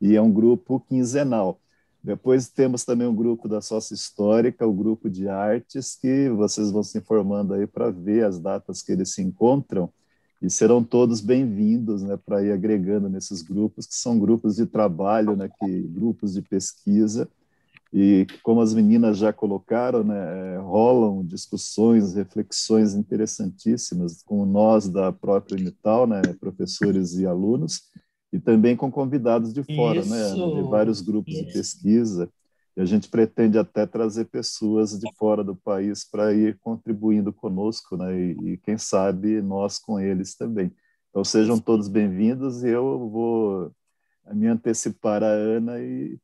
e é um grupo quinzenal. Depois temos também um grupo da sócia histórica, o grupo de artes, que vocês vão se informando aí para ver as datas que eles se encontram, e serão todos bem-vindos né, para ir agregando nesses grupos, que são grupos de trabalho, né, que, grupos de pesquisa, e como as meninas já colocaram, né, é, rolam discussões, reflexões interessantíssimas com nós da própria Unital, né, professores e alunos, e também com convidados de fora, né, de vários grupos Isso. de pesquisa. E a gente pretende até trazer pessoas de fora do país para ir contribuindo conosco, né, e, e quem sabe nós com eles também. Então sejam todos bem-vindos e eu vou me antecipar a Ana e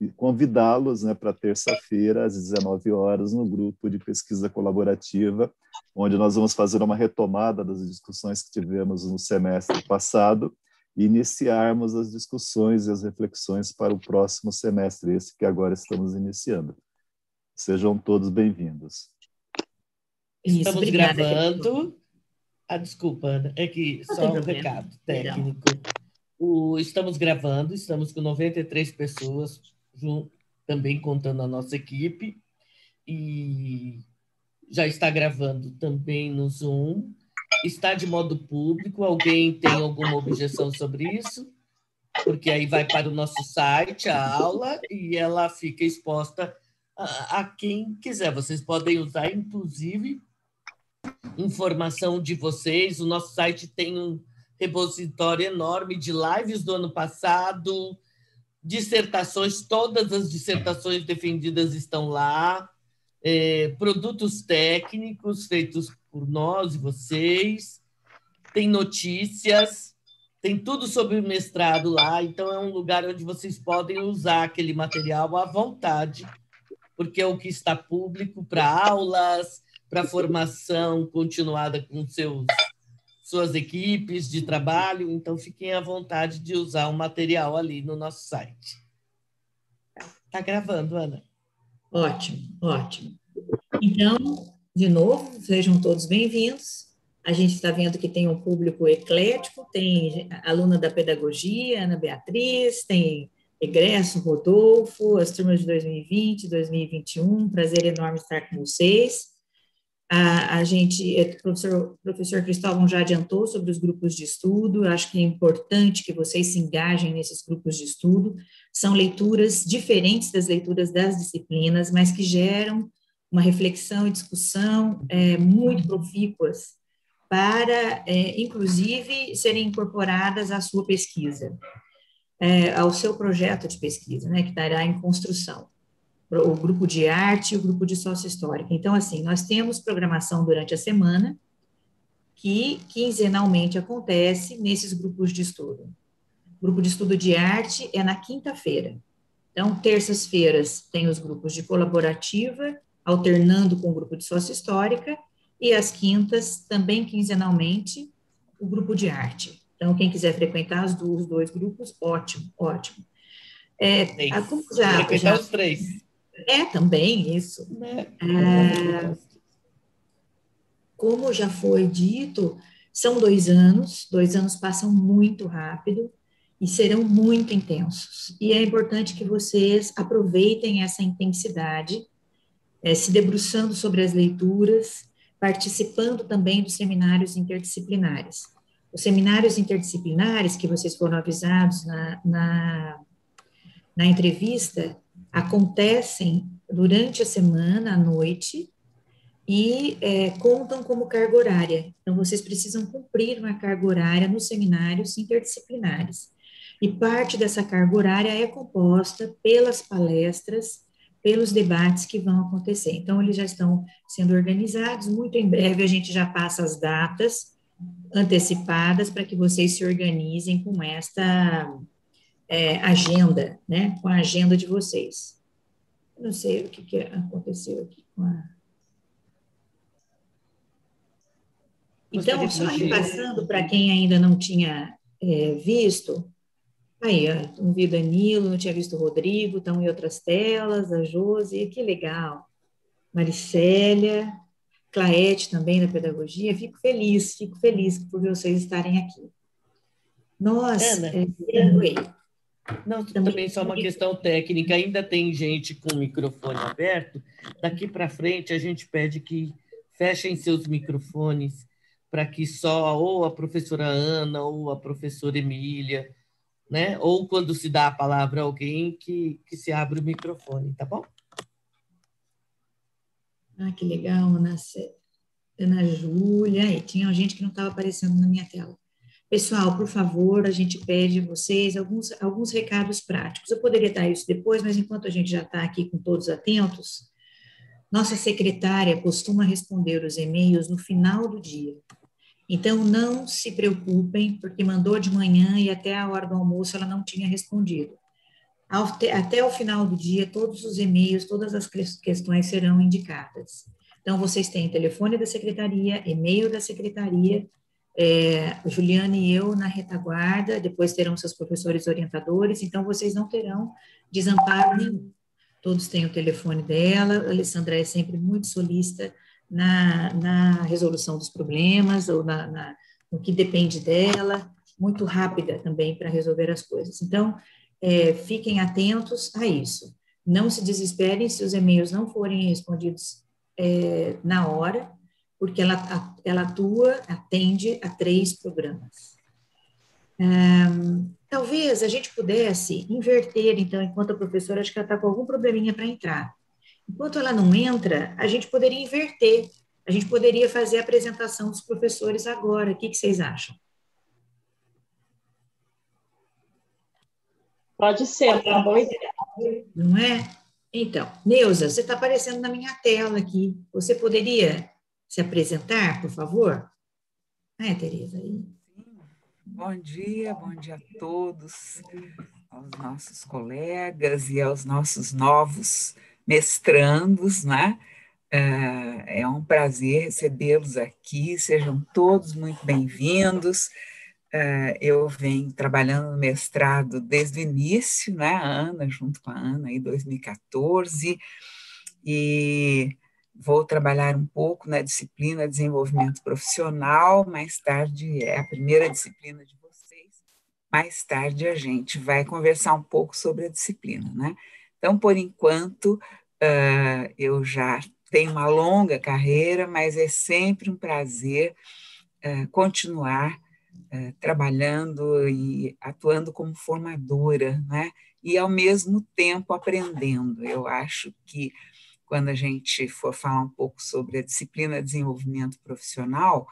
e convidá-los né, para terça-feira, às 19 horas, no grupo de pesquisa colaborativa, onde nós vamos fazer uma retomada das discussões que tivemos no semestre passado e iniciarmos as discussões e as reflexões para o próximo semestre, esse que agora estamos iniciando. Sejam todos bem-vindos. Estamos obrigada, gravando. Ah, desculpa, Ana, é que só um recado técnico. O, estamos gravando, estamos com 93 pessoas também contando a nossa equipe, e já está gravando também no Zoom. Está de modo público. Alguém tem alguma objeção sobre isso? Porque aí vai para o nosso site a aula e ela fica exposta a, a quem quiser. Vocês podem usar, inclusive, informação de vocês. O nosso site tem um repositório enorme de lives do ano passado, dissertações, todas as dissertações defendidas estão lá, é, produtos técnicos feitos por nós e vocês, tem notícias, tem tudo sobre o mestrado lá, então é um lugar onde vocês podem usar aquele material à vontade, porque é o que está público para aulas, para formação continuada com seus suas equipes de trabalho, então fiquem à vontade de usar o material ali no nosso site. Está gravando, Ana. Ótimo, ótimo. Então, de novo, sejam todos bem-vindos. A gente está vendo que tem um público eclético, tem aluna da pedagogia, Ana Beatriz, tem egresso, Rodolfo, as turmas de 2020, 2021, prazer enorme estar com vocês. A, a gente, é, o professor, professor Cristóvão já adiantou sobre os grupos de estudo, acho que é importante que vocês se engajem nesses grupos de estudo, são leituras diferentes das leituras das disciplinas, mas que geram uma reflexão e discussão é, muito profícuas para, é, inclusive, serem incorporadas à sua pesquisa, é, ao seu projeto de pesquisa, né, que estará em construção o grupo de arte e o grupo de sócio-histórica. Então, assim, nós temos programação durante a semana, que quinzenalmente acontece nesses grupos de estudo. O grupo de estudo de arte é na quinta-feira. Então, terças-feiras tem os grupos de colaborativa, alternando com o grupo de sócio-histórica, e às quintas, também quinzenalmente, o grupo de arte. Então, quem quiser frequentar os dois, os dois grupos, ótimo, ótimo. É, como já, frequentar já, os três. É também isso. Né? É, como já foi dito, são dois anos, dois anos passam muito rápido e serão muito intensos. E é importante que vocês aproveitem essa intensidade, é, se debruçando sobre as leituras, participando também dos seminários interdisciplinares. Os seminários interdisciplinares, que vocês foram avisados na, na, na entrevista, acontecem durante a semana, à noite, e é, contam como carga horária. Então, vocês precisam cumprir uma carga horária nos seminários interdisciplinares. E parte dessa carga horária é composta pelas palestras, pelos debates que vão acontecer. Então, eles já estão sendo organizados. Muito em breve, a gente já passa as datas antecipadas para que vocês se organizem com esta é, agenda, né, com a agenda de vocês. Eu não sei o que, que aconteceu aqui com a. Então, só repassando para quem ainda não tinha é, visto, aí, não vi Danilo, não tinha visto o Rodrigo, estão em outras telas, a Josi, que legal. Maricélia, Claete também da pedagogia, fico feliz, fico feliz por vocês estarem aqui. Nós, Ana, é, Não, também, também só uma questão técnica. Ainda tem gente com o microfone aberto. Daqui para frente, a gente pede que fechem seus microfones para que só ou a professora Ana ou a professora Emília, né? Ou quando se dá a palavra a alguém que, que se abre o microfone, tá bom? Ah, que legal, Ana, Ana Júlia. E tinha gente que não estava aparecendo na minha tela. Pessoal, por favor, a gente pede a vocês alguns, alguns recados práticos. Eu poderia dar isso depois, mas enquanto a gente já está aqui com todos atentos, nossa secretária costuma responder os e-mails no final do dia. Então, não se preocupem, porque mandou de manhã e até a hora do almoço ela não tinha respondido. Até o final do dia, todos os e-mails, todas as questões serão indicadas. Então, vocês têm telefone da secretaria, e-mail da secretaria, é, Juliana e eu na retaguarda, depois terão seus professores orientadores, então vocês não terão desamparo nenhum. Todos têm o telefone dela, a Alessandra é sempre muito solista na, na resolução dos problemas, ou na, na, no que depende dela, muito rápida também para resolver as coisas. Então, é, fiquem atentos a isso. Não se desesperem se os e-mails não forem respondidos é, na hora, porque ela, ela atua, atende a três programas. Talvez a gente pudesse inverter, então, enquanto a professora, acho que ela está com algum probleminha para entrar. Enquanto ela não entra, a gente poderia inverter. A gente poderia fazer a apresentação dos professores agora. O que, que vocês acham? Pode ser, tá bom Não é? Então, Neuza, você está aparecendo na minha tela aqui. Você poderia se apresentar, por favor? É, Tereza, aí. Bom dia, bom dia a todos, aos nossos colegas e aos nossos novos mestrandos, né? É, é um prazer recebê-los aqui, sejam todos muito bem-vindos. É, eu venho trabalhando no mestrado desde o início, né? A Ana, junto com a Ana, em 2014, e vou trabalhar um pouco na disciplina desenvolvimento profissional, mais tarde é a primeira disciplina de vocês, mais tarde a gente vai conversar um pouco sobre a disciplina, né? Então, por enquanto, uh, eu já tenho uma longa carreira, mas é sempre um prazer uh, continuar uh, trabalhando e atuando como formadora, né? E, ao mesmo tempo, aprendendo. Eu acho que quando a gente for falar um pouco sobre a disciplina de desenvolvimento profissional,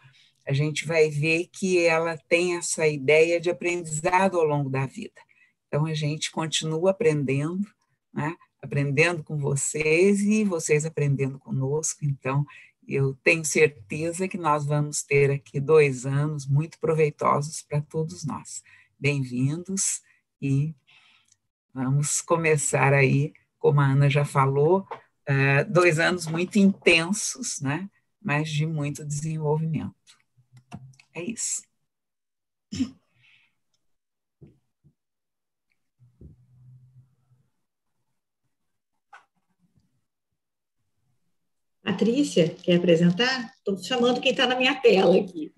a gente vai ver que ela tem essa ideia de aprendizado ao longo da vida. Então, a gente continua aprendendo, né? Aprendendo com vocês e vocês aprendendo conosco. Então, eu tenho certeza que nós vamos ter aqui dois anos muito proveitosos para todos nós. Bem-vindos e vamos começar aí, como a Ana já falou, uh, dois anos muito intensos, né? mas de muito desenvolvimento. É isso. Patrícia, quer apresentar? Estou chamando quem está na minha tela aqui.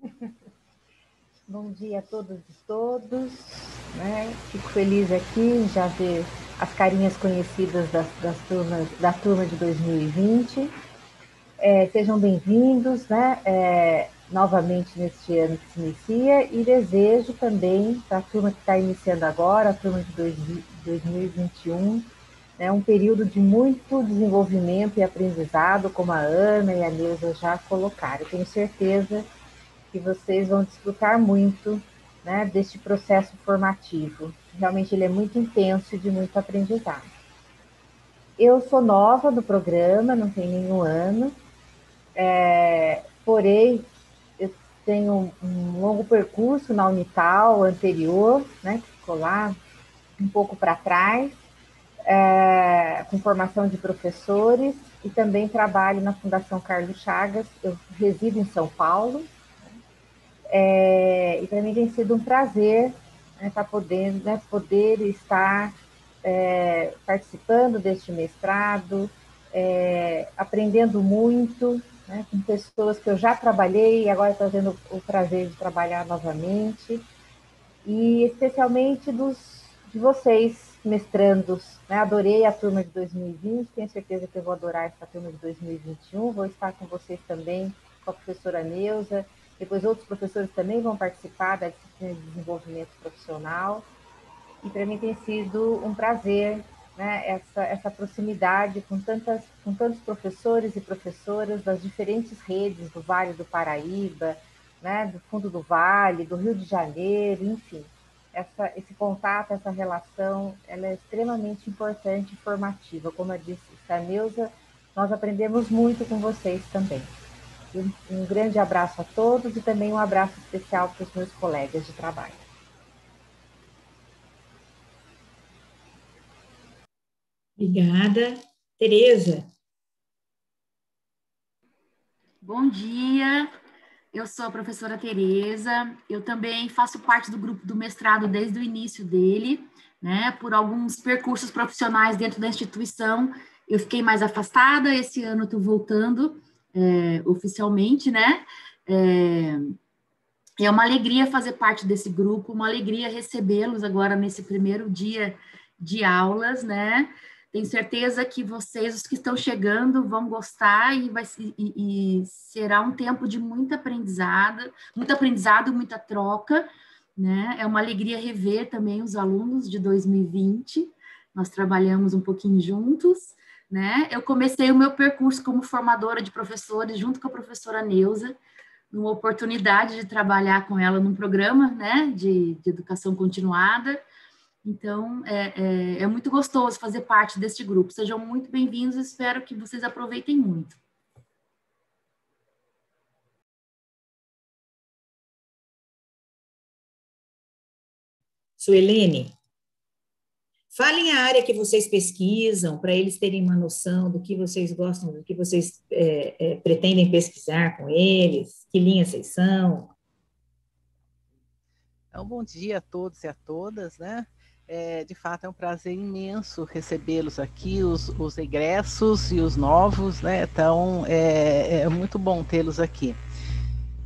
Bom dia a todos e todos. Né? Fico feliz aqui já ver as carinhas conhecidas das, das turmas, da turma de 2020. É, sejam bem-vindos, né? É, novamente neste ano que se inicia e desejo também para a turma que está iniciando agora, a turma de 2021, né, um período de muito desenvolvimento e aprendizado, como a Ana e a Neuza já colocaram. Tenho certeza que vocês vão desfrutar muito né, deste processo formativo. Realmente ele é muito intenso e de muito aprendizado. Eu sou nova no programa, não tenho nenhum ano, é, porém eu tenho um longo percurso na Unital anterior, né, que ficou lá um pouco para trás, é, com formação de professores e também trabalho na Fundação Carlos Chagas. Eu resido em São Paulo, é, e para mim tem sido um prazer né, tá podendo, né, poder estar é, participando deste mestrado, é, aprendendo muito né, com pessoas que eu já trabalhei e agora estou tendo o prazer de trabalhar novamente, e especialmente dos, de vocês, mestrandos. Né? Adorei a turma de 2020, tenho certeza que eu vou adorar essa turma de 2021. Vou estar com vocês também, com a professora Neuza. Depois outros professores também vão participar da disciplina de desenvolvimento profissional. E para mim tem sido um prazer né, essa, essa proximidade com, tantas, com tantos professores e professoras das diferentes redes do Vale do Paraíba, né, do Fundo do Vale, do Rio de Janeiro, enfim essa, esse contato, essa relação, ela é extremamente importante e formativa. Como eu disse, a Neuza, nós aprendemos muito com vocês também. Um, um grande abraço a todos e também um abraço especial para os meus colegas de trabalho. Obrigada. Tereza. Bom dia, eu sou a professora Tereza, eu também faço parte do grupo do mestrado desde o início dele, né? Por alguns percursos profissionais dentro da instituição, eu fiquei mais afastada, esse ano estou voltando é, oficialmente, né? É, é uma alegria fazer parte desse grupo, uma alegria recebê-los agora nesse primeiro dia de aulas, né? Tenho certeza que vocês, os que estão chegando, vão gostar e, vai, e, e será um tempo de muita aprendizado, muito aprendizado, muita troca. Né? É uma alegria rever também os alunos de 2020. Nós trabalhamos um pouquinho juntos. Né? Eu comecei o meu percurso como formadora de professores junto com a professora Neuza, numa oportunidade de trabalhar com ela num programa né, de, de educação continuada. Então, é, é, é, muito gostoso fazer parte deste grupo. Sejam muito bem-vindos, espero que vocês aproveitem muito. Suelene, falem a área que vocês pesquisam, para eles terem uma noção do que vocês gostam, do que vocês é, é, pretendem pesquisar com eles, que linha vocês são. Então, bom dia a todos e a todas, né? É, de fato, é um prazer imenso recebê-los aqui, os, os egressos e os novos, né? Então, é, é muito bom tê-los aqui.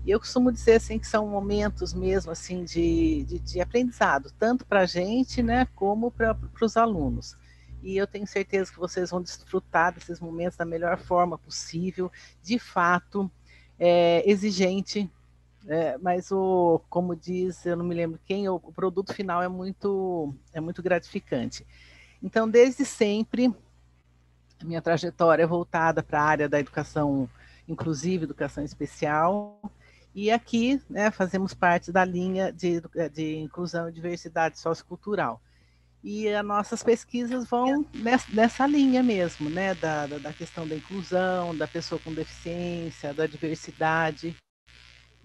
E eu costumo dizer assim que são momentos mesmo assim de, de, de aprendizado, tanto para a gente, né, como para os alunos. E eu tenho certeza que vocês vão desfrutar desses momentos da melhor forma possível, de fato, é, exigente, é, mas o, como diz, eu não me lembro quem, o, o, produto final é muito, é muito gratificante. Então, desde sempre, a minha trajetória é voltada para a área da educação inclusiva, educação especial, e aqui né, fazemos parte da linha de, de inclusão e diversidade sociocultural. E as nossas pesquisas vão nessa, nessa linha mesmo, né, da, da, da questão da inclusão, da pessoa com deficiência, da diversidade.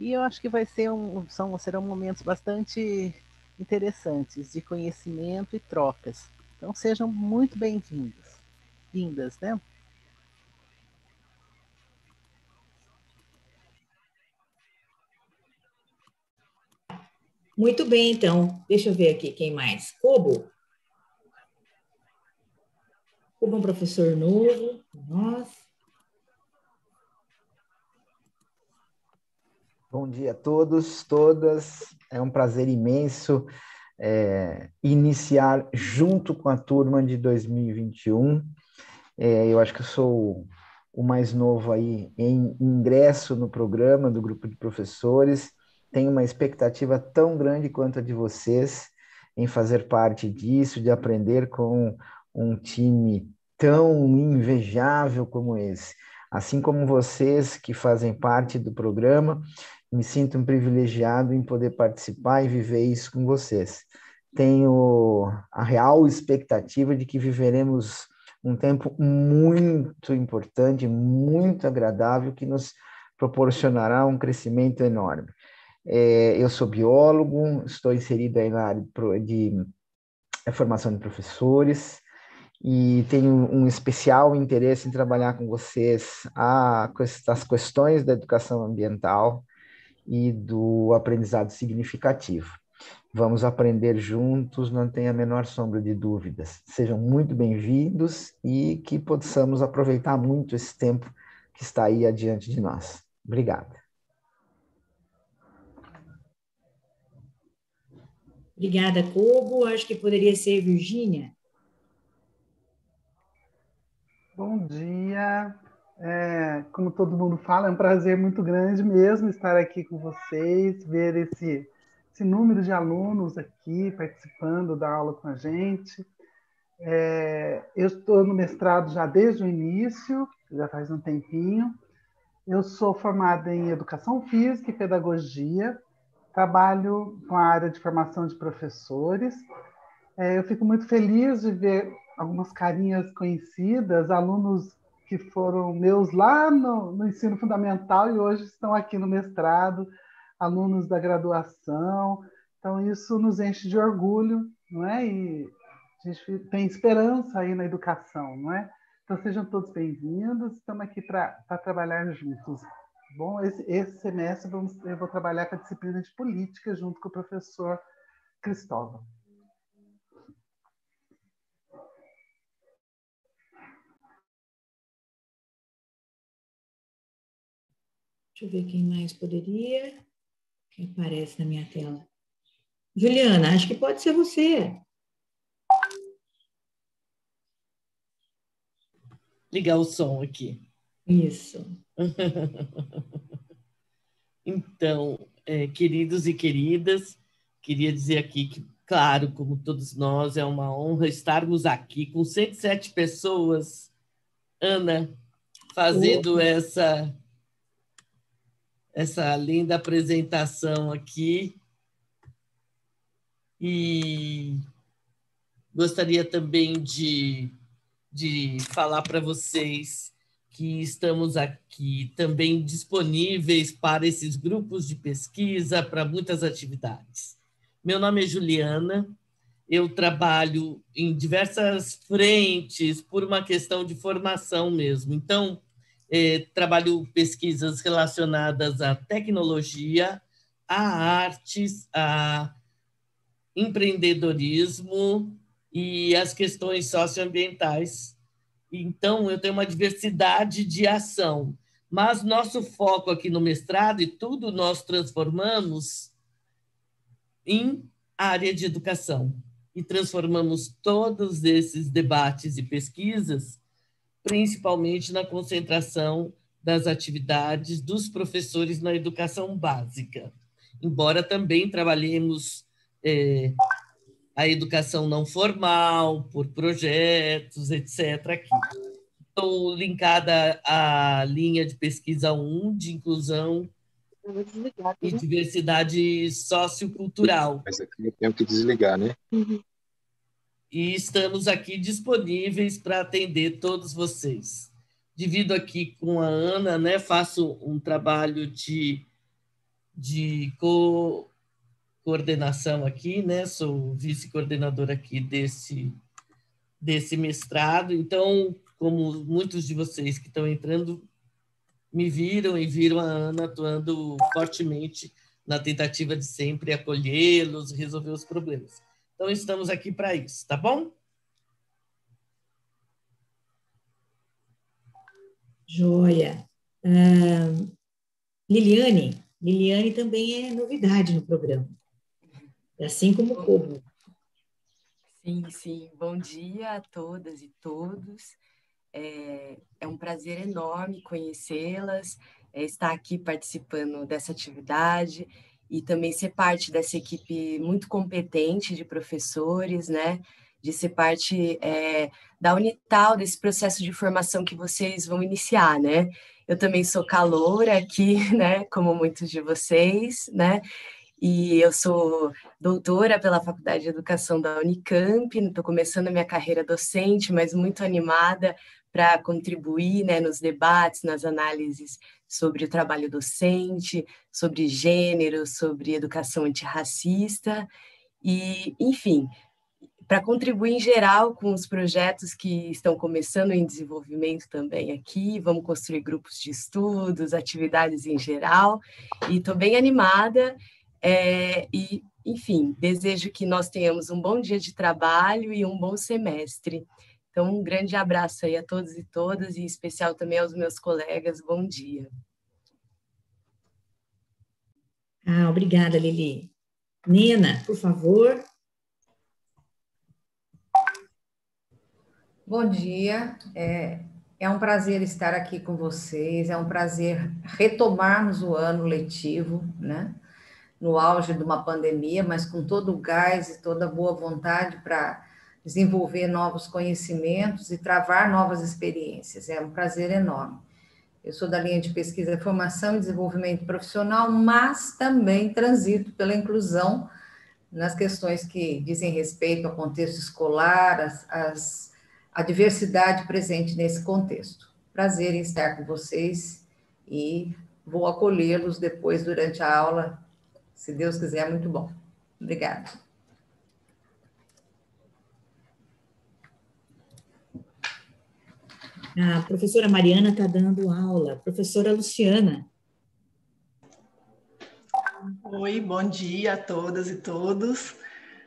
E eu acho que vai ser um, são, serão momentos bastante interessantes de conhecimento e trocas. Então sejam muito bem-vindos, vindas, né? Muito bem, então. Deixa eu ver aqui quem mais. Cobo. Cobo é um professor novo. Nossa. Bom dia a todos, todas. É um prazer imenso é, iniciar junto com a turma de 2021. É, eu acho que eu sou o mais novo aí em ingresso no programa do grupo de professores. Tenho uma expectativa tão grande quanto a de vocês em fazer parte disso, de aprender com um time tão invejável como esse. Assim como vocês que fazem parte do programa, me sinto um privilegiado em poder participar e viver isso com vocês. Tenho a real expectativa de que viveremos um tempo muito importante, muito agradável, que nos proporcionará um crescimento enorme. É, eu sou biólogo, estou inserido aí na área de, de é, formação de professores e tenho um especial interesse em trabalhar com vocês a, as questões da educação ambiental, e do aprendizado significativo. Vamos aprender juntos, não tenha a menor sombra de dúvidas. Sejam muito bem-vindos e que possamos aproveitar muito esse tempo que está aí adiante de nós. Obrigada. Obrigada, Cobo. Acho que poderia ser Virgínia. Bom dia. É, como todo mundo fala, é um prazer muito grande mesmo estar aqui com vocês, ver esse, esse número de alunos aqui participando da aula com a gente. É, eu estou no mestrado já desde o início, já faz um tempinho. Eu sou formada em Educação Física e Pedagogia, trabalho com a área de formação de professores. É, eu fico muito feliz de ver algumas carinhas conhecidas, alunos que foram meus lá no, no ensino fundamental e hoje estão aqui no mestrado, alunos da graduação. Então, isso nos enche de orgulho, não é? E a gente tem esperança aí na educação, não é? Então, sejam todos bem-vindos. Estamos aqui para trabalhar juntos. Bom, esse, esse semestre vamos, eu vou trabalhar com a disciplina de política junto com o professor Cristóvão. Deixa eu ver quem mais poderia. Quem aparece na minha tela. Juliana, acho que pode ser você. Ligar o som aqui. Isso. então, é, queridos e queridas, queria dizer aqui que, claro, como todos nós, é uma honra estarmos aqui com 107 pessoas, Ana, fazendo oh. essa essa linda apresentação aqui. E gostaria também de, de falar para vocês que estamos aqui também disponíveis para esses grupos de pesquisa, para muitas atividades. Meu nome é Juliana, eu trabalho em diversas frentes por uma questão de formação mesmo. Então, é, trabalho pesquisas relacionadas à tecnologia, a artes, a empreendedorismo e as questões socioambientais. Então, eu tenho uma diversidade de ação, mas nosso foco aqui no mestrado e tudo nós transformamos em área de educação e transformamos todos esses debates e pesquisas principalmente na concentração das atividades dos professores na educação básica. Embora também trabalhemos é, a educação não formal, por projetos, etc. Aqui. Estou linkada à linha de pesquisa 1 de inclusão e diversidade sociocultural. Mas aqui eu tenho que desligar, né? Uhum e estamos aqui disponíveis para atender todos vocês. Divido aqui com a Ana, né, faço um trabalho de, de co coordenação aqui, né, sou vice-coordenadora aqui desse, desse mestrado, então, como muitos de vocês que estão entrando me viram e viram a Ana atuando fortemente na tentativa de sempre acolhê-los, resolver os problemas. Então, estamos aqui para isso, tá bom? Joia. Uh, Liliane, Liliane também é novidade no programa, assim como o Cobo. Sim, sim. Bom dia a todas e todos. É, é um prazer enorme conhecê-las, é, estar aqui participando dessa atividade e também ser parte dessa equipe muito competente de professores, né? De ser parte é, da Unital, desse processo de formação que vocês vão iniciar, né? Eu também sou caloura aqui, né? Como muitos de vocês, né? E eu sou doutora pela Faculdade de Educação da Unicamp, estou começando a minha carreira docente, mas muito animada para contribuir né, nos debates, nas análises sobre o trabalho docente, sobre gênero, sobre educação antirracista, e, enfim, para contribuir em geral com os projetos que estão começando em desenvolvimento também aqui. Vamos construir grupos de estudos, atividades em geral, e estou bem animada. É, e, enfim, desejo que nós tenhamos um bom dia de trabalho e um bom semestre. Então, um grande abraço aí a todos e todas, e em especial também aos meus colegas. Bom dia. Ah, obrigada, Lili. Nena, por favor. Bom dia. É, é um prazer estar aqui com vocês. É um prazer retomarmos o ano letivo, né? No auge de uma pandemia, mas com todo o gás e toda a boa vontade para desenvolver novos conhecimentos e travar novas experiências. É um prazer enorme. Eu sou da linha de pesquisa, formação e desenvolvimento profissional, mas também transito pela inclusão nas questões que dizem respeito ao contexto escolar, as, as a diversidade presente nesse contexto. Prazer em estar com vocês e vou acolhê-los depois durante a aula, se Deus quiser, muito bom. Obrigada. A professora Mariana está dando aula. Professora Luciana. Oi, bom dia a todas e todos.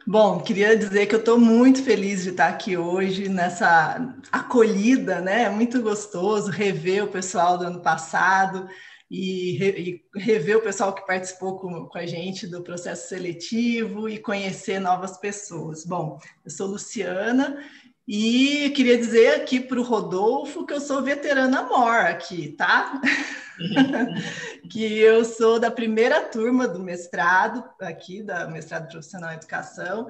Bom, queria dizer que eu estou muito feliz de estar aqui hoje nessa acolhida, né? É muito gostoso rever o pessoal do ano passado e, re, rever o pessoal que participou com, com, a gente do processo seletivo e conhecer novas pessoas. Bom, eu sou Luciana e queria dizer aqui para o Rodolfo que eu sou veterana MOR aqui, tá? que eu sou da primeira turma do mestrado, aqui, da mestrado profissional em educação.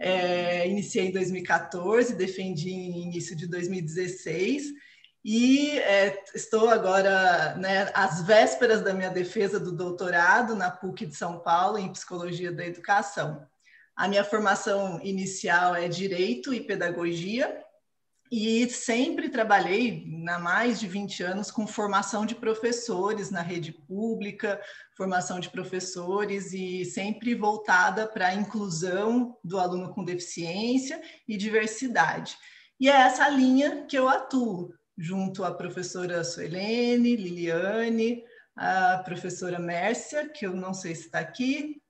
É, iniciei em 2014, defendi em início de 2016 e é, estou agora né, às vésperas da minha defesa do doutorado na PUC de São Paulo em Psicologia da Educação. A minha formação inicial é Direito e Pedagogia, e sempre trabalhei, há mais de 20 anos, com formação de professores na rede pública, formação de professores e sempre voltada para a inclusão do aluno com deficiência e diversidade. E é essa linha que eu atuo, junto à professora Suelene, Liliane, a professora Mércia, que eu não sei se está aqui,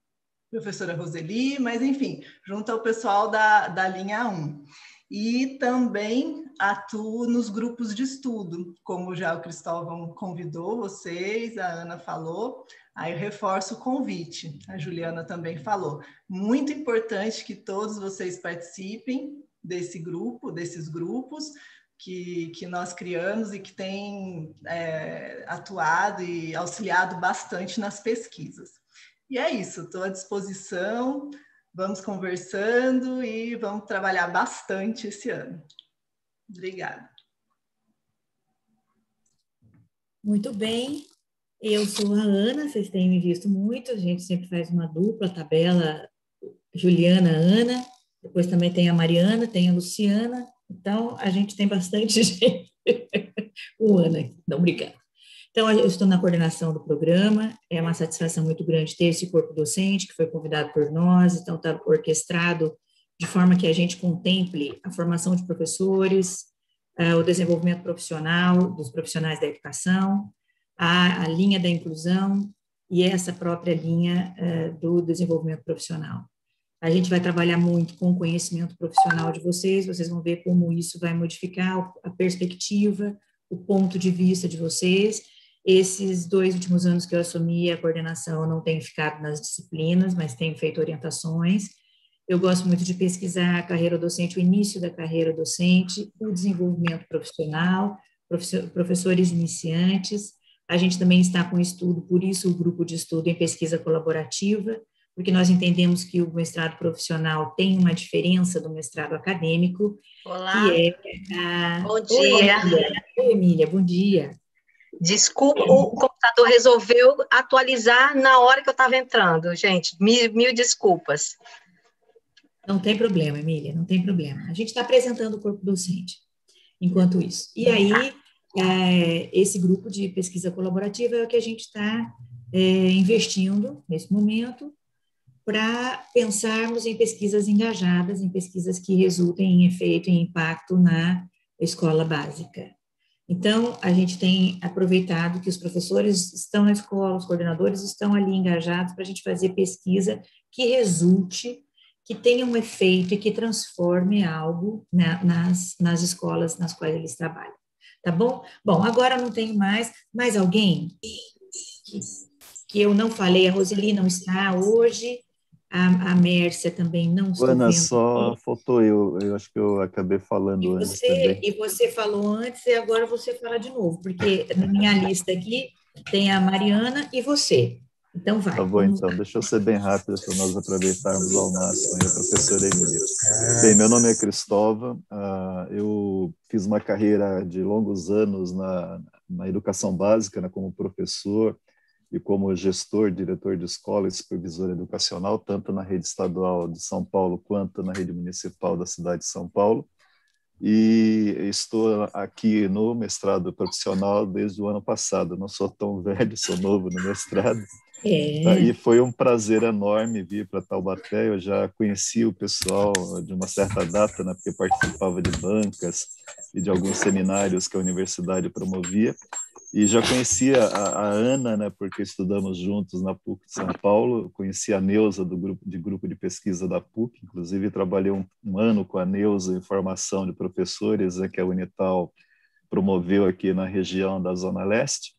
professora Roseli, mas enfim, junto ao pessoal da, da linha 1. E também atuo nos grupos de estudo, como já o Cristóvão convidou vocês, a Ana falou, aí eu reforço o convite, a Juliana também falou. Muito importante que todos vocês participem desse grupo, desses grupos, que, que, nós criamos e que tem é, atuado e auxiliado bastante nas pesquisas. E é isso, estou à disposição, vamos conversando e vamos trabalhar bastante esse ano. Obrigada. Muito bem. Eu sou a Ana, vocês têm me visto muito, a gente sempre faz uma dupla, tabela Juliana, Ana, depois também tem a Mariana, tem a Luciana, então a gente tem bastante gente. o Ana, não, obrigada. Então, eu estou na coordenação do programa, é uma satisfação muito grande ter esse corpo docente que foi convidado por nós, então está orquestrado de forma que a gente contemple a formação de professores, uh, o desenvolvimento profissional dos profissionais da educação, a, a linha da inclusão e essa própria linha uh, do desenvolvimento profissional. A gente vai trabalhar muito com o conhecimento profissional de vocês, vocês vão ver como isso vai modificar a perspectiva, o ponto de vista de vocês esses dois últimos anos que eu assumi a coordenação, eu não tenho ficado nas disciplinas, mas tenho feito orientações. Eu gosto muito de pesquisar a carreira docente, o início da carreira docente, o desenvolvimento profissional, professores iniciantes. A gente também está com estudo, por isso o grupo de estudo em pesquisa colaborativa, porque nós entendemos que o mestrado profissional tem uma diferença do mestrado acadêmico, Olá. é a... Bom dia. Oi, Emília, bom dia. Desculpa, o computador resolveu atualizar na hora que eu estava entrando, gente. Mil, mil, desculpas. Não tem problema, Emília, não tem problema. A gente está apresentando o corpo docente enquanto isso. E aí, é, esse grupo de pesquisa colaborativa é o que a gente está é, investindo nesse momento para pensarmos em pesquisas engajadas, em pesquisas que resultem em efeito e impacto na escola básica. Então, a gente tem aproveitado que os professores estão na escola, os coordenadores estão ali engajados para a gente fazer pesquisa que resulte, que tenha um efeito e que transforme algo na, nas, nas escolas nas quais eles trabalham. Tá bom? Bom, agora não tenho mais. Mais alguém? Que, que eu não falei, a Roseli não está hoje. A, a Mércia também não estou Ana, só faltou eu. Eu acho que eu acabei falando e antes você, também. E você falou antes e agora você fala de novo, porque na minha lista aqui tem a Mariana e você. Então vai. Tá bom, então. Lá. Deixa eu ser bem rápido para nós aproveitarmos ao máximo a professora Emília. Bem, meu nome é Cristóvão. Uh, eu fiz uma carreira de longos anos na, na educação básica, né, como professor e como gestor, diretor de escola e supervisor educacional, tanto na rede estadual de São Paulo quanto na rede municipal da cidade de São Paulo. E estou aqui no mestrado profissional desde o ano passado. Não sou tão velho, sou novo no mestrado. É. E foi um prazer enorme vir para Taubaté. Eu já conheci o pessoal de uma certa data, né, porque participava de bancas e de alguns seminários que a universidade promovia. E já conhecia a, a Ana, né, porque estudamos juntos na PUC de São Paulo. Conheci a Neuza do grupo de grupo de pesquisa da PUC. Inclusive trabalhei um, um ano com a Neuza em formação de professores, né, que a Unital promoveu aqui na região da Zona Leste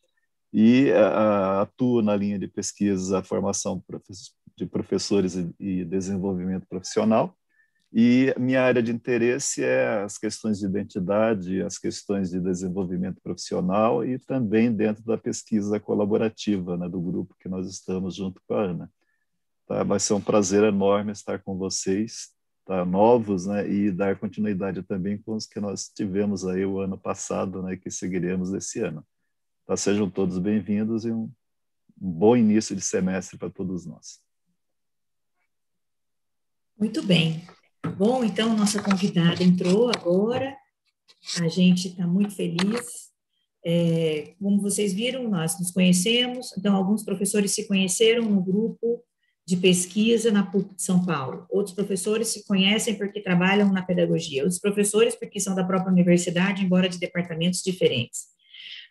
e atuo na linha de pesquisa, formação de professores e desenvolvimento profissional. E minha área de interesse é as questões de identidade, as questões de desenvolvimento profissional e também dentro da pesquisa colaborativa né, do grupo que nós estamos junto com a Ana. Tá? Vai ser um prazer enorme estar com vocês, tá? novos, né, e dar continuidade também com os que nós tivemos aí o ano passado né, e que seguiremos esse ano. Tá, sejam todos bem-vindos e um, um bom início de semestre para todos nós. Muito bem. Bom, então, nossa convidada entrou agora, a gente está muito feliz. É, como vocês viram, nós nos conhecemos, então, alguns professores se conheceram no grupo de pesquisa na PUC de São Paulo. Outros professores se conhecem porque trabalham na pedagogia. Outros professores porque são da própria universidade, embora de departamentos diferentes.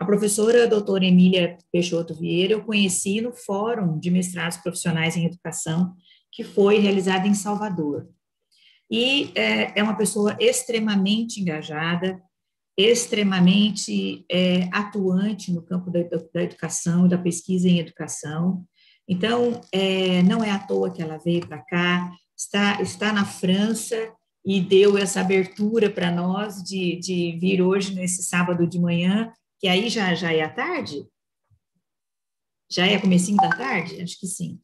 A professora doutora Emília Peixoto Vieira eu conheci no Fórum de Mestrados Profissionais em Educação, que foi realizado em Salvador. E é, é uma pessoa extremamente engajada, extremamente é, atuante no campo da, da educação da pesquisa em educação. Então, é, não é à toa que ela veio para cá, está, está na França e deu essa abertura para nós de, de vir hoje, nesse sábado de manhã, que aí já, já é à tarde? Já é comecinho da tarde? Acho que sim.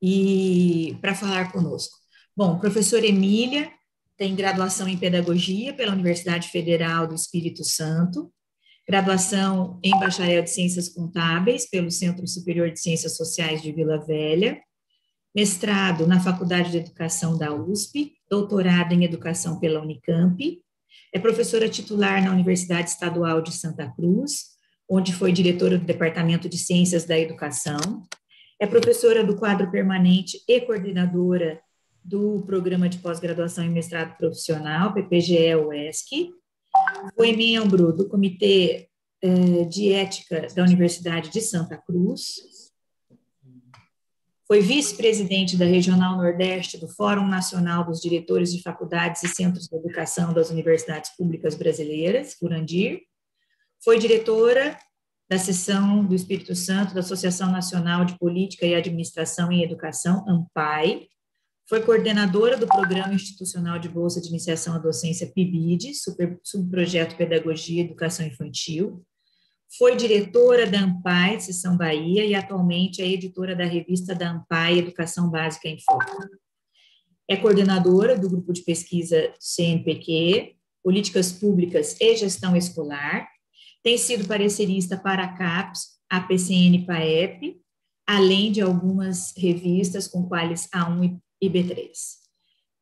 E para falar conosco. Bom, professora Emília tem graduação em Pedagogia pela Universidade Federal do Espírito Santo, graduação em Bacharel de Ciências Contábeis pelo Centro Superior de Ciências Sociais de Vila Velha, mestrado na Faculdade de Educação da USP, doutorado em Educação pela Unicamp, é professora titular na Universidade Estadual de Santa Cruz, onde foi diretora do Departamento de Ciências da Educação. É professora do quadro permanente e coordenadora do Programa de Pós-Graduação em Mestrado Profissional, PPGE-UESC. Foi membro do Comitê eh, de Ética da Universidade de Santa Cruz, foi vice-presidente da Regional Nordeste do Fórum Nacional dos Diretores de Faculdades e Centros de Educação das Universidades Públicas Brasileiras, Furandir. Foi diretora da seção do Espírito Santo da Associação Nacional de Política e Administração em Educação, AMPAI. Foi coordenadora do Programa Institucional de Bolsa de Iniciação à Docência PIBID, subprojeto Pedagogia e Educação Infantil. Foi diretora da AMPAI, Seção Bahia, e atualmente é editora da revista da AMPAI Educação Básica em Foco. É coordenadora do grupo de pesquisa CNPq, Políticas Públicas e Gestão Escolar. Tem sido parecerista para a CAPES, a PCN PAEP, além de algumas revistas com quais A1 e B3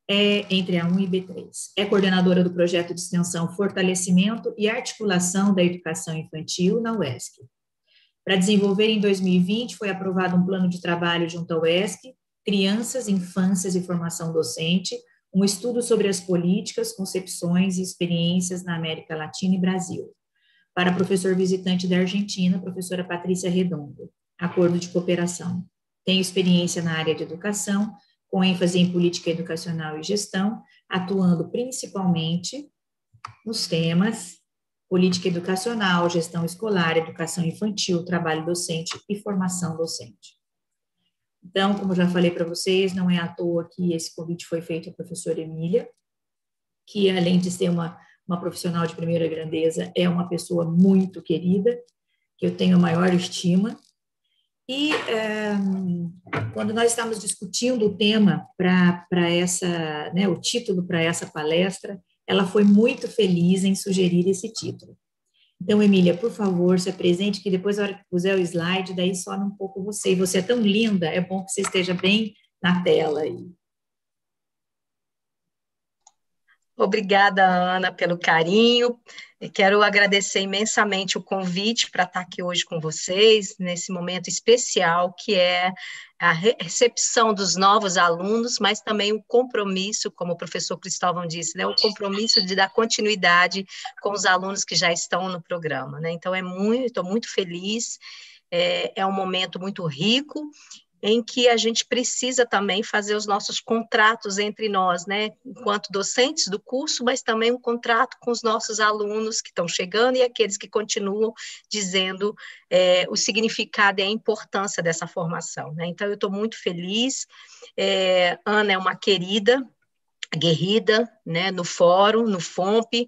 é entre A1 e B3. É coordenadora do projeto de extensão Fortalecimento e Articulação da Educação Infantil na UESC. Para desenvolver em 2020, foi aprovado um plano de trabalho junto à UESC, Crianças, Infâncias e Formação Docente, um estudo sobre as políticas, concepções e experiências na América Latina e Brasil. Para professor visitante da Argentina, professora Patrícia Redondo, acordo de cooperação. Tenho experiência na área de educação, com ênfase em política educacional e gestão, atuando principalmente nos temas política educacional, gestão escolar, educação infantil, trabalho docente e formação docente. Então, como já falei para vocês, não é à toa que esse convite foi feito à professora Emília, que além de ser uma, uma profissional de primeira grandeza, é uma pessoa muito querida, que eu tenho a maior estima. E é, quando nós estamos discutindo o tema para essa, né, o título para essa palestra, ela foi muito feliz em sugerir esse título. Então, Emília, por favor, se apresente, que depois, na hora que puser o slide, daí some um pouco você. E você é tão linda, é bom que você esteja bem na tela aí. Obrigada, Ana, pelo carinho. quero agradecer imensamente o convite para estar aqui hoje com vocês, nesse momento especial, que é a recepção dos novos alunos, mas também o compromisso, como o professor Cristóvão disse, né, o compromisso de dar continuidade com os alunos que já estão no programa. Né? Então, é muito, estou muito feliz. É, é um momento muito rico em que a gente precisa também fazer os nossos contratos entre nós, né, enquanto docentes do curso, mas também um contrato com os nossos alunos que estão chegando e aqueles que continuam dizendo é, o significado e a importância dessa formação. Né? Então, eu estou muito feliz. É, Ana é uma querida, guerrida, né, no fórum, no FOMP,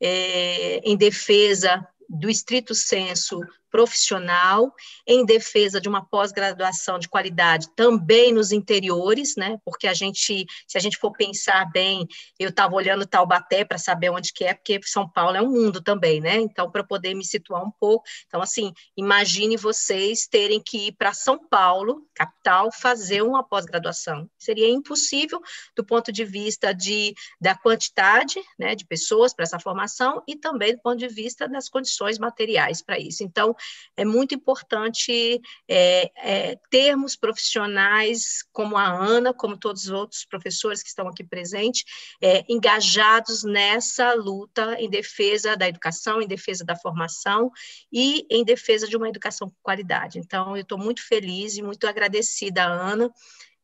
é, em defesa do estrito senso profissional em defesa de uma pós-graduação de qualidade também nos interiores, né? Porque a gente, se a gente for pensar bem, eu estava olhando Taubaté para saber onde que é, porque São Paulo é um mundo também, né? Então, para poder me situar um pouco, então assim, imagine vocês terem que ir para São Paulo, capital, fazer uma pós-graduação. Seria impossível do ponto de vista de da quantidade, né, de pessoas para essa formação e também do ponto de vista das condições materiais para isso. Então, é muito importante é, é, termos profissionais como a Ana, como todos os outros professores que estão aqui presentes, é, engajados nessa luta em defesa da educação, em defesa da formação e em defesa de uma educação com qualidade. Então, eu estou muito feliz e muito agradecida à Ana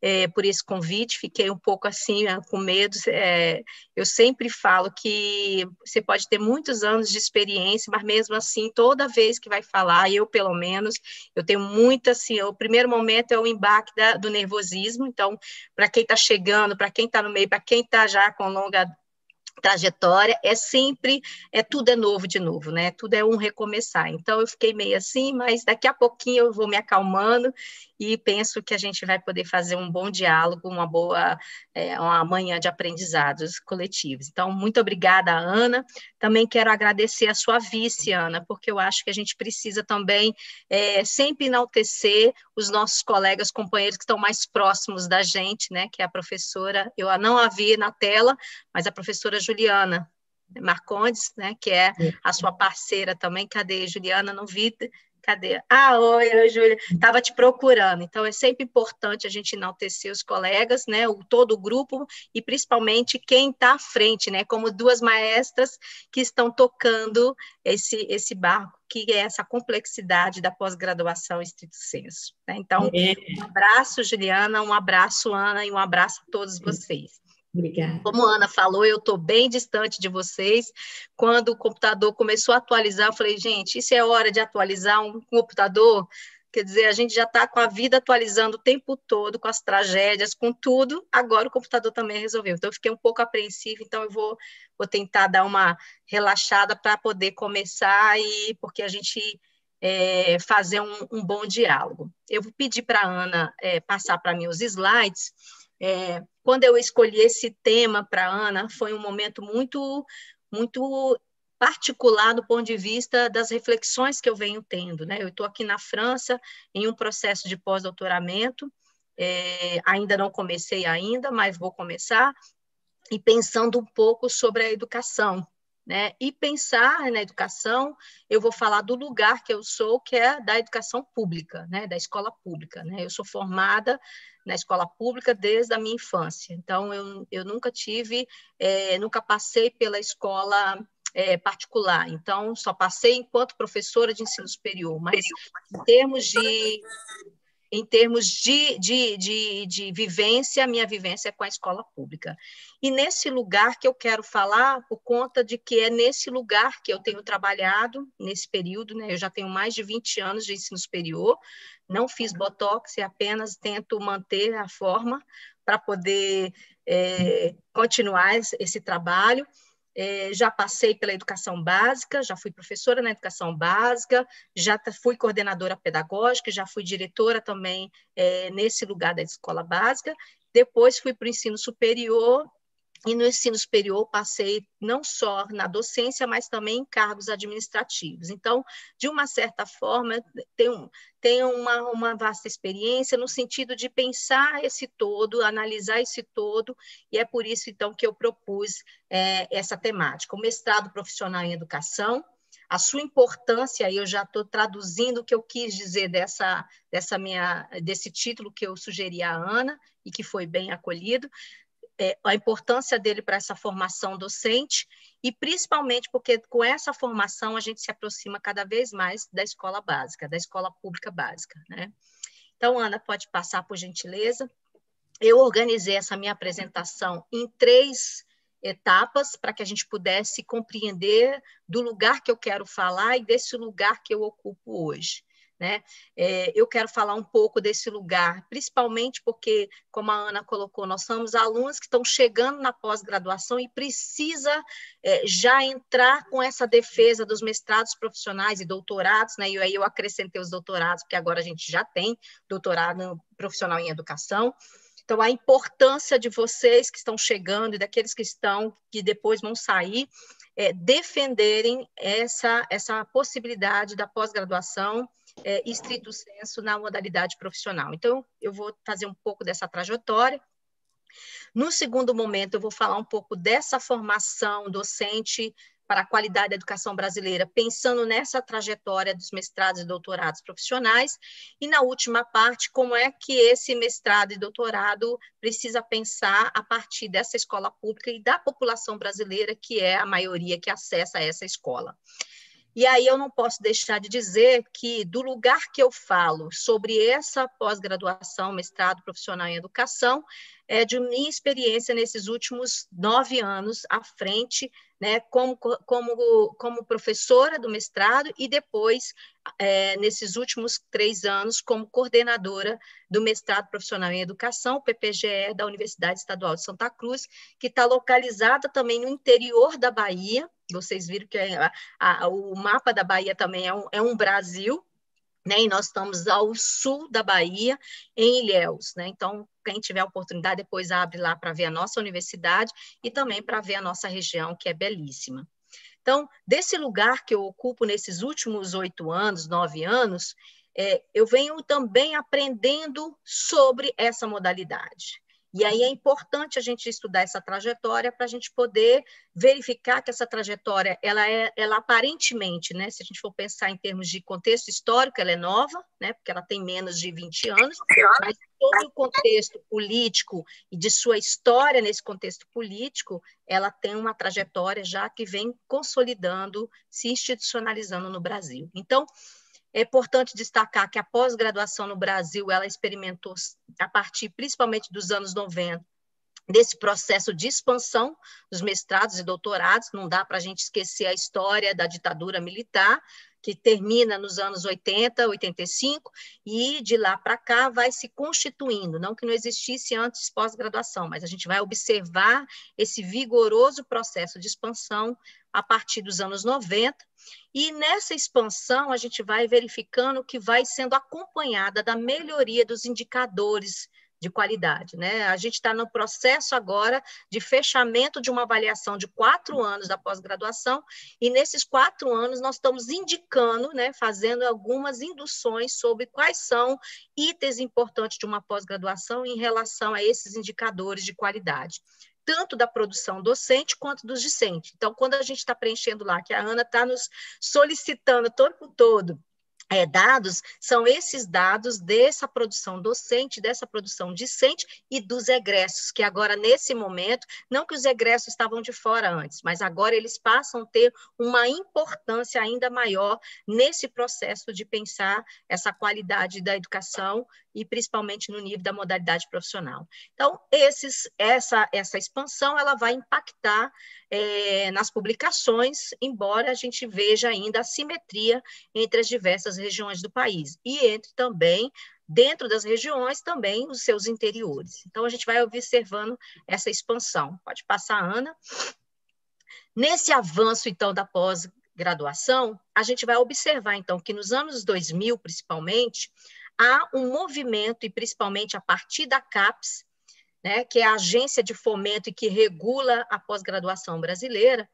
é, por esse convite, fiquei um pouco assim, né, com medo. É, eu sempre falo que você pode ter muitos anos de experiência, mas mesmo assim, toda vez que vai falar, eu pelo menos, eu tenho muito assim, o primeiro momento é o embaque da, do nervosismo, então, para quem está chegando, para quem está no meio, para quem está já com longa trajetória é sempre é tudo é novo de novo, né? Tudo é um recomeçar. Então eu fiquei meio assim, mas daqui a pouquinho eu vou me acalmando e penso que a gente vai poder fazer um bom diálogo, uma boa é, uma manhã de aprendizados coletivos. Então muito obrigada, Ana. Também quero agradecer a sua vice, Ana, porque eu acho que a gente precisa também é, sempre enaltecer os nossos colegas, companheiros que estão mais próximos da gente, né? Que é a professora, eu não a vi na tela, mas a professora Juliana Marcondes, né, que é a sua parceira também. Cadê, Juliana? Não vi. Cadê? Ah, oi, oi Júlia. Estava te procurando. Então, é sempre importante a gente enaltecer os colegas, né, o, todo o grupo, e principalmente quem está à frente, né, como duas maestras que estão tocando esse, esse barco, que é essa complexidade da pós-graduação estrito senso. Né? Então, é. um abraço, Juliana, um abraço, Ana, e um abraço a todos vocês. Obrigada. Como a Ana falou, eu estou bem distante de vocês. Quando o computador começou a atualizar, eu falei, gente, isso é hora de atualizar um computador? Quer dizer, a gente já está com a vida atualizando o tempo todo, com as tragédias, com tudo. Agora o computador também resolveu. Então, eu fiquei um pouco apreensiva, então eu vou, vou tentar dar uma relaxada para poder começar, e porque a gente é, fazer um, um, bom diálogo. Eu vou pedir para a Ana é, passar para mim os slides. É, quando eu escolhi esse tema para Ana, foi um momento muito, muito particular do ponto de vista das reflexões que eu venho tendo. Né? Eu estou aqui na França em um processo de pós-doutoramento, é, ainda não comecei ainda, mas vou começar, e pensando um pouco sobre a educação. Né? E pensar na educação, eu vou falar do lugar que eu sou, que é da educação pública, né? da escola pública. Né? Eu sou formada na escola pública desde a minha infância. Então, eu, eu nunca tive, é, nunca passei pela escola é, particular. Então, só passei enquanto professora de ensino superior. Mas, em termos de em termos de, de, de, de vivência, minha vivência com a escola pública. E nesse lugar que eu quero falar, por conta de que é nesse lugar que eu tenho trabalhado, nesse período, né? Eu já tenho mais de 20 anos de ensino superior, não fiz botox e apenas tento manter a forma para poder é, continuar esse trabalho. É, já passei pela educação básica, já fui professora na educação básica, já fui coordenadora pedagógica, já fui diretora também é, nesse lugar da escola básica. Depois fui para o ensino superior e no ensino superior passei não só na docência, mas também em cargos administrativos. Então, de uma certa forma, tenho, tenho uma, uma vasta experiência no sentido de pensar esse todo, analisar esse todo, e é por isso, então, que eu propus é, essa temática. O mestrado profissional em educação, a sua importância, eu já estou traduzindo o que eu quis dizer dessa, dessa minha, desse título que eu sugeri à Ana, e que foi bem acolhido, é, a importância dele para essa formação docente e principalmente porque com essa formação a gente se aproxima cada vez mais da escola básica, da escola pública básica, né? Então, Ana, pode passar por gentileza. Eu organizei essa minha apresentação em três etapas para que a gente pudesse compreender do lugar que eu quero falar e desse lugar que eu ocupo hoje. Né? É, eu quero falar um pouco desse lugar, principalmente porque, como a Ana colocou, nós somos alunos que estão chegando na pós-graduação e precisa é, já entrar com essa defesa dos mestrados profissionais e doutorados, né? e aí eu acrescentei os doutorados, porque agora a gente já tem doutorado profissional em educação. Então, a importância de vocês que estão chegando e daqueles que estão, que depois vão sair, é, defenderem essa, essa possibilidade da pós-graduação é, estrito senso na modalidade profissional. Então, eu vou fazer um pouco dessa trajetória. No segundo momento, eu vou falar um pouco dessa formação docente para a qualidade da educação brasileira, pensando nessa trajetória dos mestrados e doutorados profissionais, e na última parte, como é que esse mestrado e doutorado precisa pensar a partir dessa escola pública e da população brasileira, que é a maioria que acessa essa escola. E aí eu não posso deixar de dizer que, do lugar que eu falo sobre essa pós-graduação, mestrado profissional em educação, é de minha experiência nesses últimos nove anos à frente, né, como, como, como professora do mestrado e depois, é, nesses últimos três anos, como coordenadora do mestrado profissional em educação, PPGE, da Universidade Estadual de Santa Cruz, que está localizada também no interior da Bahia. Vocês viram que a, a, o mapa da Bahia também é um, é um Brasil, né, e nós estamos ao sul da Bahia, em Ilhéus, né, então quem tiver oportunidade depois abre lá para ver a nossa universidade e também para ver a nossa região, que é belíssima. Então, desse lugar que eu ocupo nesses últimos oito anos, nove anos, é, eu venho também aprendendo sobre essa modalidade. E aí é importante a gente estudar essa trajetória para a gente poder verificar que essa trajetória, ela é, ela aparentemente, né, se a gente for pensar em termos de contexto histórico, ela é nova, né, porque ela tem menos de 20 anos, mas todo o contexto político e de sua história nesse contexto político, ela tem uma trajetória já que vem consolidando, se institucionalizando no Brasil. Então, é importante destacar que a pós-graduação no Brasil, ela experimentou, a partir principalmente dos anos 90, desse processo de expansão dos mestrados e doutorados, não dá para a gente esquecer a história da ditadura militar, que termina nos anos 80, 85, e de lá para cá vai se constituindo, não que não existisse antes pós-graduação, mas a gente vai observar esse vigoroso processo de expansão a partir dos anos 90, e nessa expansão a gente vai verificando que vai sendo acompanhada da melhoria dos indicadores de qualidade. Né? A gente está no processo agora de fechamento de uma avaliação de quatro anos da pós-graduação, e nesses quatro anos nós estamos indicando, né, fazendo algumas induções sobre quais são itens importantes de uma pós-graduação em relação a esses indicadores de qualidade tanto da produção docente quanto dos discentes. Então, quando a gente está preenchendo lá, que a Ana está nos solicitando todo todo é, dados são esses dados dessa produção docente, dessa produção discente e dos egressos, que agora, nesse momento, não que os egressos estavam de fora antes, mas agora eles passam a ter uma importância ainda maior nesse processo de pensar essa qualidade da educação e principalmente no nível da modalidade profissional. Então, esses, essa, essa expansão ela vai impactar é, nas publicações, embora a gente veja ainda a simetria entre as diversas regiões do país e entre também dentro das regiões também os seus interiores. Então, a gente vai observando essa expansão. Pode passar, Ana. Nesse avanço, então, da pós-graduação, a gente vai observar, então, que nos anos 2000, principalmente, há um movimento, e principalmente a partir da CAPES, né, que é a agência de fomento e que regula a pós-graduação brasileira,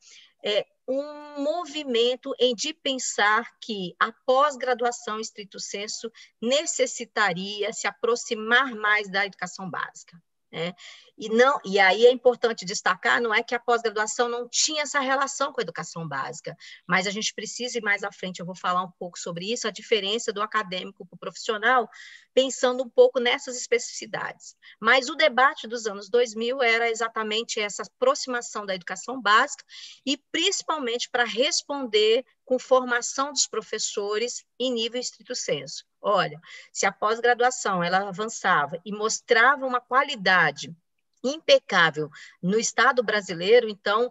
é, um movimento em de pensar que a pós-graduação estrito senso necessitaria se aproximar mais da educação básica. Né? E, não, e aí é importante destacar, não é que a pós-graduação não tinha essa relação com a educação básica, mas a gente precisa, e mais à frente eu vou falar um pouco sobre isso, a diferença do acadêmico para o profissional, pensando um pouco nessas especificidades. Mas o debate dos anos 2000 era exatamente essa aproximação da educação básica e principalmente para responder com formação dos professores em nível estrito senso. Olha, se a pós-graduação ela avançava e mostrava uma qualidade impecável no Estado brasileiro, então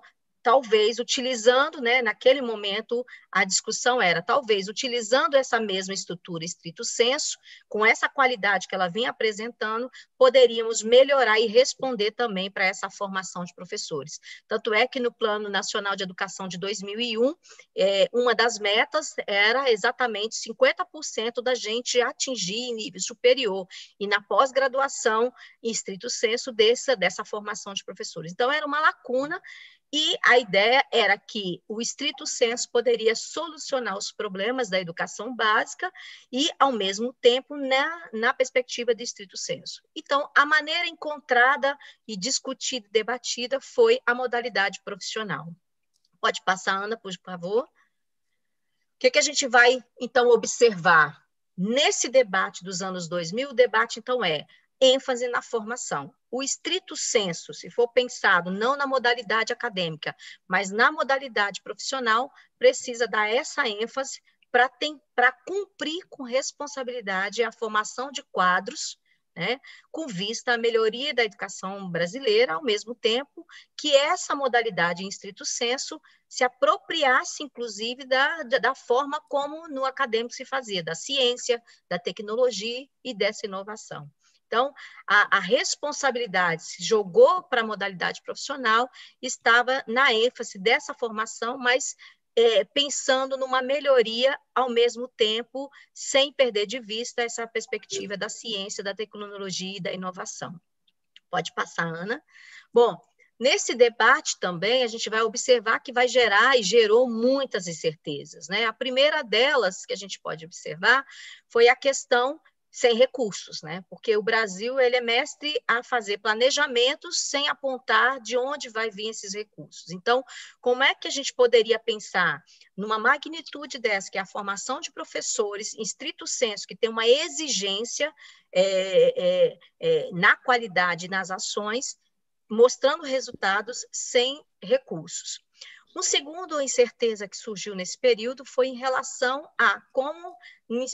talvez utilizando, né, naquele momento a discussão era, talvez utilizando essa mesma estrutura estrito senso, com essa qualidade que ela vinha apresentando, poderíamos melhorar e responder também para essa formação de professores. Tanto é que no Plano Nacional de Educação de 2001, é, uma das metas era exatamente 50% da gente atingir em nível superior, e na pós-graduação, em estrito senso, dessa, dessa formação de professores. Então, era uma lacuna e a ideia era que o estrito senso poderia solucionar os problemas da educação básica e, ao mesmo tempo, na, na perspectiva de estrito senso. Então, a maneira encontrada e discutida debatida foi a modalidade profissional. Pode passar, Ana, por favor. O que, que a gente vai, então, observar? Nesse debate dos anos 2000, o debate, então, é ênfase na formação. O estrito senso, se for pensado não na modalidade acadêmica, mas na modalidade profissional, precisa dar essa ênfase para cumprir com responsabilidade a formação de quadros, né, com vista à melhoria da educação brasileira, ao mesmo tempo que essa modalidade em estrito senso se apropriasse, inclusive, da, da forma como no acadêmico se fazia, da ciência, da tecnologia e dessa inovação. Então, a, a responsabilidade se jogou para a modalidade profissional, estava na ênfase dessa formação, mas é, pensando numa melhoria ao mesmo tempo, sem perder de vista essa perspectiva da ciência, da tecnologia e da inovação. Pode passar, Ana. Bom, nesse debate também a gente vai observar que vai gerar e gerou muitas incertezas. Né? A primeira delas que a gente pode observar foi a questão sem recursos, né? Porque o Brasil ele é mestre a fazer planejamentos sem apontar de onde vai vir esses recursos. Então, como é que a gente poderia pensar numa magnitude dessa, que é a formação de professores, em estrito senso, que tem uma exigência é, é, é, na qualidade nas ações, mostrando resultados sem recursos. Um segundo incerteza que surgiu nesse período foi em relação a como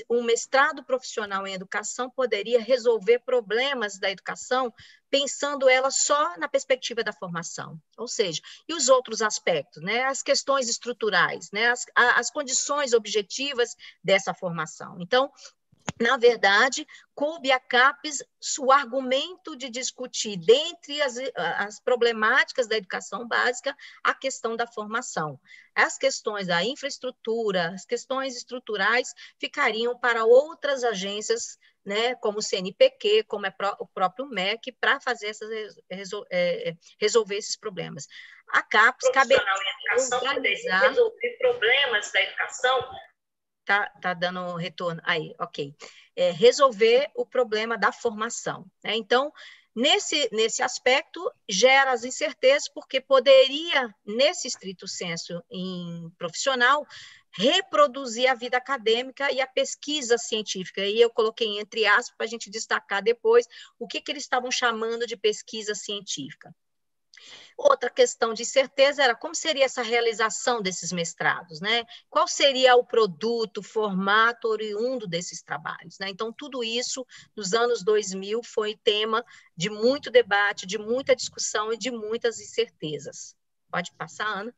um mestrado profissional em educação poderia resolver problemas da educação, pensando ela só na perspectiva da formação. Ou seja, e os outros aspectos, né? as questões estruturais, né? as, as condições objetivas dessa formação. Então, na verdade, coube a CAPES o argumento de discutir, dentre as, as, problemáticas da educação básica, a questão da formação. As questões da infraestrutura, as questões estruturais, ficariam para outras agências, né, como o CNPq, como é o próprio MEC, para fazer essas, resol, é, resolver esses problemas. A CAPES caberia organizar... resolver problemas da educação tá, tá dando retorno. Aí, ok. É, resolver o problema da formação. Né? Então, nesse, nesse aspecto, gera as incertezas, porque poderia, nesse estrito senso em profissional, reproduzir a vida acadêmica e a pesquisa científica. E eu coloquei entre aspas para a gente destacar depois o que, que eles estavam chamando de pesquisa científica. Outra questão de certeza era como seria essa realização desses mestrados, né? Qual seria o produto, formato oriundo desses trabalhos, né? Então, tudo isso, nos anos 2000, foi tema de muito debate, de muita discussão e de muitas incertezas. Pode passar, Ana.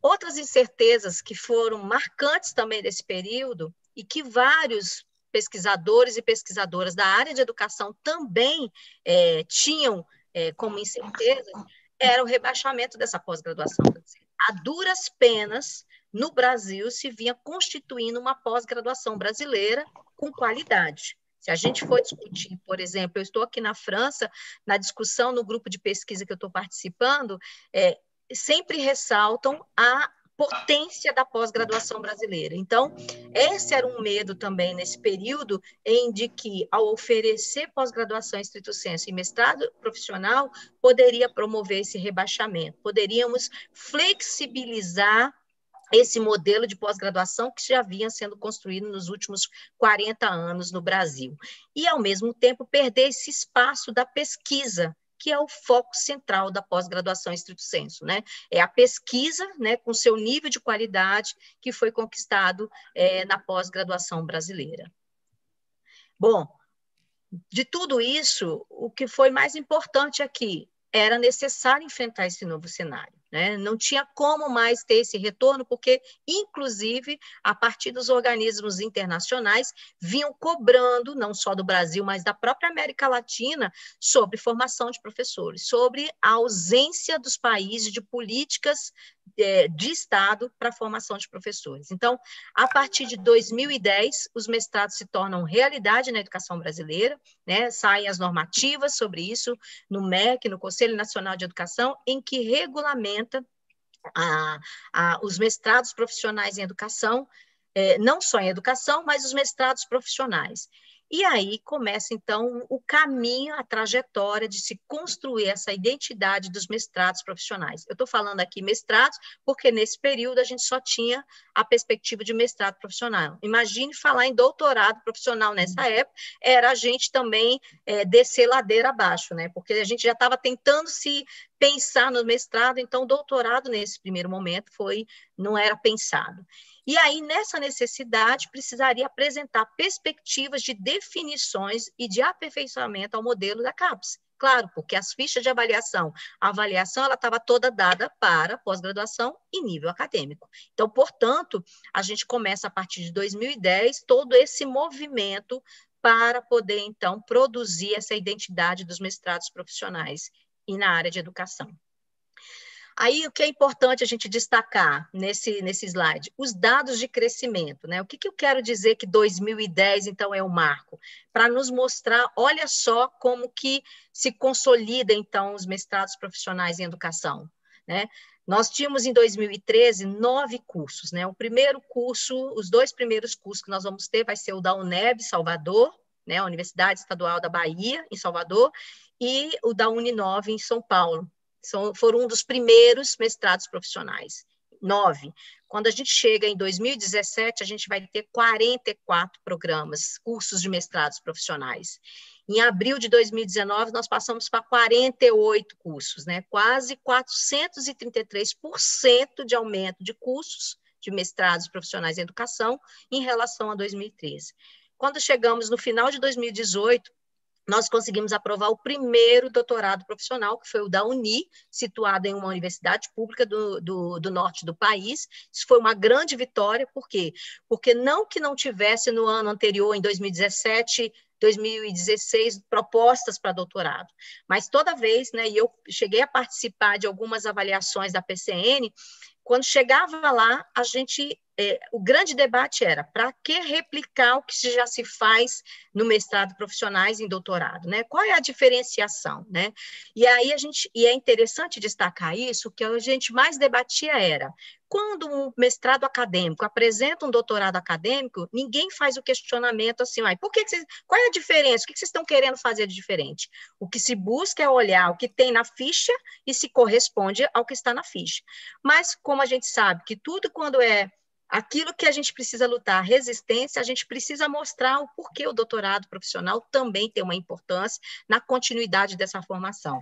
Outras incertezas que foram marcantes também desse período e que vários pesquisadores e pesquisadoras da área de educação também é, tinham é, como incerteza era o rebaixamento dessa pós-graduação. A duras penas, no Brasil, se vinha constituindo uma pós-graduação brasileira com qualidade. Se a gente for discutir, por exemplo, eu estou aqui na França, na discussão no grupo de pesquisa que eu estou participando, é, sempre ressaltam a potência da pós-graduação brasileira. Então, esse era um medo também nesse período em de que, ao oferecer pós-graduação em estrito senso e mestrado profissional, poderia promover esse rebaixamento, poderíamos flexibilizar esse modelo de pós-graduação que já vinha sendo construído nos últimos 40 anos no Brasil. E, ao mesmo tempo, perder esse espaço da pesquisa, que é o foco central da pós-graduação estrito senso, né? É a pesquisa, né, com seu nível de qualidade que foi conquistado é, na pós-graduação brasileira. Bom, de tudo isso, o que foi mais importante aqui era necessário enfrentar esse novo cenário. Né? Não tinha como mais ter esse retorno, porque, inclusive, a partir dos organismos internacionais, vinham cobrando, não só do Brasil, mas da própria América Latina, sobre formação de professores, sobre a ausência dos países de políticas de Estado para a formação de professores. Então, a partir de 2010, os mestrados se tornam realidade na educação brasileira, né? saem as normativas sobre isso no MEC, no Conselho Nacional de Educação, em que regulamenta a, a, os mestrados profissionais em educação, é, não só em educação, mas os mestrados profissionais. E aí começa, então, o caminho, a trajetória de se construir essa identidade dos mestrados profissionais. Eu estou falando aqui mestrados, porque nesse período a gente só tinha a perspectiva de mestrado profissional. Imagine falar em doutorado profissional nessa época, era a gente também é, descer ladeira abaixo, né? Porque a gente já estava tentando se pensar no mestrado, então o doutorado nesse primeiro momento foi não era pensado. E aí, nessa necessidade, precisaria apresentar perspectivas de definições e de aperfeiçoamento ao modelo da CAPES. Claro, porque as fichas de avaliação, a avaliação ela estava toda dada para pós-graduação e nível acadêmico. Então, portanto, a gente começa a partir de 2010 todo esse movimento para poder, então, produzir essa identidade dos mestrados profissionais e na área de educação. Aí, o que é importante a gente destacar nesse, nesse slide? Os dados de crescimento, né? O que, que eu quero dizer que 2010, então, é o marco? Para nos mostrar, olha só como que se consolida, então, os mestrados profissionais em educação, né? Nós tínhamos em 2013 nove cursos, né? O primeiro curso, os dois primeiros cursos que nós vamos ter vai ser o da UNEB Salvador, né? A Universidade Estadual da Bahia, em Salvador, e o da Uninove, em São Paulo, são, foram um dos primeiros mestrados profissionais. Nove. Quando a gente chega em 2017, a gente vai ter 44 programas, cursos de mestrados profissionais. Em abril de 2019, nós passamos para 48 cursos, né? quase 433% de aumento de cursos de mestrados profissionais em educação em relação a 2013. Quando chegamos no final de 2018, nós conseguimos aprovar o primeiro doutorado profissional, que foi o da Uni, situado em uma universidade pública do, do, do, norte do país. Isso foi uma grande vitória, por quê? Porque não que não tivesse no ano anterior, em 2017, 2016, propostas para doutorado, mas toda vez, né, e eu cheguei a participar de algumas avaliações da PCN, quando chegava lá, a gente é, o grande debate era para que replicar o que já se faz no mestrado profissionais em doutorado, né? Qual é a diferenciação, né? E aí a gente e é interessante destacar isso, que a gente mais debatia era quando um mestrado acadêmico apresenta um doutorado acadêmico, ninguém faz o questionamento assim, ah, por que, que vocês, qual é a diferença? O que, que vocês estão querendo fazer de diferente? O que se busca é olhar o que tem na ficha e se corresponde ao que está na ficha. Mas como a gente sabe que tudo quando é aquilo que a gente precisa lutar, resistência, a gente precisa mostrar o porquê o doutorado profissional também tem uma importância na continuidade dessa formação.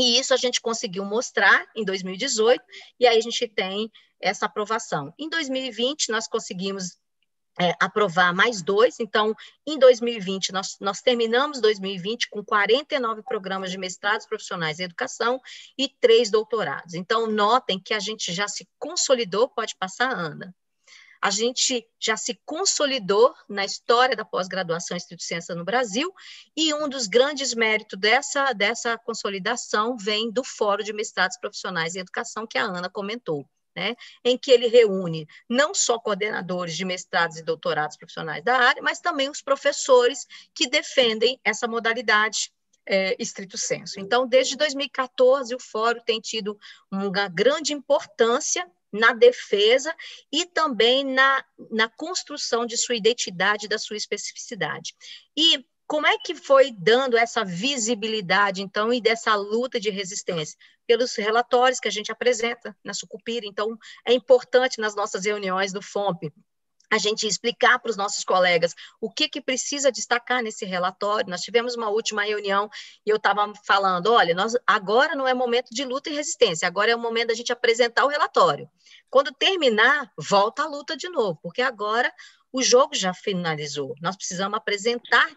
E isso a gente conseguiu mostrar em 2018, e aí a gente tem essa aprovação. Em 2020, nós conseguimos é, aprovar mais dois. Então, em 2020, nós, nós terminamos 2020 com 49 programas de mestrados profissionais em educação e três doutorados. Então, notem que a gente já se consolidou, pode passar, Ana. A gente já se consolidou na história da pós-graduação em Estrito Ciência no Brasil, e um dos grandes méritos dessa, dessa consolidação vem do Fórum de Mestrados Profissionais em Educação, que a Ana comentou né, em que ele reúne não só coordenadores de mestrados e doutorados profissionais da área, mas também os professores que defendem essa modalidade é, estrito senso. Então, desde 2014, o Fórum tem tido uma grande importância na defesa e também na, na construção de sua identidade, da sua especificidade. E como é que foi dando essa visibilidade, então, e dessa luta de resistência? Pelos relatórios que a gente apresenta na Sucupira. Então, é importante nas nossas reuniões do FOMP a gente explicar para os nossos colegas o que, que precisa destacar nesse relatório. Nós tivemos uma última reunião e eu estava falando, olha, nós, agora não é momento de luta e resistência, agora é o momento da gente apresentar o relatório. Quando terminar, volta a luta de novo, porque agora o jogo já finalizou. Nós precisamos apresentar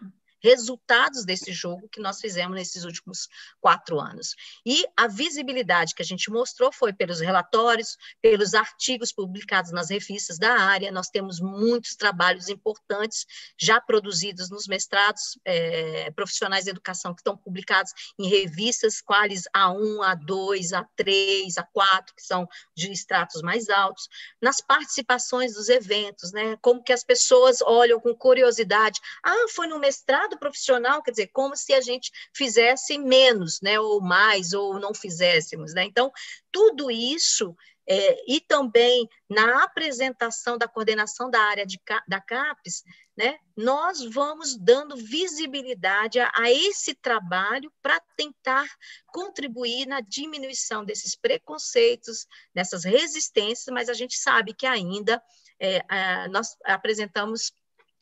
resultados desse jogo que nós fizemos nesses últimos quatro anos. E a visibilidade que a gente mostrou foi pelos relatórios, pelos artigos publicados nas revistas da área. Nós temos muitos trabalhos importantes já produzidos nos mestrados é, profissionais de educação que estão publicados em revistas, quais A1, A2, A3, A4, que são de estratos mais altos, nas participações dos eventos, né? Como que as pessoas olham com curiosidade. Ah, foi no mestrado profissional, quer dizer, como se a gente fizesse menos, né, ou mais, ou não fizéssemos, né? Então, tudo isso é, e também na apresentação da coordenação da área de, da CAPES, né, nós vamos dando visibilidade a, a esse trabalho para tentar contribuir na diminuição desses preconceitos, dessas resistências, mas a gente sabe que ainda é, a, nós apresentamos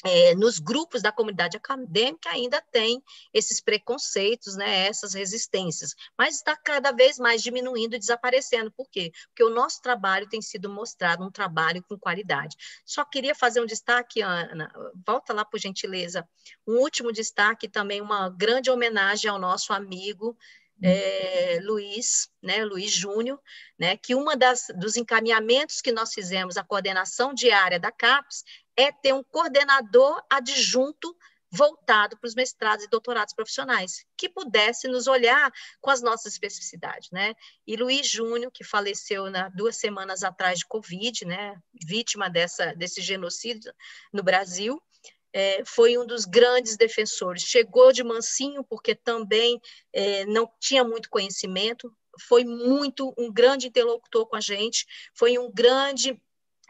é, nos grupos da comunidade acadêmica ainda tem esses preconceitos, né, essas resistências, mas está cada vez mais diminuindo e desaparecendo. Por quê? Porque o nosso trabalho tem sido mostrado um trabalho com qualidade. Só queria fazer um destaque, Ana, volta lá, por gentileza, um último destaque também, uma grande homenagem ao nosso amigo é, Luiz, né, Luiz Júnior, né, que uma das dos encaminhamentos que nós fizemos à coordenação diária da CAPES é ter um coordenador adjunto voltado para os mestrados e doutorados profissionais, que pudesse nos olhar com as nossas especificidades, né? E Luiz Júnior, que faleceu na, duas semanas atrás de Covid, né? Vítima dessa, desse genocídio no Brasil, é, foi um dos grandes defensores. Chegou de mansinho, porque também é, não tinha muito conhecimento, foi muito um grande interlocutor com a gente, foi um grande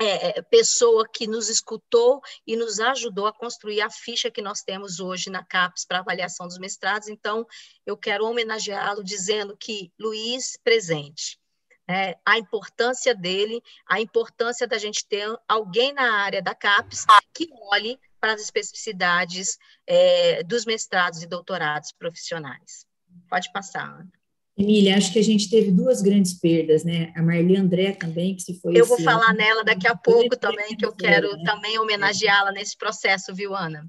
é, é, pessoa que nos escutou e nos ajudou a construir a ficha que nós temos hoje na CAPES para avaliação dos mestrados. Então, eu quero homenageá-lo dizendo que Luiz presente. É, a importância dele, a importância da gente ter alguém na área da CAPES que olhe para as especificidades é, dos mestrados e doutorados profissionais. Pode passar, Ana. Emília, acho que a gente teve duas grandes perdas, né? A Marli André também, que se foi. Eu vou falar nela daqui a pouco também, que eu quero né? também homenageá-la nesse processo, viu, Ana?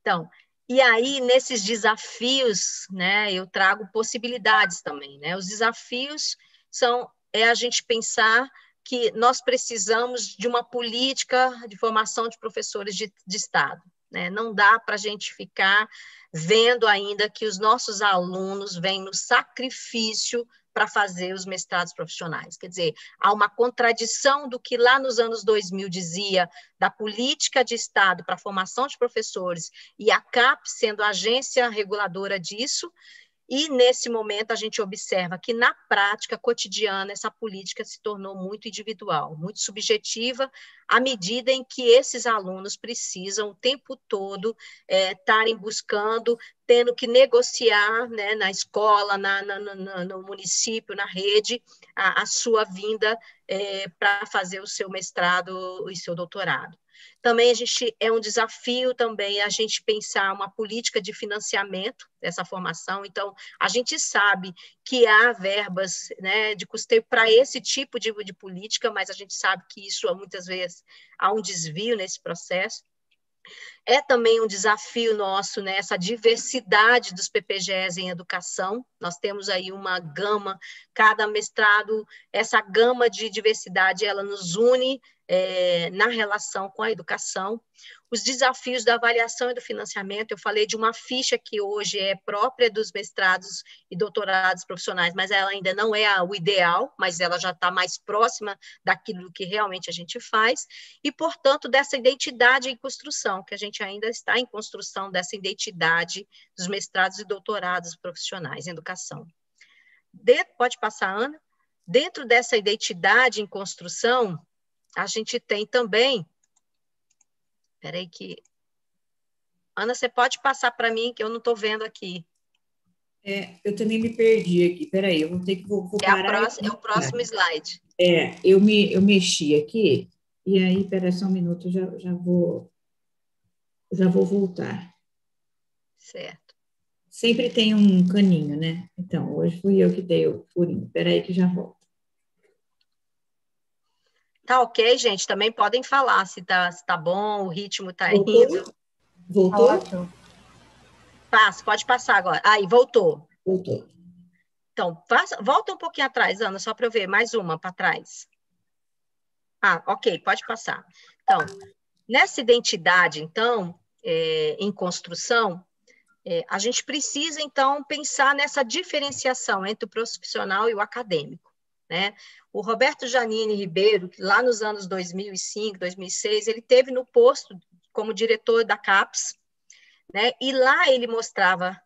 Então, e aí, nesses desafios, né, eu trago possibilidades também, né? Os desafios são é a gente pensar que nós precisamos de uma política de formação de professores de, de Estado. Né? Não dá para a gente ficar vendo ainda que os nossos alunos vêm no sacrifício para fazer os mestrados profissionais. Quer dizer, há uma contradição do que lá nos anos 2000 dizia da política de Estado para a formação de professores e a CAP sendo a agência reguladora disso, e nesse momento a gente observa que na prática cotidiana essa política se tornou muito individual, muito subjetiva, à medida em que esses alunos precisam o tempo todo é, estarem buscando, tendo que negociar né, na escola, na, na, na, no município, na rede, a, a sua vinda é, para fazer o seu mestrado e seu doutorado. Também a gente é um desafio também a gente pensar uma política de financiamento dessa formação. Então, a gente sabe que há verbas né, de custeio para esse tipo de, de política, mas a gente sabe que isso muitas vezes há um desvio nesse processo. É também um desafio nosso, né, essa diversidade dos PPGs em educação. Nós temos aí uma gama, cada mestrado, essa gama de diversidade, ela nos une é, na relação com a educação. Os desafios da avaliação e do financiamento, eu falei de uma ficha que hoje é própria dos mestrados e doutorados profissionais, mas ela ainda não é o ideal, mas ela já está mais próxima daquilo que realmente a gente faz, e, portanto, dessa identidade em construção, que a gente ainda está em construção dessa identidade dos mestrados e doutorados profissionais em educação. De, pode passar, Ana? Dentro dessa identidade em construção, a gente tem também. Espera que. Ana, você pode passar para mim, que eu não estou vendo aqui. É, eu também me perdi aqui. Espera aí, eu vou ter que vou, vou é, próxima, é, o próximo slide. É, eu me eu mexi aqui e aí, espera só um minuto, já já vou já vou voltar. Certo. Sempre tem um caninho, né? Então, hoje fui eu que dei o furinho. Espera aí que já volto. Tá ok, gente? Também podem falar se tá, se tá bom, o ritmo tá voltou? indo. Voltou? Ótimo. Passa, pode passar agora. Aí, voltou. Voltou. Então, passa, volta um pouquinho atrás, Ana, só para eu ver. Mais uma para trás. Ah, ok, pode passar. Então, nessa identidade, então, é, em construção, é, a gente precisa, então, pensar nessa diferenciação entre o profissional e o acadêmico. Né? O Roberto Janine Ribeiro, lá nos anos 2005, 2006, ele teve no posto como diretor da CAPES, né? e lá ele mostrava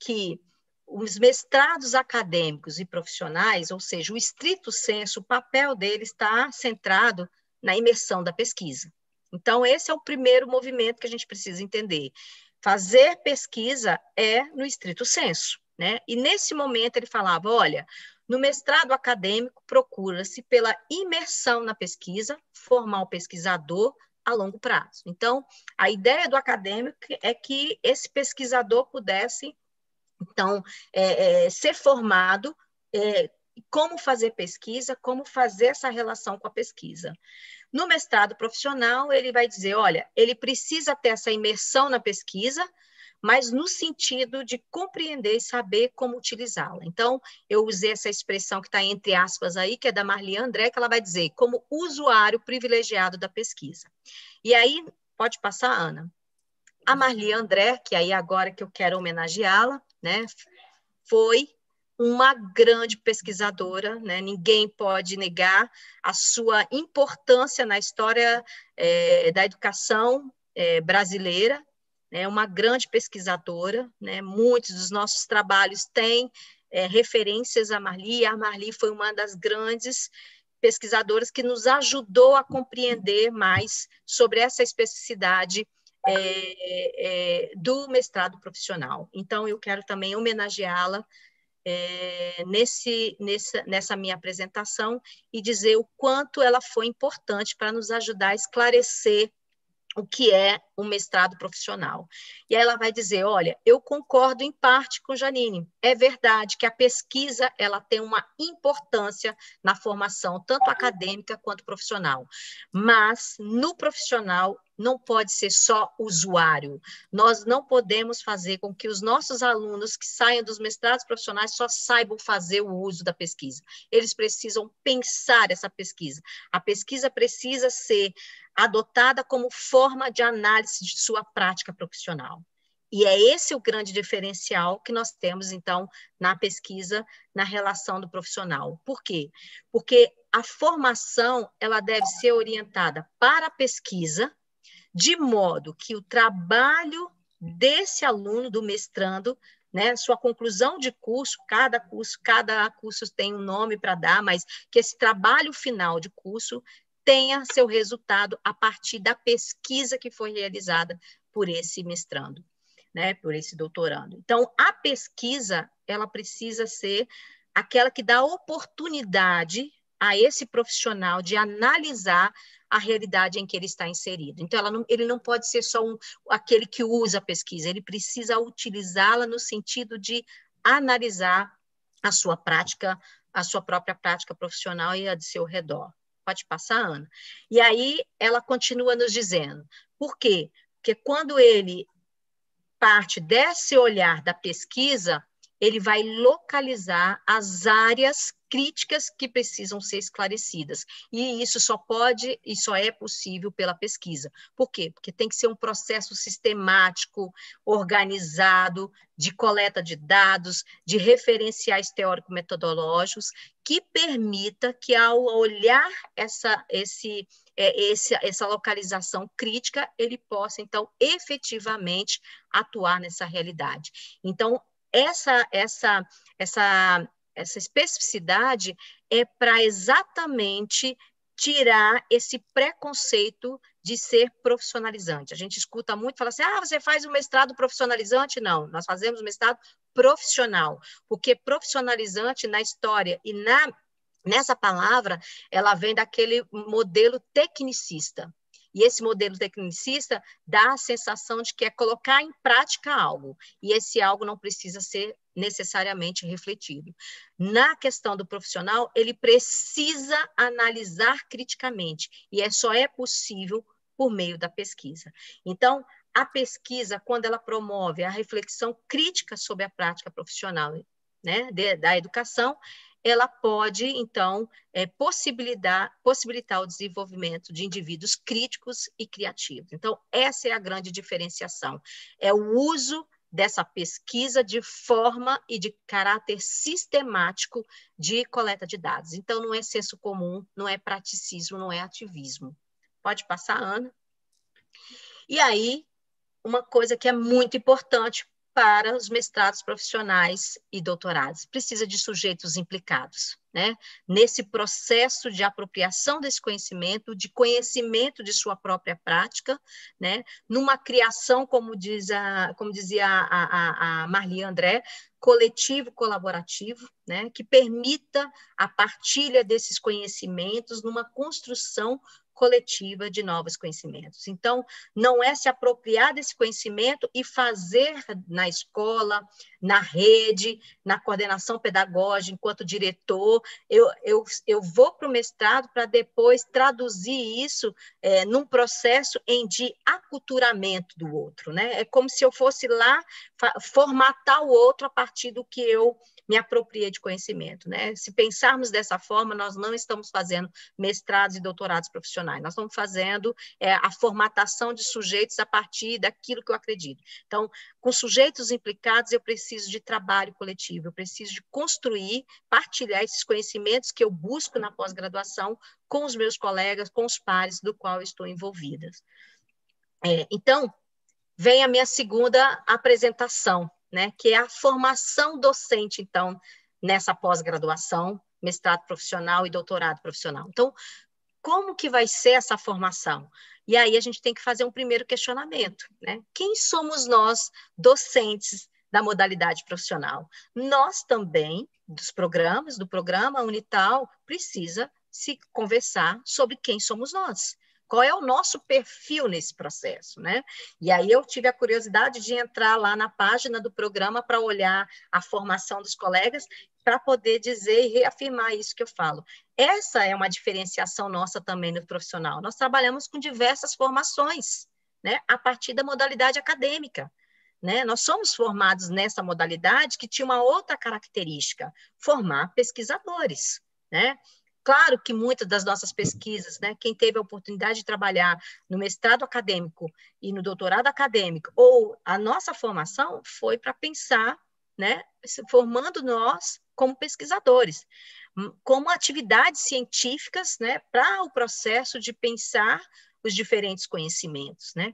que os mestrados acadêmicos e profissionais, ou seja, o estrito senso, o papel dele está centrado na imersão da pesquisa. Então, esse é o primeiro movimento que a gente precisa entender. Fazer pesquisa é no estrito senso. Né? E nesse momento ele falava: olha, no mestrado acadêmico, procura-se pela imersão na pesquisa, formar o pesquisador a longo prazo. Então, a ideia do acadêmico é que esse pesquisador pudesse, então, é, é, ser formado é, como fazer pesquisa, como fazer essa relação com a pesquisa. No mestrado profissional, ele vai dizer, olha, ele precisa ter essa imersão na pesquisa, mas no sentido de compreender e saber como utilizá-la. Então, eu usei essa expressão que está entre aspas aí, que é da Marli André, que ela vai dizer como usuário privilegiado da pesquisa. E aí, pode passar, Ana. A Marli André, que aí agora que eu quero homenageá-la, né, foi uma grande pesquisadora, né? ninguém pode negar a sua importância na história é, da educação é, brasileira, é uma grande pesquisadora, né? muitos dos nossos trabalhos têm é, referências a Marli, a Marli foi uma das grandes pesquisadoras que nos ajudou a compreender mais sobre essa especificidade é, é, do mestrado profissional. Então, eu quero também homenageá-la é, nesse, nessa, nessa minha apresentação e dizer o quanto ela foi importante para nos ajudar a esclarecer o que é um mestrado profissional. E aí ela vai dizer, olha, eu concordo em parte com Janine. É verdade que a pesquisa ela tem uma importância na formação tanto acadêmica quanto profissional. Mas no profissional não pode ser só usuário. Nós não podemos fazer com que os nossos alunos que saiam dos mestrados profissionais só saibam fazer o uso da pesquisa. Eles precisam pensar essa pesquisa. A pesquisa precisa ser adotada como forma de análise de sua prática profissional. E é esse o grande diferencial que nós temos, então, na pesquisa, na relação do profissional. Por quê? Porque a formação ela deve ser orientada para a pesquisa, de modo que o trabalho desse aluno, do mestrando, né, sua conclusão de curso, cada curso, cada curso tem um nome para dar, mas que esse trabalho final de curso tenha seu resultado a partir da pesquisa que foi realizada por esse mestrando, né, por esse doutorando. Então, a pesquisa, ela precisa ser aquela que dá oportunidade a esse profissional de analisar a realidade em que ele está inserido. Então, não, ele não pode ser só um, aquele que usa a pesquisa, ele precisa utilizá-la no sentido de analisar a sua prática, a sua própria prática profissional e a de seu redor. Pode passar, Ana. E aí ela continua nos dizendo, por quê? Porque quando ele parte desse olhar da pesquisa, ele vai localizar as áreas críticas que precisam ser esclarecidas. E isso só pode e só é possível pela pesquisa. Por quê? Porque tem que ser um processo sistemático, organizado, de coleta de dados, de referenciais teórico-metodológicos, que permita que, ao olhar essa, esse, é, esse, essa localização crítica, ele possa, então, efetivamente atuar nessa realidade. Então, essa, essa, essa, essa especificidade é para exatamente tirar esse preconceito de ser profissionalizante. A gente escuta muito falar assim: ah, você faz um mestrado profissionalizante? Não, nós fazemos um mestrado profissional, porque profissionalizante na história e na nessa palavra, ela vem daquele modelo tecnicista. E esse modelo tecnicista dá a sensação de que é colocar em prática algo, e esse algo não precisa ser necessariamente refletido. Na questão do profissional, ele precisa analisar criticamente, e é só é possível por meio da pesquisa. Então, a pesquisa, quando ela promove a reflexão crítica sobre a prática profissional né, de, da educação, ela pode, então, é, possibilitar, possibilitar o desenvolvimento de indivíduos críticos e criativos. Então, essa é a grande diferenciação. É o uso dessa pesquisa de forma e de caráter sistemático de coleta de dados. Então, não é senso comum, não é praticismo, não é ativismo. Pode passar, Ana? E aí, uma coisa que é muito importante para os mestrados profissionais e doutorados. Precisa de sujeitos implicados, né? Nesse processo de apropriação desse conhecimento, de conhecimento de sua própria prática, né? Numa criação, como, diz a, como dizia a, a, a Marli André, coletivo colaborativo, né? Que permita a partilha desses conhecimentos numa construção coletiva de novos conhecimentos. Então, não é se apropriar desse conhecimento e fazer na escola, na rede, na coordenação pedagógica, enquanto diretor, eu, eu, eu vou para o mestrado para depois traduzir isso é, num processo em de aculturamento do outro, né? É como se eu fosse lá formatar o outro a partir do que eu me apropriei de conhecimento, né? Se pensarmos dessa forma, nós não estamos fazendo mestrados e doutorados profissionais, nós estamos fazendo é, a formatação de sujeitos a partir daquilo que eu acredito. Então, com sujeitos implicados, eu preciso de trabalho coletivo, eu preciso de construir, partilhar esses conhecimentos que eu busco na pós-graduação com os meus colegas, com os pares do qual estou envolvida. É, então, vem a minha segunda apresentação, né, que é a formação docente, então, nessa pós-graduação, mestrado profissional e doutorado profissional. Então, como que vai ser essa formação? E aí a gente tem que fazer um primeiro questionamento, né? Quem somos nós, docentes da modalidade profissional? Nós também, dos programas, do programa Unital, precisa se conversar sobre quem somos nós. Qual é o nosso perfil nesse processo, né? E aí eu tive a curiosidade de entrar lá na página do programa para olhar a formação dos colegas, para poder dizer e reafirmar isso que eu falo. Essa é uma diferenciação nossa também no profissional. Nós trabalhamos com diversas formações, né? A partir da modalidade acadêmica. Né? Nós somos formados nessa modalidade que tinha uma outra característica, formar pesquisadores. Né? Claro que muitas das nossas pesquisas, né, quem teve a oportunidade de trabalhar no mestrado acadêmico e no doutorado acadêmico, ou a nossa formação foi para pensar, né, formando nós como pesquisadores, hum, como atividades científicas, né, para o processo de pensar os diferentes conhecimentos, né?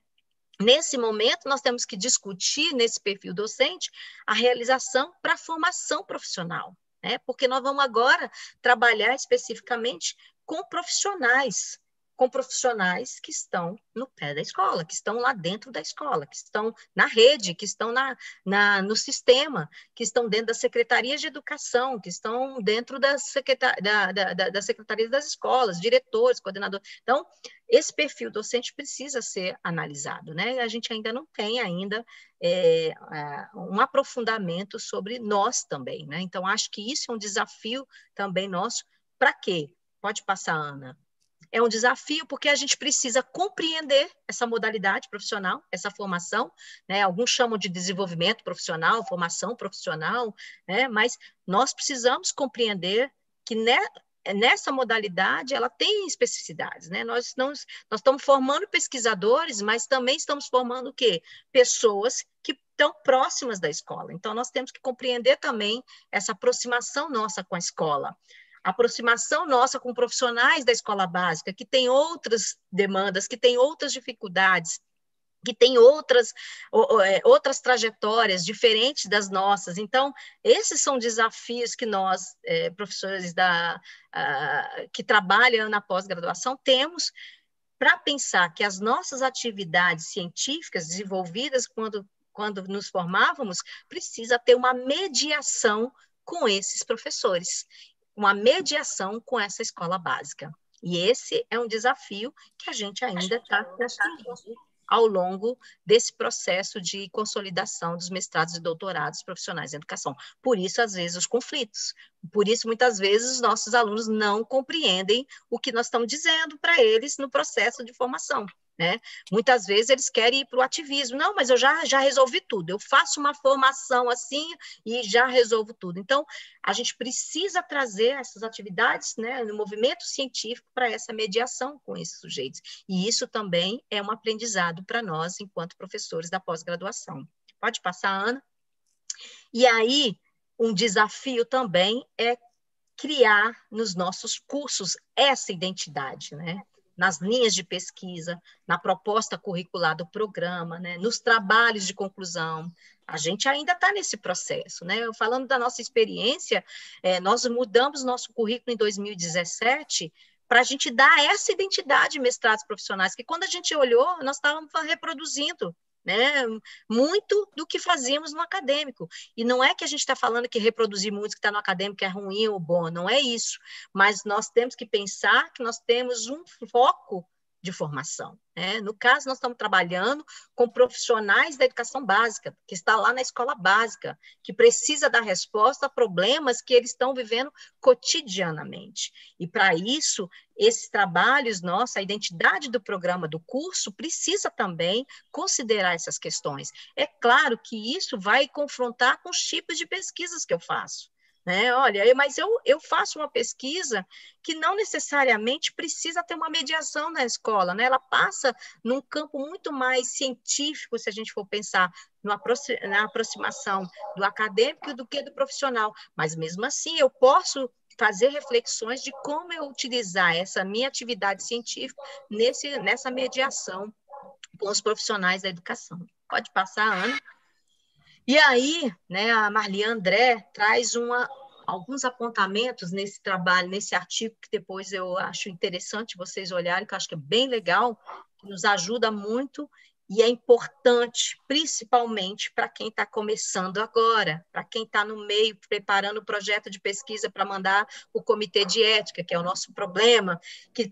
Nesse momento, nós temos que discutir, nesse perfil docente, a realização para a formação profissional né? porque nós vamos agora trabalhar especificamente com profissionais com profissionais que estão no pé da escola, que estão lá dentro da escola, que estão na rede, que estão na, na, no sistema, que estão dentro das secretarias de educação, que estão dentro das, secretar, da, da, da, secretarias das escolas, diretores, coordenadores. Então, esse perfil docente precisa ser analisado, né? A gente ainda não tem ainda é, um aprofundamento sobre nós também, né? Então, acho que isso é um desafio também nosso. Para quê? Pode passar, Ana é um desafio porque a gente precisa compreender essa modalidade profissional, essa formação, né? Alguns chamam de desenvolvimento profissional, formação profissional, né? Mas nós precisamos compreender que ne nessa modalidade ela tem especificidades, né? Nós não nós estamos formando pesquisadores, mas também estamos formando o quê? Pessoas que estão próximas da escola. Então nós temos que compreender também essa aproximação nossa com a escola aproximação nossa com profissionais da escola básica, que tem outras demandas, que tem outras dificuldades, que tem outras, é, outras trajetórias diferentes das nossas. Então, esses são desafios que nós, é, professores da, que trabalham na pós-graduação, temos para pensar que as nossas atividades científicas desenvolvidas quando, quando nos formávamos, precisa ter uma mediação com esses professores uma mediação com essa escola básica. E esse é um desafio que a gente ainda está construindo ao longo desse processo de consolidação dos mestrados e doutorados profissionais em educação. Por isso, às vezes, os conflitos. Por isso, muitas vezes, os nossos alunos não compreendem o que nós estamos dizendo para eles no processo de formação. Né? Muitas vezes eles querem ir para o ativismo. Não, mas eu já, já resolvi tudo. Eu faço uma formação assim e já resolvo tudo. Então, a gente precisa trazer essas atividades né, no movimento científico para essa mediação com esses sujeitos. E isso também é um aprendizado para nós, enquanto professores da pós-graduação. Pode passar, Ana? E aí, um desafio também é criar nos nossos cursos essa identidade, né? Nas linhas de pesquisa, na proposta curricular do programa, né, nos trabalhos de conclusão. A gente ainda está nesse processo. Né? Falando da nossa experiência, é, nós mudamos nosso currículo em 2017 para a gente dar essa identidade de mestrados profissionais, que quando a gente olhou, nós estávamos reproduzindo né? Muito do que fazíamos no acadêmico. E não é que a gente está falando que reproduzir muito que está no acadêmico é ruim ou bom, não é isso. Mas nós temos que pensar que nós temos um foco de formação. Né? No caso, nós estamos trabalhando com profissionais da educação básica, que está lá na escola básica, que precisa dar resposta a problemas que eles estão vivendo cotidianamente. E para isso, esses trabalhos, nossa, a identidade do programa do curso precisa também considerar essas questões. É claro que isso vai confrontar com os tipos de pesquisas que eu faço. Né? Olha, mas eu, eu faço uma pesquisa que não necessariamente precisa ter uma mediação na escola, né? ela passa num campo muito mais científico, se a gente for pensar na aproximação do acadêmico do que do profissional, mas mesmo assim eu posso fazer reflexões de como eu utilizar essa minha atividade científica nesse, nessa mediação com os profissionais da educação. Pode passar, Ana. E aí, né, a Marli André traz uma, alguns apontamentos nesse trabalho, nesse artigo, que depois eu acho interessante vocês olharem, que eu acho que é bem legal, que nos ajuda muito e é importante, principalmente para quem está começando agora, para quem está no meio preparando o projeto de pesquisa para mandar o comitê de ética, que é o nosso problema, que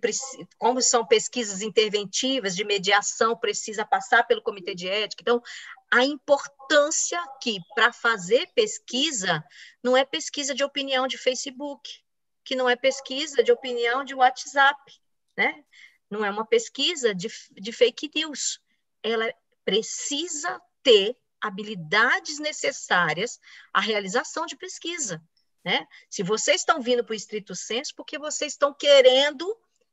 como são pesquisas interventivas de mediação, precisa passar pelo comitê de ética. Então, a importância que para fazer pesquisa não é pesquisa de opinião de Facebook, que não é pesquisa de opinião de WhatsApp, né? Não é uma pesquisa de, de fake news ela precisa ter habilidades necessárias à realização de pesquisa. Né? Se vocês estão vindo para o estrito senso, porque vocês estão querendo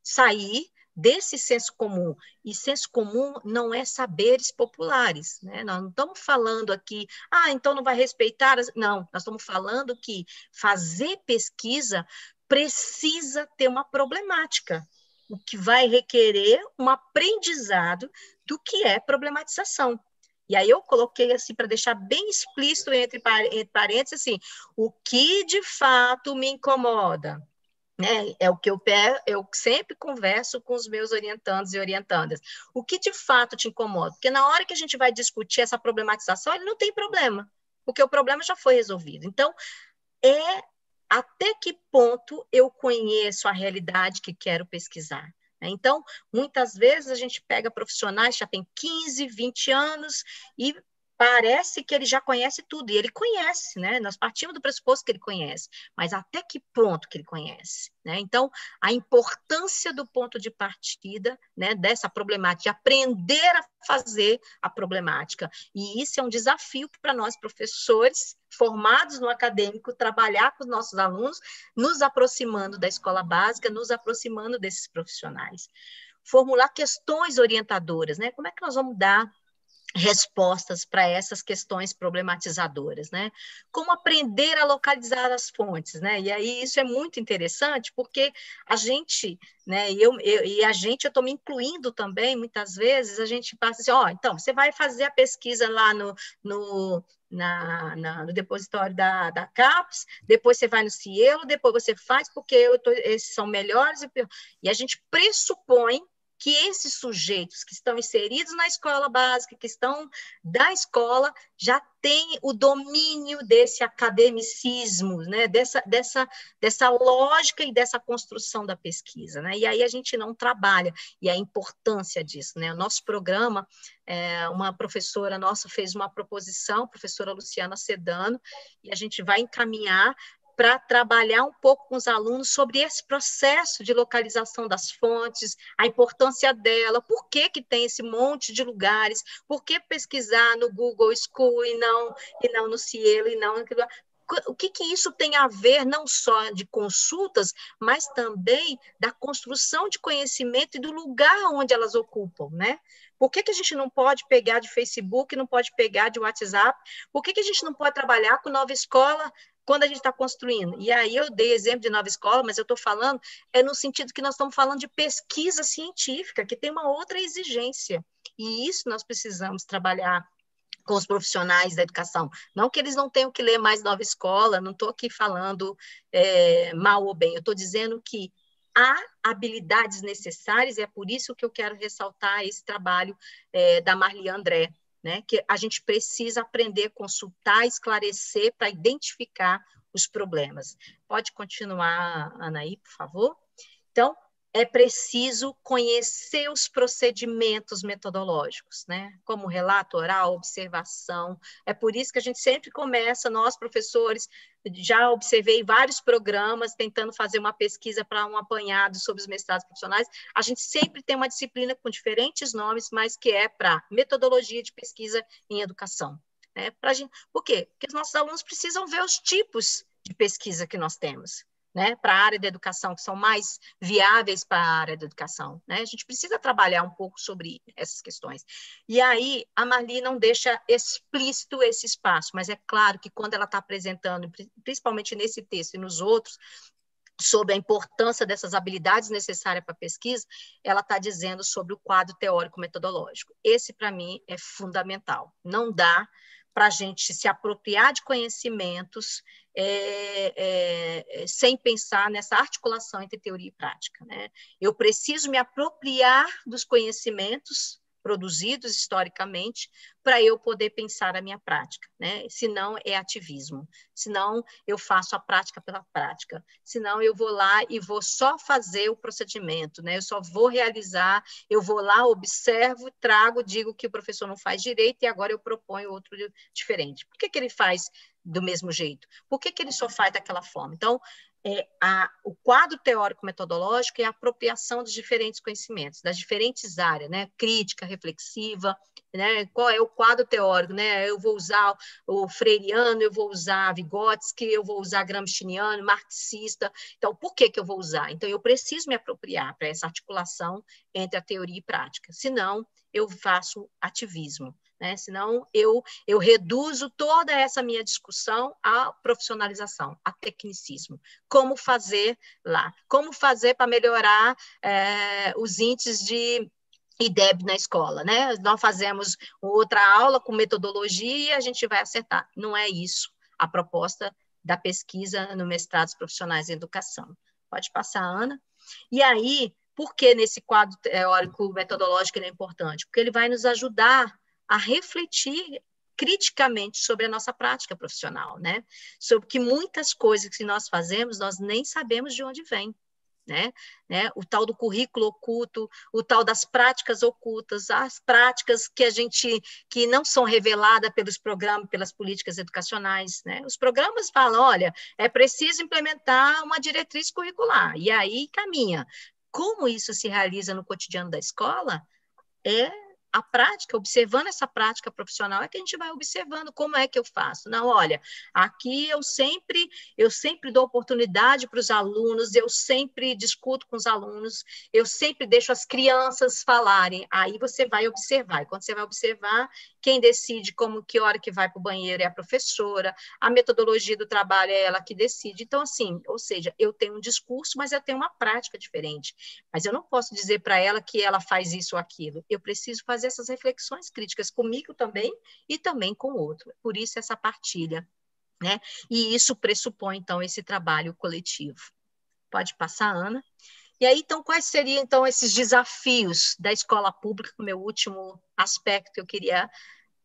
sair desse senso comum. E senso comum não é saberes populares. Né? Nós não estamos falando aqui, ah, então não vai respeitar. As... Não, nós estamos falando que fazer pesquisa precisa ter uma problemática o que vai requerer um aprendizado do que é problematização. E aí eu coloquei assim para deixar bem explícito entre, entre parênteses assim, o que de fato me incomoda, né? É o que eu, eu sempre converso com os meus orientandos e orientandas. O que de fato te incomoda? Porque na hora que a gente vai discutir essa problematização, ele não tem problema, porque o problema já foi resolvido. Então, é até que ponto eu conheço a realidade que quero pesquisar. Né? Então, muitas vezes a gente pega profissionais que já têm 15, 20 anos e parece que ele já conhece tudo, e ele conhece, né? Nós partimos do pressuposto que ele conhece, mas até que ponto que ele conhece, né? Então, a importância do ponto de partida, né, dessa problemática, de aprender a fazer a problemática, e isso é um desafio para nós professores formados no acadêmico trabalhar com os nossos alunos, nos aproximando da escola básica, nos aproximando desses profissionais. Formular questões orientadoras, né? Como é que nós vamos dar respostas para essas questões problematizadoras, né? Como aprender a localizar as fontes, né? E aí isso é muito interessante porque a gente, né? E, eu, eu e a gente, eu estou me incluindo também, muitas vezes a gente passa assim, ó, oh, então você vai fazer a pesquisa lá no, no na, na, no depositório da, da CAPES, depois você vai no Cielo, depois você faz, porque eu tô, esses são melhores, e, e a gente pressupõe que esses sujeitos que estão inseridos na escola básica, que estão da escola, já têm o domínio desse academicismo, né? dessa, dessa, dessa lógica e dessa construção da pesquisa. Né? E aí a gente não trabalha, e a importância disso. Né? O nosso programa, é, uma professora nossa fez uma proposição, professora Luciana Sedano, e a gente vai encaminhar para trabalhar um pouco com os alunos sobre esse processo de localização das fontes, a importância dela, por que, que tem esse monte de lugares, por que pesquisar no Google School e não, e não no Cielo e não o que, que isso tem a ver não só de consultas, mas também da construção de conhecimento e do lugar onde elas ocupam, né? Por que, que a gente não pode pegar de Facebook, não pode pegar de WhatsApp? Por que, que a gente não pode trabalhar com nova escola quando a gente está construindo. E aí eu dei exemplo de nova escola, mas eu estou falando é no sentido que nós estamos falando de pesquisa científica, que tem uma outra exigência. E isso nós precisamos trabalhar com os profissionais da educação. Não que eles não tenham que ler mais nova escola, não estou aqui falando é, mal ou bem, eu estou dizendo que há habilidades necessárias, e é por isso que eu quero ressaltar esse trabalho é, da Marli André, né? Que a gente precisa aprender consultar, esclarecer para identificar os problemas. Pode continuar, Anaí, por favor? Então, é preciso conhecer os procedimentos metodológicos, né? Como relato oral, observação. É por isso que a gente sempre começa, nós professores, já observei vários programas tentando fazer uma pesquisa para um apanhado sobre os mestrados profissionais. A gente sempre tem uma disciplina com diferentes nomes, mas que é para metodologia de pesquisa em educação. Né? Pra gente, por quê? Porque os nossos alunos precisam ver os tipos de pesquisa que nós temos né, para a área da educação, que são mais viáveis para a área da educação. Né? A gente precisa trabalhar um pouco sobre essas questões. E aí, a Marli não deixa explícito esse espaço, mas é claro que quando ela está apresentando, principalmente nesse texto e nos outros, sobre a importância dessas habilidades necessárias para a pesquisa, ela está dizendo sobre o quadro teórico-metodológico. Esse, para mim, é fundamental. Não dá para a gente se apropriar de conhecimentos é, é, sem pensar nessa articulação entre teoria e prática. Né? Eu preciso me apropriar dos conhecimentos produzidos historicamente para eu poder pensar a minha prática, né? Senão é ativismo, senão eu faço a prática pela prática, senão eu vou lá e vou só fazer o procedimento, né? Eu só vou realizar, eu vou lá, observo, trago, digo que o professor não faz direito e agora eu proponho outro diferente. Por que, que ele faz do mesmo jeito? Por que, que ele só faz daquela forma? Então, é a, o quadro teórico-metodológico é a apropriação dos diferentes conhecimentos, das diferentes áreas, né? Crítica, reflexiva, né? Qual é o quadro teórico, né? Eu vou usar o freiriano, eu vou usar Vygotsky, eu vou usar gramsciano, marxista. Então, por que que eu vou usar? Então, eu preciso me apropriar para essa articulação entre a teoria e prática. Senão, eu faço ativismo né? Senão eu, eu reduzo toda essa minha discussão à profissionalização, a tecnicismo. Como fazer lá? Como fazer para melhorar é, os índices de IDEB na escola, né? Nós fazemos outra aula com metodologia e a gente vai acertar. Não é isso a proposta da pesquisa no mestrados profissionais em educação. Pode passar, Ana. E aí, por que nesse quadro teórico metodológico ele é importante? Porque ele vai nos ajudar a refletir criticamente sobre a nossa prática profissional, né? Sobre que muitas coisas que nós fazemos, nós nem sabemos de onde vem. Né? né? O tal do currículo oculto, o tal das práticas ocultas, as práticas que a gente que não são reveladas pelos programas, pelas políticas educacionais, né? Os programas falam, olha, é preciso implementar uma diretriz curricular e aí caminha. Como isso se realiza no cotidiano da escola é a prática, observando essa prática profissional, é que a gente vai observando como é que eu faço. Não, olha, aqui eu sempre, eu sempre dou oportunidade para os alunos, eu sempre discuto com os alunos, eu sempre deixo as crianças falarem. Aí você vai observar. E quando você vai observar, quem decide como que hora que vai para o banheiro é a professora, a metodologia do trabalho é ela que decide. Então, assim, ou seja, eu tenho um discurso, mas eu tenho uma prática diferente. Mas eu não posso dizer para ela que ela faz isso ou aquilo. Eu preciso fazer essas reflexões críticas comigo também e também com o outro. Por isso essa partilha. Né? E isso pressupõe, então, esse trabalho coletivo. Pode passar, Ana. E aí, então, quais seriam, então, esses desafios da escola pública, meu último aspecto que eu queria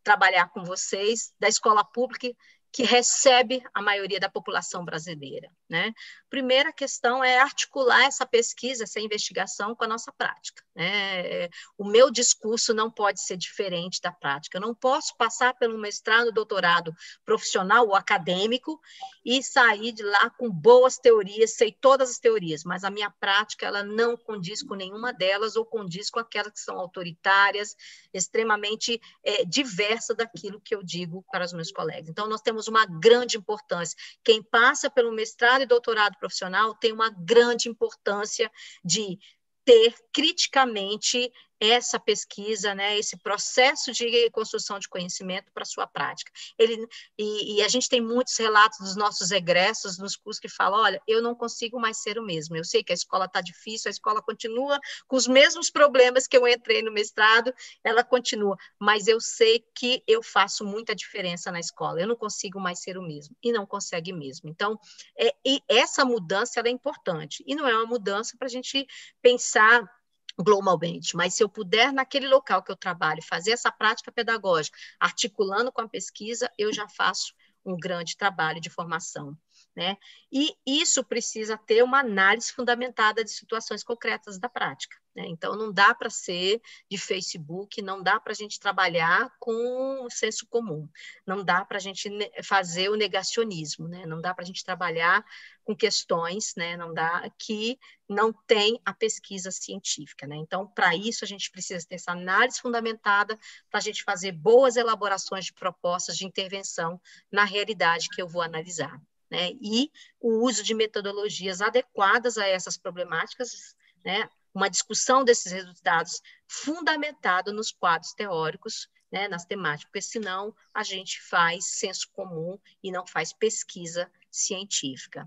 trabalhar com vocês, da escola pública que recebe a maioria da população brasileira. Né? Primeira questão é articular essa pesquisa, essa investigação com a nossa prática. Né? O meu discurso não pode ser diferente da prática. Eu não posso passar pelo mestrado, doutorado profissional ou acadêmico e sair de lá com boas teorias, sei todas as teorias, mas a minha prática ela não condiz com nenhuma delas ou condiz com aquelas que são autoritárias, extremamente é, diversa daquilo que eu digo para os meus colegas. Então, nós temos uma grande importância. Quem passa pelo mestrado e doutorado profissional tem uma grande importância de ter criticamente essa pesquisa, né, esse processo de construção de conhecimento para a sua prática. Ele, e, e, a gente tem muitos relatos dos nossos egressos nos cursos que falam, olha, eu não consigo mais ser o mesmo, eu sei que a escola está difícil, a escola continua com os mesmos problemas que eu entrei no mestrado, ela continua, mas eu sei que eu faço muita diferença na escola, eu não consigo mais ser o mesmo, e não consegue mesmo. Então, é, essa mudança é importante, e não é uma mudança para a gente pensar globalmente, mas se eu puder, naquele local que eu trabalho, fazer essa prática pedagógica, articulando com a pesquisa, eu já faço um grande trabalho de formação. Né? E isso precisa ter uma análise fundamentada de situações concretas da prática. Né? Então, não dá para ser de Facebook, não dá para a gente trabalhar com senso comum, não dá para a gente fazer o negacionismo, né? não dá para a gente trabalhar com questões, né? não dá que não tem a pesquisa científica. Né? Então, para isso, a gente precisa ter essa análise fundamentada para a gente fazer boas elaborações de propostas de intervenção na realidade que eu vou analisar. Né? E o uso de metodologias adequadas a essas problemáticas, né? uma discussão desses resultados fundamentado nos quadros teóricos, né, nas temáticas, porque senão a gente faz senso comum e não faz pesquisa científica.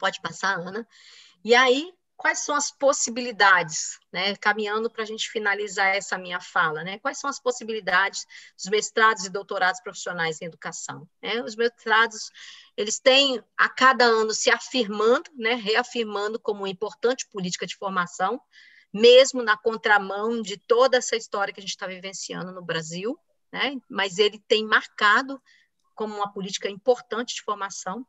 Pode passar, Ana. E aí, quais são as possibilidades, né, caminhando para a gente finalizar essa minha fala, né, quais são as possibilidades dos mestrados e doutorados profissionais em educação? Né? Os mestrados, eles têm a cada ano se afirmando, né, reafirmando como uma importante política de formação, mesmo na contramão de toda essa história que a gente está vivenciando no Brasil, né, mas ele tem marcado como uma política importante de formação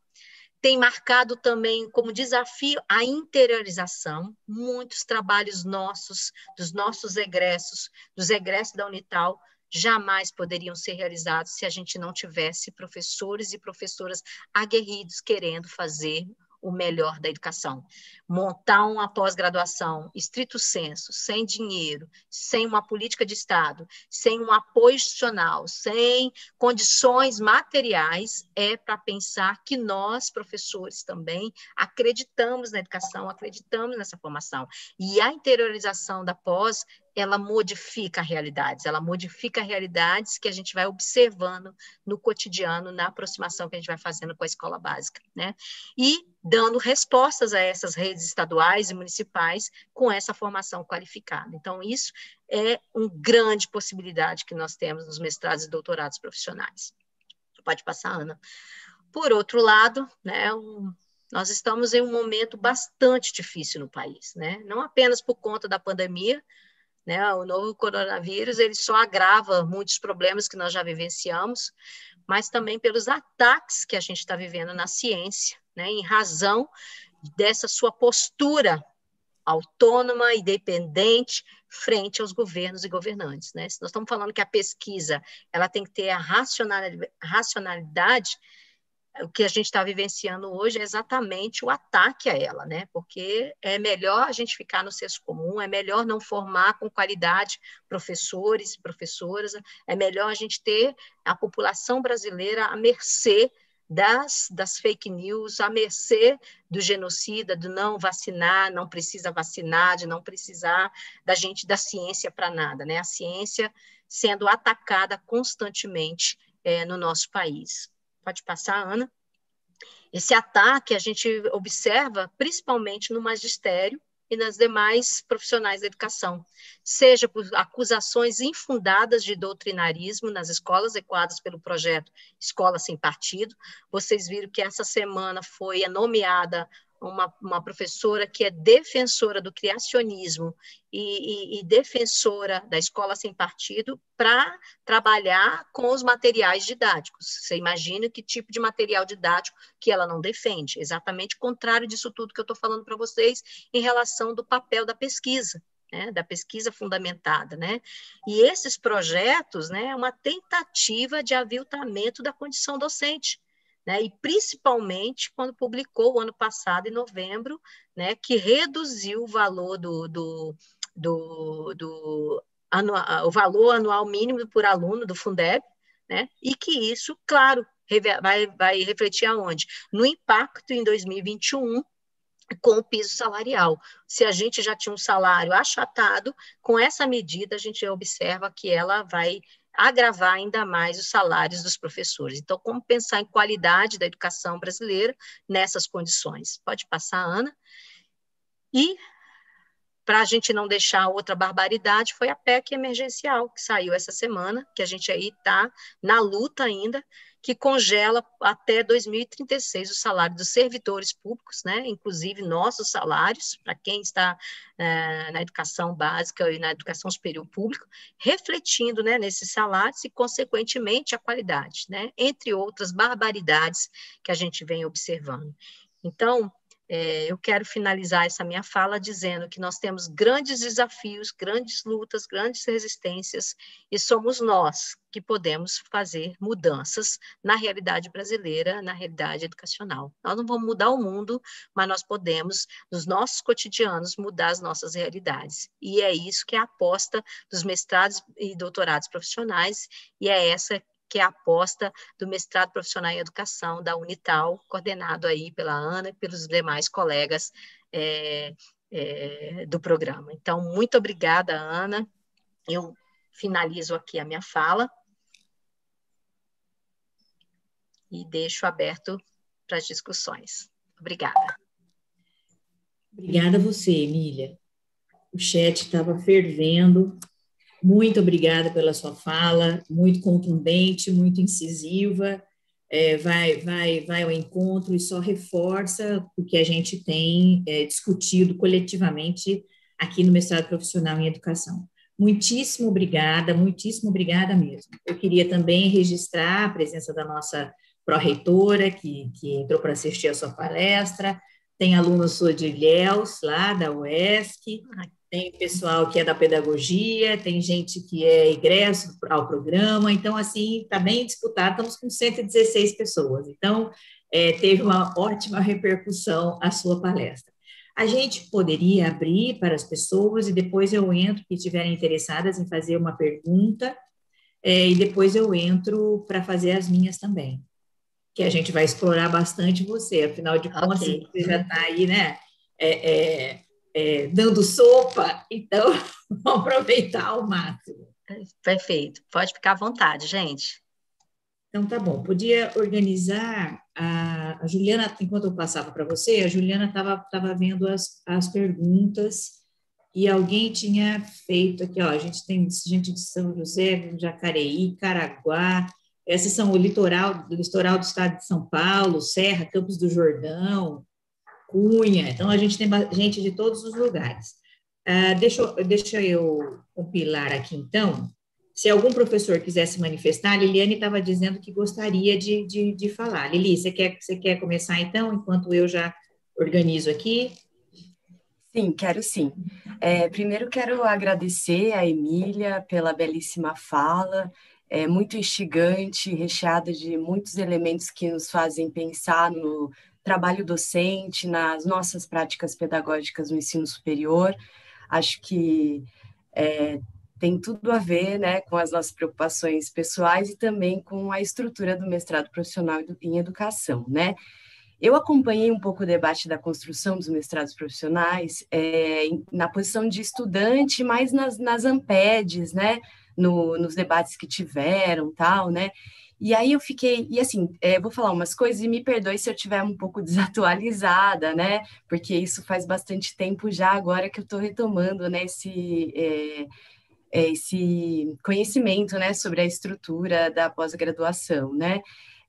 tem marcado também como desafio a interiorização. Muitos trabalhos nossos, dos nossos egressos, dos egressos da Unital, jamais poderiam ser realizados se a gente não tivesse professores e professoras aguerridos querendo fazer o melhor da educação. Montar uma pós-graduação estrito senso, sem dinheiro, sem uma política de Estado, sem um apoio institucional, sem condições materiais, é para pensar que nós, professores, também acreditamos na educação, acreditamos nessa formação. E a interiorização da pós ela modifica realidades, ela modifica realidades que a gente vai observando no cotidiano, na aproximação que a gente vai fazendo com a escola básica, né? E dando respostas a essas redes estaduais e municipais com essa formação qualificada. Então, isso é uma grande possibilidade que nós temos nos mestrados e doutorados profissionais. Pode passar, Ana. Por outro lado, né, um, Nós estamos em um momento bastante difícil no país, né? Não apenas por conta da pandemia, né? O novo coronavírus ele só agrava muitos problemas que nós já vivenciamos, mas também pelos ataques que a gente está vivendo na ciência, né? Em razão dessa sua postura autônoma, independente, frente aos governos e governantes. Né? Se nós estamos falando que a pesquisa ela tem que ter a racionalidade, o que a gente está vivenciando hoje é exatamente o ataque a ela, né? Porque é melhor a gente ficar no senso comum, é melhor não formar com qualidade professores e professoras, é melhor a gente ter a população brasileira à mercê das, das fake news, à mercê do genocida, do não vacinar, não precisa vacinar, de não precisar da gente da ciência para nada, né? A ciência sendo atacada constantemente é, no nosso país. Pode passar, Ana. Esse ataque a gente observa principalmente no magistério, e nas demais profissionais da educação, seja por acusações infundadas de doutrinarismo nas escolas equadas pelo projeto Escola Sem Partido. Vocês viram que essa semana foi nomeada uma, uma professora que é defensora do criacionismo e, e, e defensora da escola sem partido para trabalhar com os materiais didáticos. Você imagina que tipo de material didático que ela não defende? Exatamente o contrário disso tudo que eu estou falando para vocês em relação do papel da pesquisa. Né, da pesquisa fundamentada, né? E esses projetos, né, é uma tentativa de aviltamento da condição docente, né, e principalmente quando publicou o ano passado, em novembro, né, que reduziu o valor do, do, do, do anual, o valor anual mínimo por aluno do Fundeb, né, e que isso, claro, vai, vai refletir aonde? No impacto em 2021 com o piso salarial. Se a gente já tinha um salário achatado, com essa medida a gente observa que ela vai agravar ainda mais os salários dos professores. Então, como pensar em qualidade da educação brasileira nessas condições? Pode passar, Ana. E, para a gente não deixar outra barbaridade, foi a PEC emergencial, que saiu essa semana, que a gente aí está na luta ainda, que congela até 2036 o salário dos servidores públicos, né, inclusive nossos salários, para quem está é, na educação básica e na educação superior pública, refletindo né, nesses salários e, consequentemente, a qualidade, né, entre outras barbaridades que a gente vem observando. Então, eu quero finalizar essa minha fala dizendo que nós temos grandes desafios, grandes lutas, grandes resistências, e somos nós que podemos fazer mudanças na realidade brasileira, na realidade educacional. Nós não vamos mudar o mundo, mas nós podemos, nos nossos cotidianos, mudar as nossas realidades. E é isso que é a aposta dos mestrados e doutorados profissionais, e é essa que é a aposta do mestrado profissional em educação da Unital, coordenado aí pela Ana e pelos demais colegas é, é, do programa. Então, muito obrigada, Ana. Eu finalizo aqui a minha fala e deixo aberto para as discussões. Obrigada. Obrigada a você, Emília. O chat estava fervendo, muito obrigada pela sua fala, muito contundente, muito incisiva, é, vai, vai, vai ao encontro e só reforça o que a gente tem é, discutido coletivamente aqui no mestrado profissional em educação. Muitíssimo obrigada, muitíssimo obrigada mesmo. Eu queria também registrar a presença da nossa pró-reitora, que, que entrou para assistir a sua palestra, tem alunos de Ilhéus, lá da UESC, tem pessoal que é da pedagogia, tem gente que é egresso ao programa, então, assim, está bem disputado, estamos com 116 pessoas, então, é, teve uma ótima repercussão a sua palestra. A gente poderia abrir para as pessoas e depois eu entro, que estiverem interessadas em fazer uma pergunta, é, e depois eu entro para fazer as minhas também, que a gente vai explorar bastante você, afinal de contas, okay. você já está aí, né? É, é, dando sopa, então vamos aproveitar ao máximo. Perfeito, pode ficar à vontade, gente. Então tá bom, podia organizar a, a Juliana, enquanto eu passava para você, a Juliana estava tava vendo as, as perguntas e alguém tinha feito aqui, ó, a gente tem gente de São José, Jacareí, Caraguá, esses são o litoral, do litoral do estado de São Paulo, Serra, Campos do Jordão, Cunha, então a gente tem gente de todos os lugares. Uh, deixa, deixa eu compilar aqui, então. Se algum professor quiser se manifestar, a Liliane estava dizendo que gostaria de, de, de, falar. Lili, você quer, você quer começar, então, enquanto eu já organizo aqui? Sim, quero sim. É, primeiro quero agradecer a Emília pela belíssima fala, é muito instigante, recheada de muitos elementos que nos fazem pensar no trabalho docente, nas nossas práticas pedagógicas no ensino superior. Acho que é, tem tudo a ver né, com as nossas preocupações pessoais e também com a estrutura do mestrado profissional em educação, né? Eu acompanhei um pouco o debate da construção dos mestrados profissionais é, na posição de estudante, mas nas, nas AMPEDs, né? No, nos debates que tiveram, tal, né? E aí eu fiquei, e assim, é, vou falar umas coisas e me perdoe se eu estiver um pouco desatualizada, né? Porque isso faz bastante tempo já agora que eu estou retomando, né? Esse, é, é, esse conhecimento, né? Sobre a estrutura da pós-graduação, né?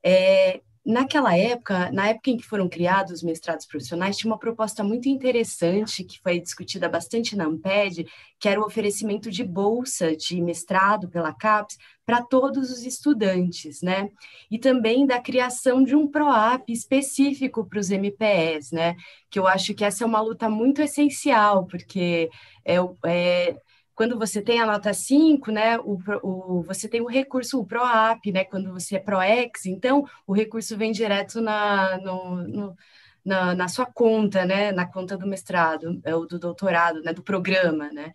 É, naquela época, na época em que foram criados os mestrados profissionais, tinha uma proposta muito interessante que foi discutida bastante na Amped, que era o oferecimento de bolsa de mestrado pela CAPES para todos os estudantes, né? E também da criação de um PROAP específico para os MPEs, né? Que eu acho que essa é uma luta muito essencial, porque é, é quando você tem a nota 5, né, o, o, você tem o recurso, o PROAP, né, quando você é PROEX, então o recurso vem direto na, no, no, na, na, sua conta, né, na conta do mestrado, é, ou do doutorado, né, do programa, né,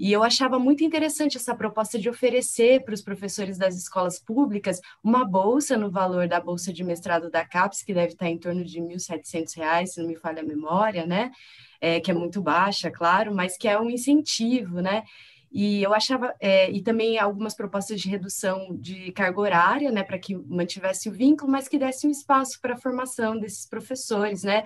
e eu achava muito interessante essa proposta de oferecer para os professores das escolas públicas uma bolsa no valor da bolsa de mestrado da CAPES, que deve estar em torno de R$ 1.700, se não me falha a memória, né? É, que é muito baixa, claro, mas que é um incentivo, né? E eu achava, é, e também algumas propostas de redução de carga horária, né, para que mantivesse o vínculo, mas que desse um espaço para a formação desses professores, né,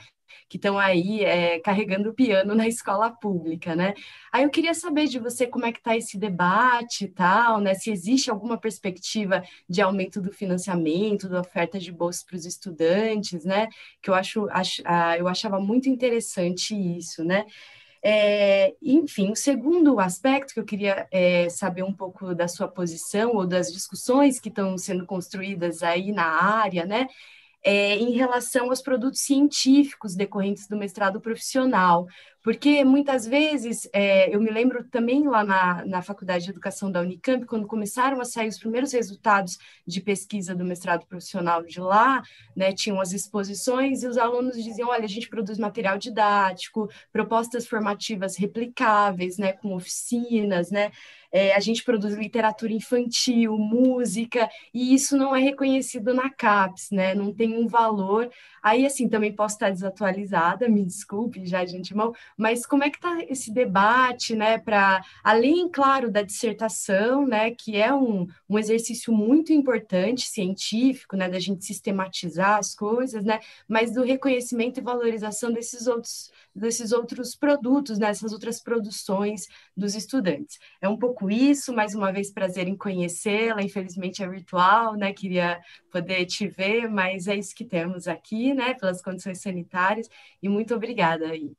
que estão aí é, carregando o piano na escola pública, né. Aí eu queria saber de você como é que está esse debate e tal, né, se existe alguma perspectiva de aumento do financiamento, da oferta de bolsas para os estudantes, né, que eu acho, ah, eu achava muito interessante isso, né. É, enfim, o segundo aspecto que eu queria é, saber um pouco da sua posição ou das discussões que estão sendo construídas aí na área, né, é, em relação aos produtos científicos decorrentes do mestrado profissional, porque muitas vezes, é, eu me lembro também lá na, na Faculdade de Educação da Unicamp, quando começaram a sair os primeiros resultados de pesquisa do mestrado profissional de lá, né, tinham as exposições e os alunos diziam, olha, a gente produz material didático, propostas formativas replicáveis, né, com oficinas, né, é, a gente produz literatura infantil, música, e isso não é reconhecido na CAPES, né? Não tem um valor. Aí, assim, também posso estar desatualizada, me desculpe já de antemão, mas como é que está esse debate, né? Para, além, claro, da dissertação, né? Que é um, um exercício muito importante, científico, né? Da gente sistematizar as coisas, né? Mas do reconhecimento e valorização desses outros desses outros produtos, né, outras produções dos estudantes. É um pouco isso, mais uma vez prazer em conhecê-la, infelizmente é virtual, né? Queria poder te ver, mas é isso que temos aqui, né? Pelas condições sanitárias, e muito obrigada aí.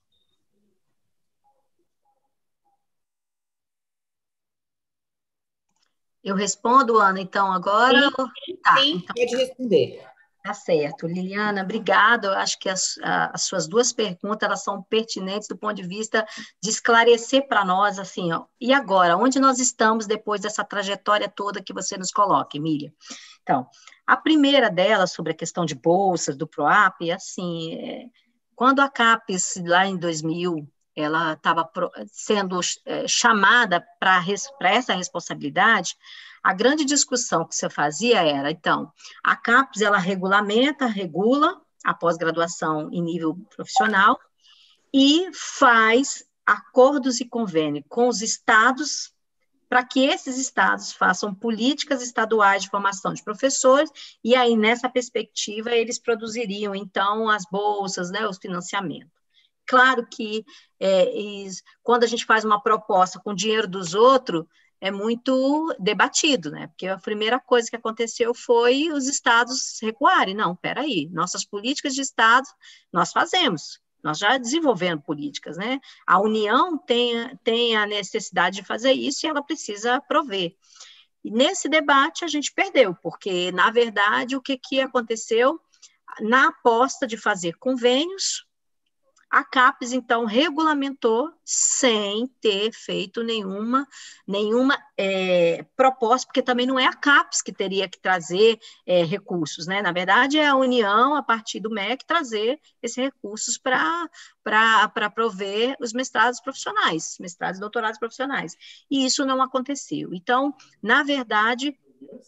Eu respondo, Ana, então, agora? Sim, tá, sim então, pode responder. Tá certo. Liliana, obrigada. Eu acho que as, as, suas duas perguntas elas são pertinentes do ponto de vista de esclarecer para nós, assim, ó, e agora, onde nós estamos depois dessa trajetória toda que você nos coloca, Emília? Então, a primeira delas, sobre a questão de bolsas, do PROAP, é assim, é, quando a CAPES, lá em 2000, ela estava sendo é, chamada para essa responsabilidade, a grande discussão que se fazia era, então, a CAPES, ela regulamenta, regula a pós-graduação em nível profissional e faz acordos e convênios com os estados para que esses estados façam políticas estaduais de formação de professores, e aí, nessa perspectiva, eles produziriam, então, as bolsas, né, os financiamentos. Claro que é, quando a gente faz uma proposta com dinheiro dos outros, é muito debatido, né? Porque a primeira coisa que aconteceu foi os estados recuarem. Não, peraí, nossas políticas de estado nós fazemos, Nós já desenvolvemos políticas, né? A União tem, tem a necessidade de fazer isso e ela precisa prover. E nesse debate a gente perdeu, porque, na verdade, o que, que aconteceu? Na aposta de fazer convênios, a CAPES, então, regulamentou sem ter feito nenhuma, nenhuma é, proposta, porque também não é a CAPES que teria que trazer é, recursos, né? Na verdade, é a União, a partir do MEC, trazer esses recursos para prover os mestrados profissionais, mestrados e doutorados profissionais. E isso não aconteceu. Então, na verdade,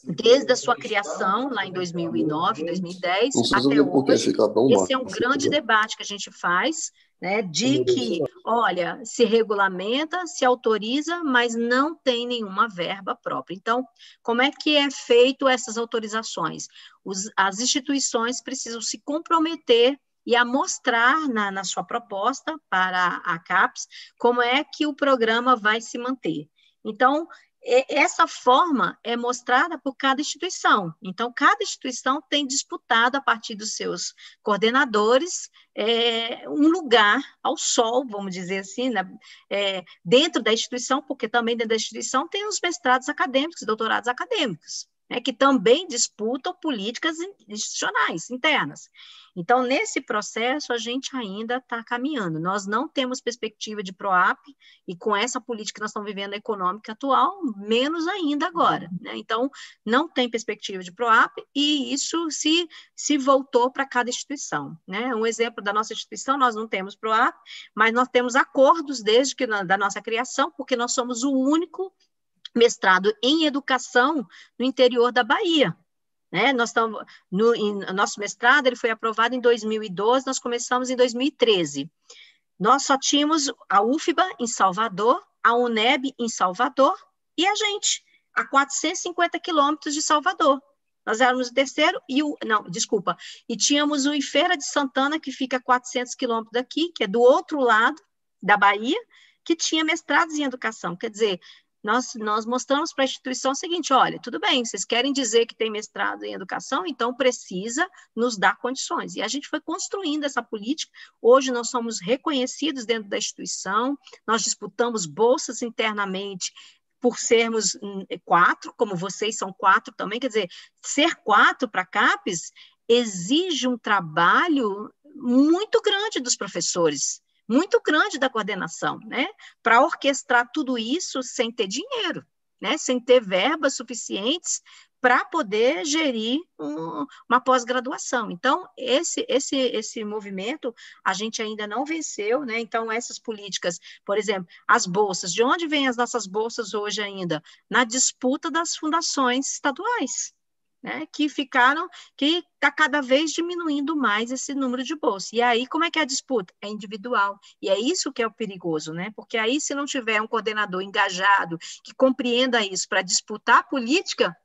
desde a sua criação, lá em 2009, 2010, até hoje, esse é um grande debate que a gente faz, né, de que, olha, se regulamenta, se autoriza, mas não tem nenhuma verba própria. Então, como é que é feito essas autorizações? Os, as instituições precisam se comprometer e a mostrar na, na sua proposta para a CAPES como é que o programa vai se manter. Então, essa forma é mostrada por cada instituição. Então, cada instituição tem disputado, a partir dos seus coordenadores, é, um lugar ao sol, vamos dizer assim, né? é, dentro da instituição, porque também dentro da instituição tem os mestrados acadêmicos, doutorados acadêmicos né, que também disputam políticas institucionais internas. Então, nesse processo, a gente ainda está caminhando. Nós não temos perspectiva de PROAP, e com essa política que nós estamos vivendo econômica atual, menos ainda agora. Né? Então, não tem perspectiva de PROAP, e isso se, se voltou para cada instituição. Né? Um exemplo da nossa instituição, nós não temos PROAP, mas nós temos acordos desde que da nossa criação, porque nós somos o único mestrado em educação no interior da Bahia. Né? Nós estamos no em, nosso mestrado ele foi aprovado em 2012, nós começamos em 2013. Nós só tínhamos a UFBA em Salvador, a UNEB em Salvador e a gente a 450 quilômetros de Salvador. Nós éramos o terceiro e o não, desculpa, e tínhamos o Ifeira de Santana que fica a 400 quilômetros daqui, que é do outro lado da Bahia, que tinha mestrados em educação. Quer dizer, nós, nós mostramos para a instituição o seguinte: olha, tudo bem, vocês querem dizer que tem mestrado em educação, então precisa nos dar condições. E a gente foi construindo essa política. Hoje nós somos reconhecidos dentro da instituição, nós disputamos bolsas internamente por sermos hum, quatro, como vocês são quatro também, quer dizer, ser quatro para CAPES exige um trabalho muito grande dos professores muito grande da coordenação, né? Para orquestrar tudo isso sem ter dinheiro, né? Sem ter verbas suficientes para poder gerir um, uma pós-graduação. Então, esse, esse, esse movimento a gente ainda não venceu, né? Então, essas políticas, por exemplo, as bolsas, de onde vêm as nossas bolsas hoje ainda? Na disputa das fundações estaduais né, que ficaram, que está cada vez diminuindo mais esse número de bolsas. E aí, como é que é a disputa? É individual. E é isso que é o perigoso, né? Porque aí, se não tiver um coordenador engajado, que compreenda isso para disputar a política,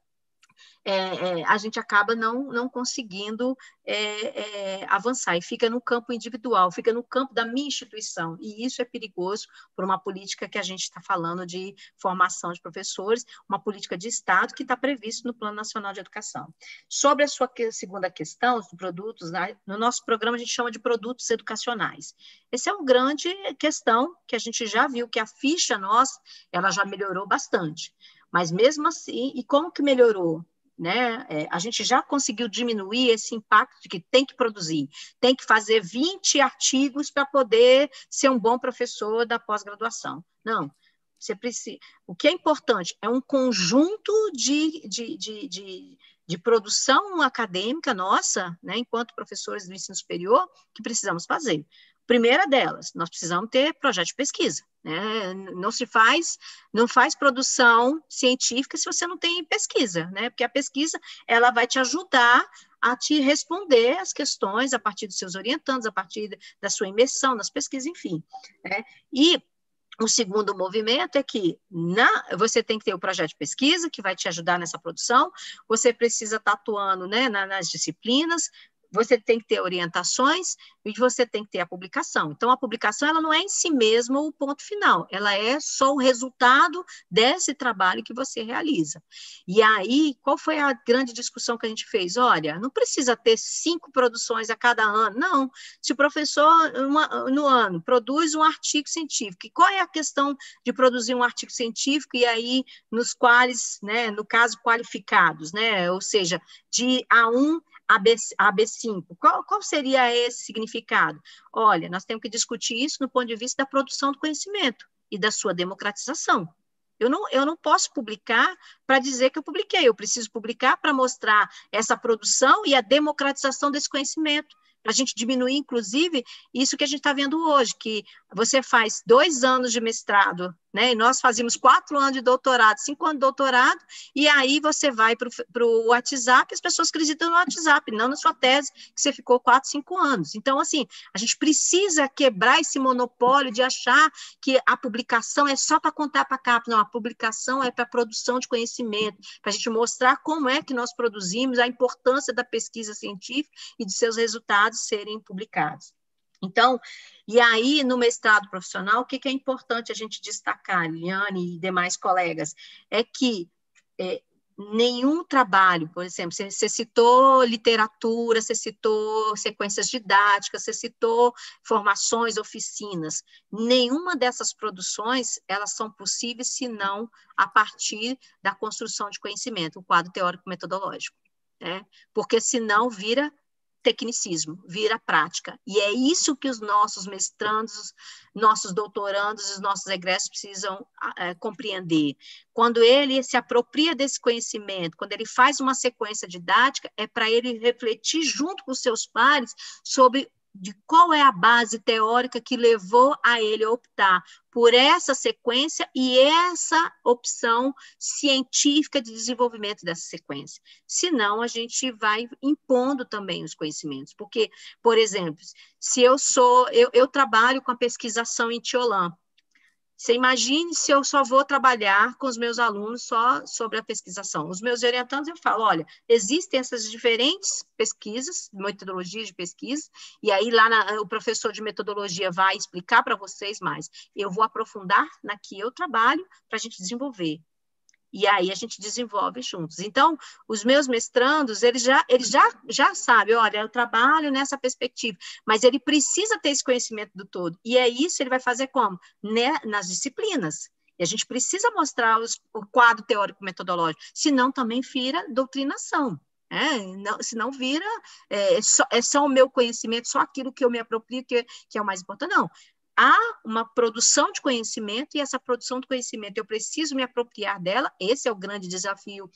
é, é, a gente acaba não, não conseguindo é, é, avançar e fica no campo individual, fica no campo da minha instituição. E isso é perigoso por uma política que a gente está falando de formação de professores, uma política de Estado que está previsto no Plano Nacional de Educação. Sobre a sua segunda questão, os produtos, né, no nosso programa a gente chama de produtos educacionais. Essa é uma grande questão que a gente já viu que a ficha nossa, ela já melhorou bastante. Mas mesmo assim, e como que melhorou? Né? É, a gente já conseguiu diminuir esse impacto de que tem que produzir, tem que fazer 20 artigos para poder ser um bom professor da pós-graduação. Não. Você precisa. O que é importante é um conjunto de, de, de, de, de produção acadêmica nossa, né, enquanto professores do ensino superior, que precisamos fazer. Primeira delas, nós precisamos ter projeto de pesquisa. Né? Não se faz, não faz produção científica se você não tem pesquisa, né? Porque a pesquisa ela vai te ajudar a te responder as questões a partir dos seus orientandos, a partir da sua imersão nas pesquisas, enfim. Né? E o segundo movimento é que na, você tem que ter o projeto de pesquisa que vai te ajudar nessa produção, você precisa estar atuando né, nas disciplinas, você tem que ter orientações e você tem que ter a publicação. Então, a publicação ela não é em si mesma o ponto final, ela é só o resultado desse trabalho que você realiza. E aí, qual foi a grande discussão que a gente fez? Olha, não precisa ter cinco produções a cada ano, não. Se o professor, uma, no ano, produz um artigo científico, qual é a questão de produzir um artigo científico e aí, nos quais, né, no caso, qualificados, né, ou seja, de A1 a, B, a B5. Qual, qual seria esse significado? Olha, nós temos que discutir isso no ponto de vista da produção do conhecimento e da sua democratização. Eu não, eu não posso publicar para dizer que eu publiquei, eu preciso publicar para mostrar essa produção e a democratização desse conhecimento para a gente diminuir, inclusive, isso que a gente está vendo hoje, que você faz dois anos de mestrado, né? E nós fazíamos quatro anos de doutorado, cinco anos de doutorado, e aí você vai para o WhatsApp, as pessoas acreditam no WhatsApp, não na sua tese, que você ficou quatro, cinco anos. Então, assim, a gente precisa quebrar esse monopólio de achar que a publicação é só para contar para cá. Não, a publicação é para produção de conhecimento, para a gente mostrar como é que nós produzimos, a importância da pesquisa científica e de seus resultados serem publicados. Então, e aí, no mestrado profissional, o que, que é importante a gente destacar, Liane e demais colegas, é que é, nenhum trabalho, por exemplo, você, você, citou literatura, você citou sequências didáticas, você citou formações, oficinas, nenhuma dessas produções, elas são possíveis se não a partir da construção de conhecimento, o quadro teórico-metodológico, né? porque senão vira tecnicismo, vira prática. E é isso que os nossos mestrandos, nossos doutorandos, os nossos egressos precisam é, compreender. Quando ele se apropria desse conhecimento, quando ele faz uma sequência didática, é para ele refletir junto com os seus pares sobre de qual é a base teórica que levou a ele optar por essa sequência e essa opção científica de desenvolvimento dessa sequência. Senão, a gente vai impondo também os conhecimentos. Porque, por exemplo, se eu sou, eu, eu trabalho com a pesquisação em Tiolan, você imagine se eu só vou trabalhar com os meus alunos só sobre a pesquisação. Os meus orientandos, eu falo, olha, existem essas diferentes pesquisas, metodologias de pesquisa, e aí lá na, o professor de metodologia vai explicar para vocês mais. Eu vou aprofundar na que eu trabalho para a gente desenvolver. E aí a gente desenvolve juntos. Então, os meus mestrandos, eles já, eles já, já sabem, olha, eu trabalho nessa perspectiva, mas ele precisa ter esse conhecimento do todo. E é isso ele vai fazer como? Né? Nas disciplinas. E a gente precisa mostrar os, o quadro teórico-metodológico, senão também vira doutrinação. É, não, senão vira é, só, é só o meu conhecimento, só aquilo que eu me aproprio que, que é o mais importante. Não, há uma produção de conhecimento e essa produção de conhecimento eu preciso me apropriar dela. Esse é o grande desafio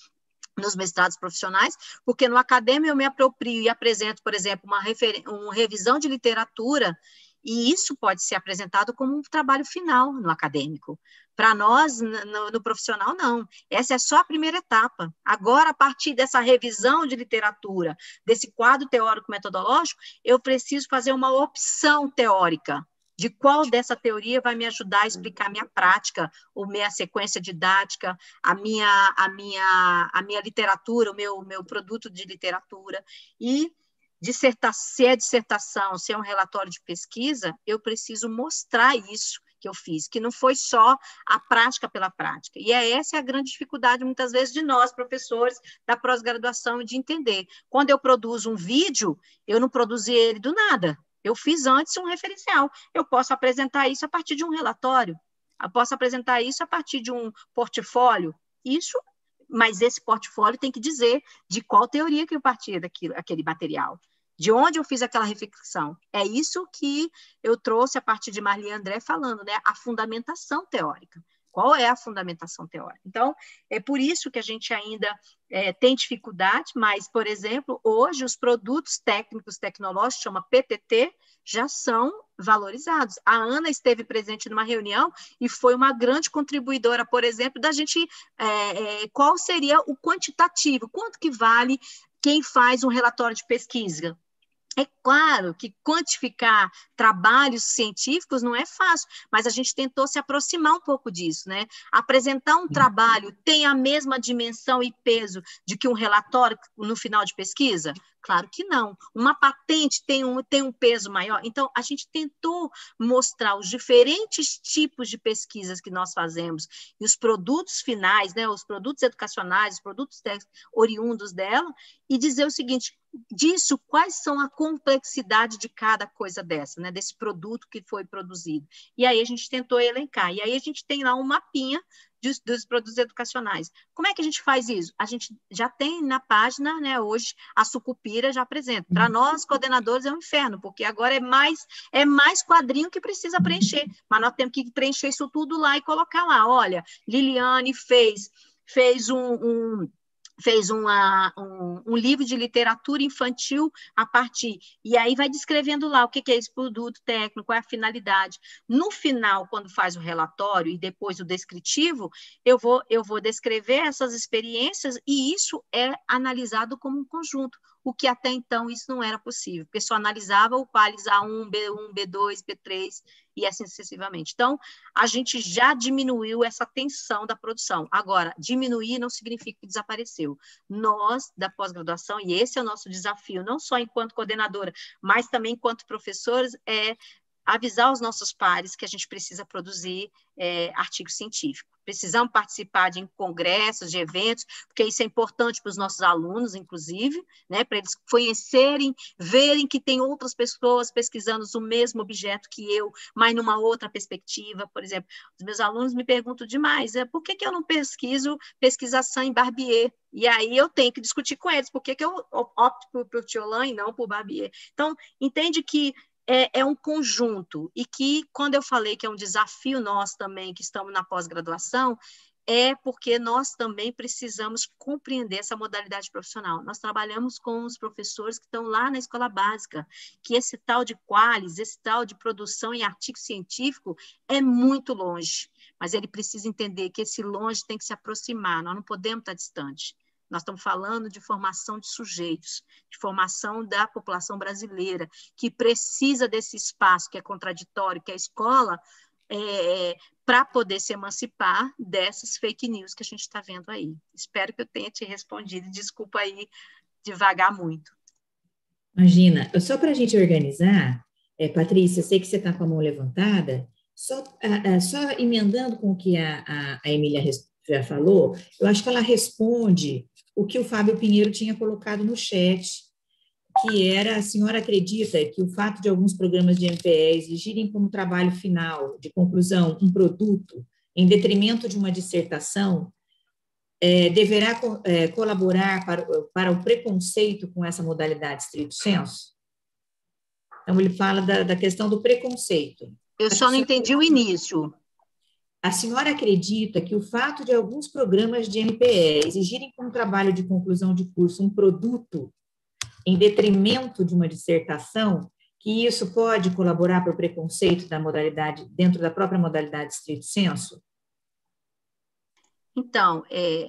nos mestrados profissionais, porque no acadêmico eu me aproprio e apresento, por exemplo, uma, uma revisão de literatura e isso pode ser apresentado como um trabalho final no acadêmico. Para nós, no, no, profissional, não. Essa é só a primeira etapa. Agora, a partir dessa revisão de literatura, desse quadro teórico-metodológico, eu preciso fazer uma opção teórica de qual dessa teoria vai me ajudar a explicar a minha prática, ou minha sequência didática, a minha, a minha, a minha literatura, o meu, meu produto de literatura. E dissertar, se é dissertação, se é um relatório de pesquisa, eu preciso mostrar isso que eu fiz, que não foi só a prática pela prática. E é essa é a grande dificuldade, muitas vezes, de nós, professores da pós-graduação, de entender. Quando eu produzo um vídeo, eu não produzi ele do nada. Eu fiz antes um referencial. Eu posso apresentar isso a partir de um relatório. Eu posso apresentar isso a partir de um portfólio. Isso, mas esse portfólio tem que dizer de qual teoria que eu parti daquilo, aquele material. De onde eu fiz aquela reflexão. É isso que eu trouxe a partir de Marli André falando, né? A fundamentação teórica. Qual é a fundamentação teórica? Então, é por isso que a gente ainda é, tem dificuldade, mas, por exemplo, hoje os produtos técnicos tecnológicos, chama PTT, já são valorizados. A Ana esteve presente numa reunião e foi uma grande contribuidora, por exemplo, da gente, é, é, qual seria o quantitativo, quanto que vale quem faz um relatório de pesquisa, é claro que quantificar trabalhos científicos não é fácil, mas a gente tentou se aproximar um pouco disso, né? Apresentar um trabalho tem a mesma dimensão e peso de que um relatório no final de pesquisa? Claro que não. Uma patente tem um, tem um peso maior. Então, a gente tentou mostrar os diferentes tipos de pesquisas que nós fazemos e os produtos finais, né, os produtos educacionais, os produtos oriundos dela, e dizer o seguinte: disso, quais são a complexidade de cada coisa dessa, né, desse produto que foi produzido. E aí a gente tentou elencar. E aí a gente tem lá um mapinha dos, dos, produtos educacionais. Como é que a gente faz isso? A gente já tem na página, né, hoje, a Sucupira já apresenta. Para nós, coordenadores, é um inferno, porque agora é mais, é mais quadrinho que precisa preencher, mas nós temos que preencher isso tudo lá e colocar lá. Olha, Liliane fez, fez um, um fez uma, um, um, livro de literatura infantil a partir. E aí vai descrevendo lá o que, que é esse produto técnico, qual é a finalidade. No final, quando faz o relatório e depois o descritivo, eu vou, eu vou descrever essas experiências e isso é analisado como um conjunto o que até então isso não era possível, porque só analisava o PALIS A1, B1, B2, B3 e assim sucessivamente. Então, a gente já diminuiu essa tensão da produção. Agora, diminuir não significa que desapareceu. Nós, da pós-graduação, e esse é o nosso desafio, não só enquanto coordenadora, mas também enquanto professores, é avisar os nossos pares que a gente precisa produzir é, artigo científico. Precisamos participar de congressos, de eventos, porque isso é importante para os nossos alunos, inclusive, né, para eles conhecerem, verem que tem outras pessoas pesquisando o mesmo objeto que eu, mas numa outra perspectiva. Por exemplo, os meus alunos me perguntam demais, é, por que, que eu não pesquiso pesquisação em Barbier? E aí eu tenho que discutir com eles, por que, que eu opto por, por Tiolan e não por Barbier? Então, entende que é, é, um conjunto e que, quando eu falei que é um desafio nós também, que estamos na pós-graduação, é porque nós também precisamos compreender essa modalidade profissional. Nós trabalhamos com os professores que estão lá na escola básica, que esse tal de qualis, esse tal de produção em artigo científico é muito longe, mas ele precisa entender que esse longe tem que se aproximar, nós não podemos estar distante. Nós estamos falando de formação de sujeitos, de formação da população brasileira, que precisa desse espaço que é contraditório, que é a escola, é, para poder se emancipar dessas fake news que a gente está vendo aí. Espero que eu tenha te respondido. Desculpa aí devagar muito. Imagina, só para a gente organizar, é, Patrícia, sei que você está com a mão levantada, só, só emendando com o que a, a, a Emília já falou, eu acho que ela responde o que o Fábio Pinheiro tinha colocado no chat, que era a senhora acredita que o fato de alguns programas de MPE exigirem como trabalho final, de conclusão, um produto, em detrimento de uma dissertação, é, deverá é, colaborar para, para o preconceito com essa modalidade estrito senso? Então, ele fala da, da questão do preconceito. Eu só não entendi o início. A senhora acredita que o fato de alguns programas de MPE exigirem como trabalho de conclusão de curso um produto em detrimento de uma dissertação, que isso pode colaborar para o preconceito da modalidade, dentro da própria modalidade estrito senso? Então, é,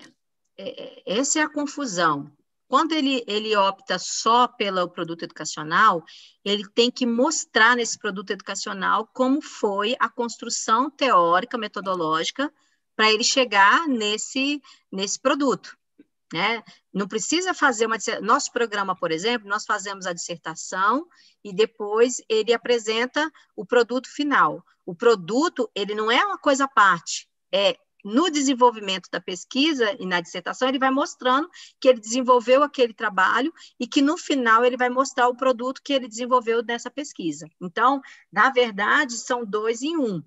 é, essa é a confusão. Quando ele, ele opta só pelo produto educacional, ele tem que mostrar nesse produto educacional como foi a construção teórica, metodológica, para ele chegar nesse, nesse produto. Né? Não precisa fazer uma nosso programa, por exemplo, nós fazemos a dissertação e depois ele apresenta o produto final. O produto ele não é uma coisa à parte, é no desenvolvimento da pesquisa e na dissertação, ele vai mostrando que ele desenvolveu aquele trabalho e que no final ele vai mostrar o produto que ele desenvolveu nessa pesquisa. Então, na verdade, são dois em um.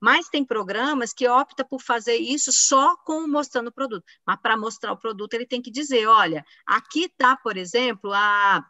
Mas tem programas que opta por fazer isso só com mostrando o produto. Mas para mostrar o produto, ele tem que dizer: olha, aqui está, por exemplo, a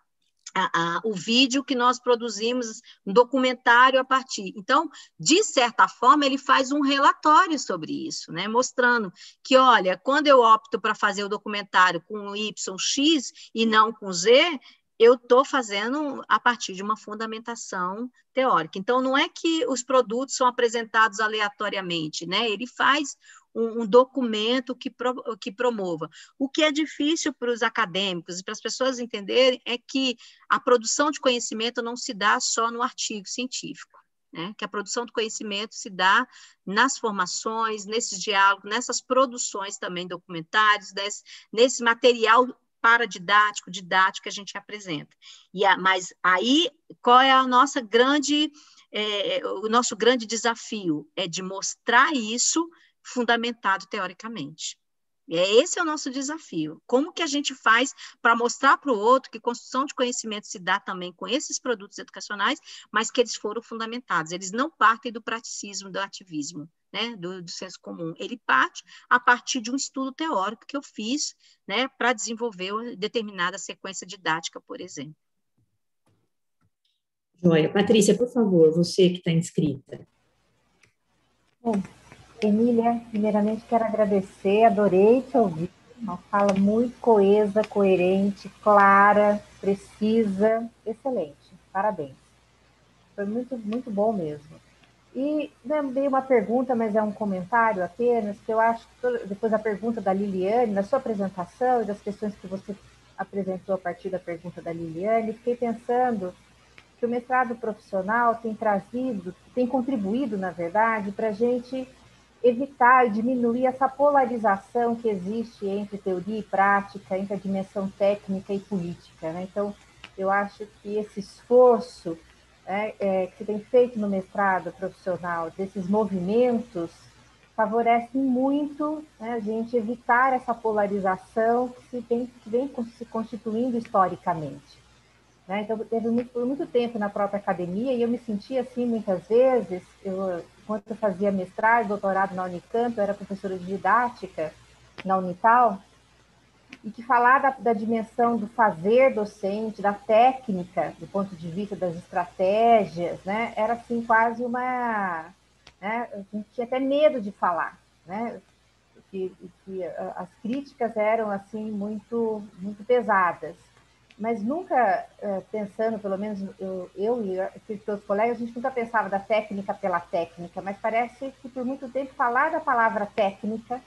a, a, o vídeo que nós produzimos, um documentário a partir. Então, de certa forma, ele faz um relatório sobre isso, né? mostrando que, olha, quando eu opto para fazer o documentário com YX e não com Z, eu estou fazendo a partir de uma fundamentação teórica. Então, não é que os produtos são apresentados aleatoriamente, né? Ele faz um, um documento que, pro, que promova. O que é difícil para os acadêmicos e para as pessoas entenderem é que a produção de conhecimento não se dá só no artigo científico. Né? que a produção do conhecimento se dá nas formações, nesses diálogos, nessas produções também documentários, nesse, nesse material paradidático, didático que a gente apresenta. E a, mas aí, qual é a nossa grande, é, o nosso grande desafio? É de mostrar isso fundamentado teoricamente. É, esse é o nosso desafio. Como que a gente faz para mostrar para o outro que construção de conhecimento se dá também com esses produtos educacionais, mas que eles foram fundamentados. Eles não partem do praticismo, do ativismo, né, do, do senso comum. Ele parte a partir de um estudo teórico que eu fiz, né, para desenvolver uma determinada sequência didática, por exemplo. Joia. Patrícia, por favor, você que está inscrita. Bom, Emília, primeiramente quero agradecer, adorei te ouvir. Uma fala muito coesa, coerente, clara, precisa, excelente. Parabéns. Foi muito, muito bom mesmo. E também uma pergunta, mas é um comentário apenas, que eu acho que depois da pergunta da Liliane, na sua apresentação e das questões que você apresentou a partir da pergunta da Liliane, fiquei pensando que o mestrado profissional tem trazido, tem contribuído, na verdade, para a gente evitar diminuir essa polarização que existe entre teoria e prática, entre a dimensão técnica e política. Né? Então, eu acho que esse esforço né, é, que tem feito no mestrado profissional, desses movimentos, favorece muito né, a gente evitar essa polarização que, se tem, que vem se constituindo historicamente. Né? Então, teve muito, por muito tempo na própria academia e eu me sentia assim muitas vezes, eu quando eu fazia mestrado, doutorado na Unicamp, eu era professora de didática na Unital, e que falar da, da, dimensão do fazer docente, da técnica, do ponto de vista das estratégias, né, era assim quase uma, né, a gente tinha até medo de falar, né, que, que as críticas eram assim muito muito pesadas mas nunca pensando, pelo menos eu, eu e os colegas, a gente nunca pensava da técnica pela técnica, mas parece que por muito tempo falar da palavra técnica,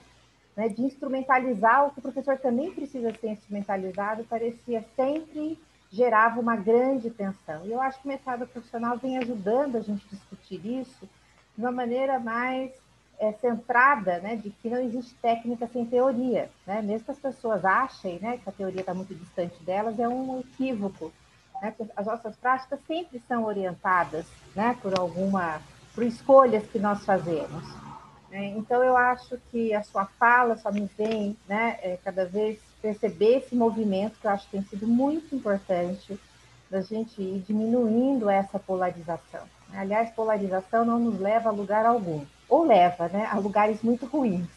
né, de instrumentalizar o que o professor também precisa ser instrumentalizado, parecia sempre gerava uma grande tensão. E eu acho que o mestrado profissional vem ajudando a gente a discutir isso de uma maneira mais é, centrada, né, de que não existe técnica sem teoria, né? Mesmo que as pessoas achem, né, que a teoria está muito distante delas, é um equívoco, né? As nossas práticas sempre são orientadas, né, por alguma, por escolhas que nós fazemos. Né? Então eu acho que a sua fala só me vem, né, é, cada vez perceber esse movimento que eu acho que tem sido muito importante da gente ir diminuindo essa polarização. Aliás, polarização não nos leva a lugar algum ou leva né, a lugares muito ruins.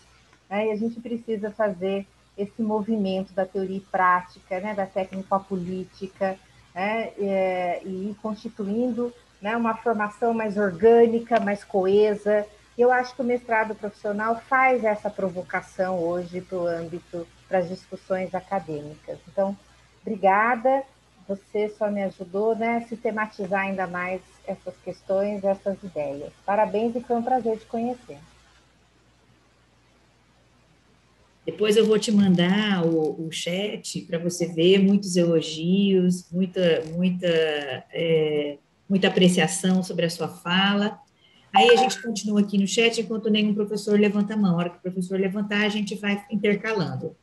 Né? E a gente precisa fazer esse movimento da teoria e prática, né, da técnica política, né, e, e ir constituindo né, uma formação mais orgânica, mais coesa. Eu acho que o mestrado profissional faz essa provocação hoje para o âmbito, para as discussões acadêmicas. Então, obrigada. Você só me ajudou né, a sistematizar ainda mais essas questões, essas ideias. Parabéns e foi um prazer te conhecer. Depois eu vou te mandar o, o chat para você ver muitos elogios, muita, muita, é, muita apreciação sobre a sua fala. Aí a gente continua aqui no chat enquanto nenhum professor levanta a mão. A hora que o professor levantar, a gente vai intercalando.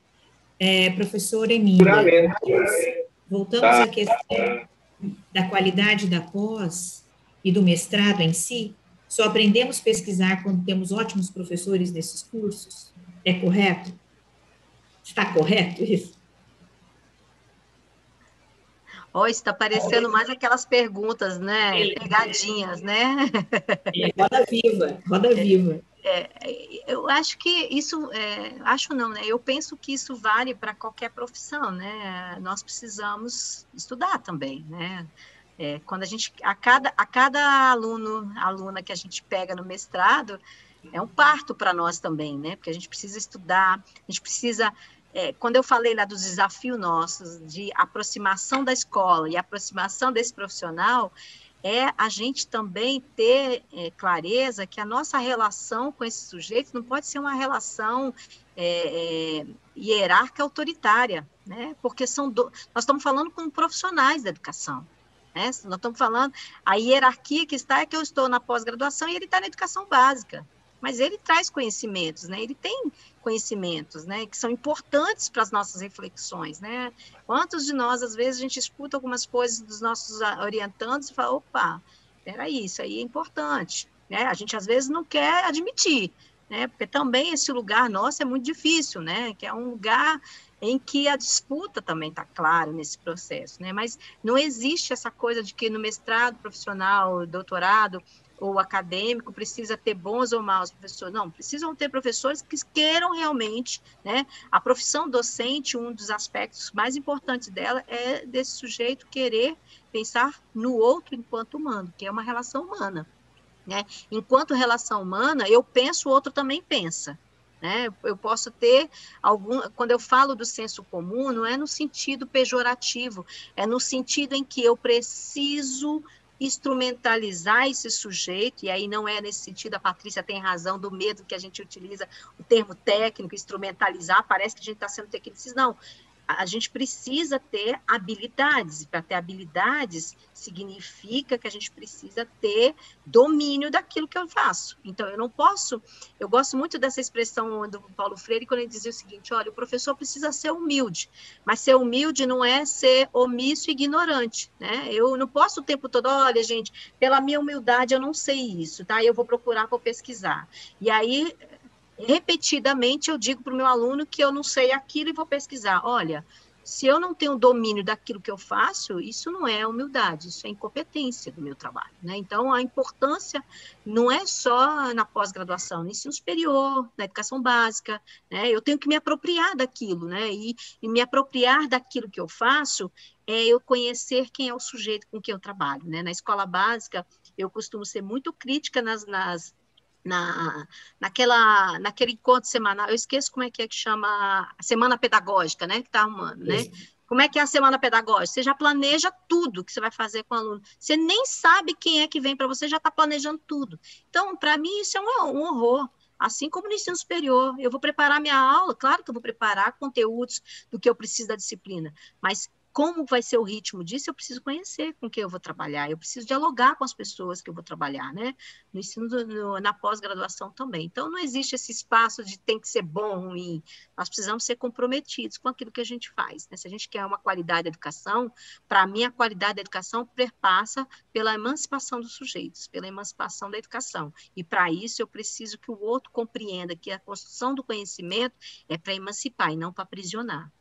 É, professora Emília, voltamos tá. à questão da qualidade da pós e do mestrado em si, só aprendemos a pesquisar quando temos ótimos professores nesses cursos? É correto? Está correto isso? Oh, está parecendo mais aquelas perguntas, né? Pegadinhas, né? É, roda viva, roda viva. É, eu acho que isso, é, acho não, né? Eu penso que isso vale para qualquer profissão, né? Nós precisamos estudar também, né? É, quando a gente, a cada, a cada aluno, aluna que a gente pega no mestrado, é um parto para nós também, né? Porque a gente precisa estudar, a gente precisa. É, quando eu falei lá dos desafios nossos de aproximação da escola e aproximação desse profissional, é a gente também ter é, clareza que a nossa relação com esse sujeito não pode ser uma relação é, é, hierárquica autoritária, né? Porque são do... nós estamos falando com profissionais da educação. Né? Nós estamos falando, a hierarquia que está é que eu estou na pós-graduação e ele está na educação básica. Mas ele traz conhecimentos, né? Ele tem conhecimentos, né? Que são importantes para as nossas reflexões, né? Quantos de nós, às vezes, a gente escuta algumas coisas dos nossos orientandos e fala, opa, peraí, isso aí é importante, né? A gente, às vezes, não quer admitir, né? Porque também esse lugar nosso é muito difícil, né? Que é um lugar em que a disputa também está clara nesse processo, né? Mas não existe essa coisa de que no mestrado profissional, doutorado ou acadêmico precisa ter bons ou maus professores. Não, precisam ter professores que queiram realmente, né? A profissão docente, um dos aspectos mais importantes dela é desse sujeito querer pensar no outro enquanto humano, que é uma relação humana, né? Enquanto relação humana, eu penso, o outro também pensa. Né? Eu posso ter algum. Quando eu falo do senso comum, não é no sentido pejorativo, é no sentido em que eu preciso instrumentalizar esse sujeito, e aí não é nesse sentido, a Patrícia tem razão do medo que a gente utiliza o termo técnico, instrumentalizar, parece que a gente está sendo tecnicista, não, a gente precisa ter habilidades. Para ter habilidades, significa que a gente precisa ter domínio daquilo que eu faço. Então, eu não posso. Eu gosto muito dessa expressão do Paulo Freire, quando ele dizia o seguinte: olha, o professor precisa ser humilde, mas ser humilde não é ser omisso e ignorante. Né? Eu não posso o tempo todo, olha, gente, pela minha humildade eu não sei isso, tá? Eu vou procurar, vou pesquisar. E aí repetidamente eu digo para o meu aluno que eu não sei aquilo e vou pesquisar. Olha, se eu não tenho domínio daquilo que eu faço, isso não é humildade, isso é incompetência do meu trabalho. Né? Então, a importância não é só na pós-graduação, no ensino superior, na educação básica. Né? Eu tenho que me apropriar daquilo, né? E, e, me apropriar daquilo que eu faço é eu conhecer quem é o sujeito com quem eu trabalho. Né? Na escola básica, eu costumo ser muito crítica nas, nas na, naquela, naquele encontro semanal, eu esqueço como é que é que chama, a semana pedagógica, né, que está arrumando, né? Como é que é a semana pedagógica? Você já planeja tudo que você vai fazer com o aluno. Você nem sabe quem é que vem para você, já está planejando tudo. Então, para mim, isso é um, um horror assim como no ensino superior. Eu vou preparar minha aula, claro que eu vou preparar conteúdos do que eu preciso da disciplina, mas como vai ser o ritmo disso, eu preciso conhecer com quem eu vou trabalhar, eu preciso dialogar com as pessoas que eu vou trabalhar, né? No ensino, no, na pós-graduação também. Então, não existe esse espaço de tem que ser bom, ruim. Nós precisamos ser comprometidos com aquilo que a gente faz. Né? Se a gente quer uma qualidade da educação, para mim, a qualidade da educação perpassa pela emancipação dos sujeitos, pela emancipação da educação. E, para isso, eu preciso que o outro compreenda que a construção do conhecimento é para emancipar e não para aprisionar.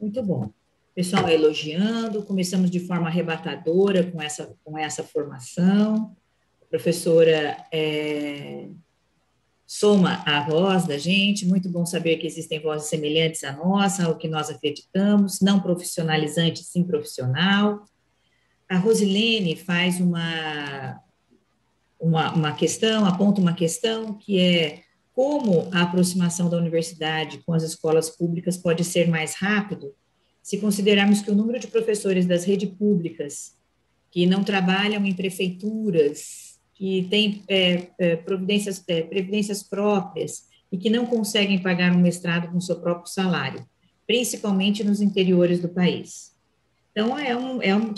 Muito bom. Pessoal elogiando, começamos de forma arrebatadora com essa, com essa formação. A professora é, soma a voz da gente, muito bom saber que existem vozes semelhantes à nossa, ao que nós acreditamos, não profissionalizante, sim profissional. A Rosilene faz uma, uma, uma questão, aponta uma questão que é como a aproximação da universidade com as escolas públicas pode ser mais rápido se considerarmos que o número de professores das redes públicas que não trabalham em prefeituras, que têm é, é, providências, é, previdências próprias e que não conseguem pagar um mestrado com seu próprio salário, principalmente nos interiores do país. Então, é um, é um,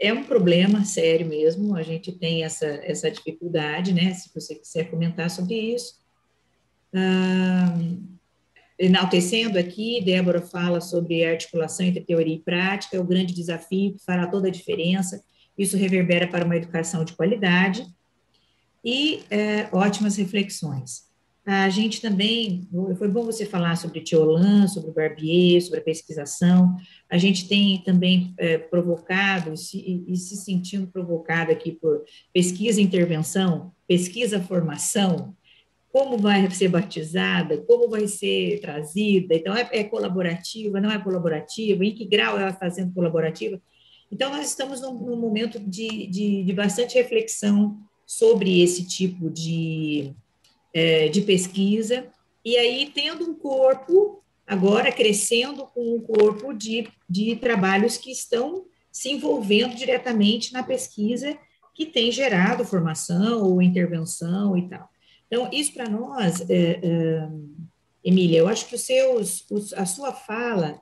é um problema sério mesmo, a gente tem essa, essa dificuldade, né? Se você quiser comentar sobre isso. Enaltecendo aqui, Débora fala sobre articulação entre teoria e prática, é o grande desafio que fará toda a diferença, isso reverbera para uma educação de qualidade, e é, ótimas reflexões. A gente também, foi bom você falar sobre Tiolan, sobre Barbier, sobre a pesquisação, a gente tem também é, provocado e se, e se sentindo provocado aqui por pesquisa intervenção, pesquisa formação, como vai ser batizada, como vai ser trazida, então é, é colaborativa, não é colaborativa, em que grau ela está sendo colaborativa. Então, nós estamos num, num momento de, de, de, bastante reflexão sobre esse tipo de, é, de pesquisa, e aí tendo um corpo, agora crescendo com um corpo de, de trabalhos que estão se envolvendo diretamente na pesquisa que tem gerado formação ou intervenção e tal. Então, isso para nós, é, é, Emília, eu acho que os seus, os, a sua fala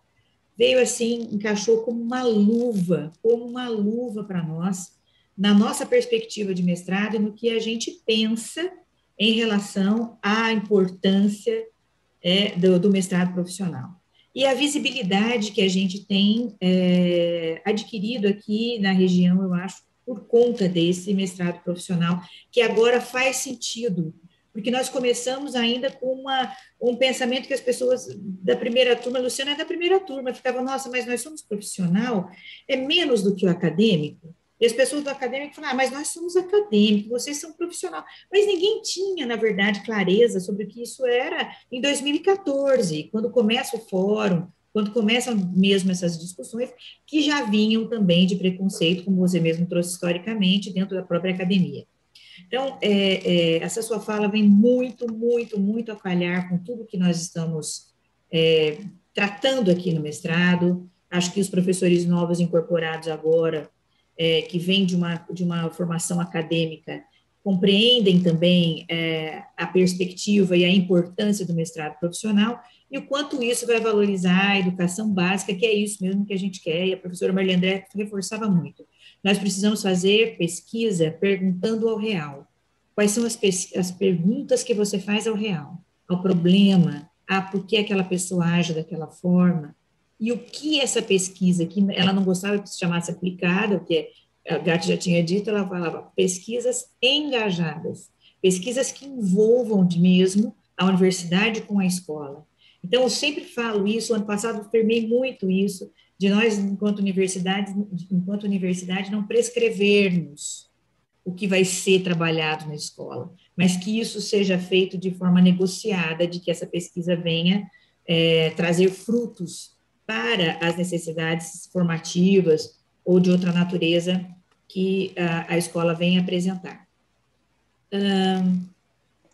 veio assim, encaixou como uma luva, como uma luva para nós, na nossa perspectiva de mestrado e no que a gente pensa em relação à importância é, do, do, mestrado profissional. E a visibilidade que a gente tem é, adquirido aqui na região, eu acho, por conta desse mestrado profissional, que agora faz sentido, porque nós começamos ainda com uma, um pensamento que as pessoas da primeira turma, Luciana é da primeira turma, ficavam, nossa, mas nós somos profissional, é menos do que o acadêmico, e as pessoas do acadêmico falam, ah, mas nós somos acadêmicos, vocês são profissionais. Mas ninguém tinha, na verdade, clareza sobre o que isso era em 2014, quando começa o fórum, quando começam mesmo essas discussões, que já vinham também de preconceito, como você mesmo trouxe historicamente, dentro da própria academia. Então, é, é, essa sua fala vem muito, muito, muito a calhar com tudo que nós estamos é, tratando aqui no mestrado. Acho que os professores novos incorporados agora é, que vêm de uma, de uma formação acadêmica compreendem também é, a perspectiva e a importância do mestrado profissional e o quanto isso vai valorizar a educação básica, que é isso mesmo que a gente quer, e a professora Maria André reforçava muito. Nós precisamos fazer pesquisa perguntando ao real. Quais são as, as perguntas que você faz ao real, ao problema, a por que aquela pessoa age daquela forma, e o que essa pesquisa, que ela não gostava que se chamasse aplicada, o que a Gatti já tinha dito, ela falava pesquisas engajadas, pesquisas que envolvam de mesmo a universidade com a escola. Então, eu sempre falo isso, ano passado firmei muito isso, de nós, enquanto universidade, enquanto universidade, não prescrevermos o que vai ser trabalhado na escola, mas que isso seja feito de forma negociada, de que essa pesquisa venha é, trazer frutos para as necessidades formativas ou de outra natureza que a, a escola vem apresentar. Um,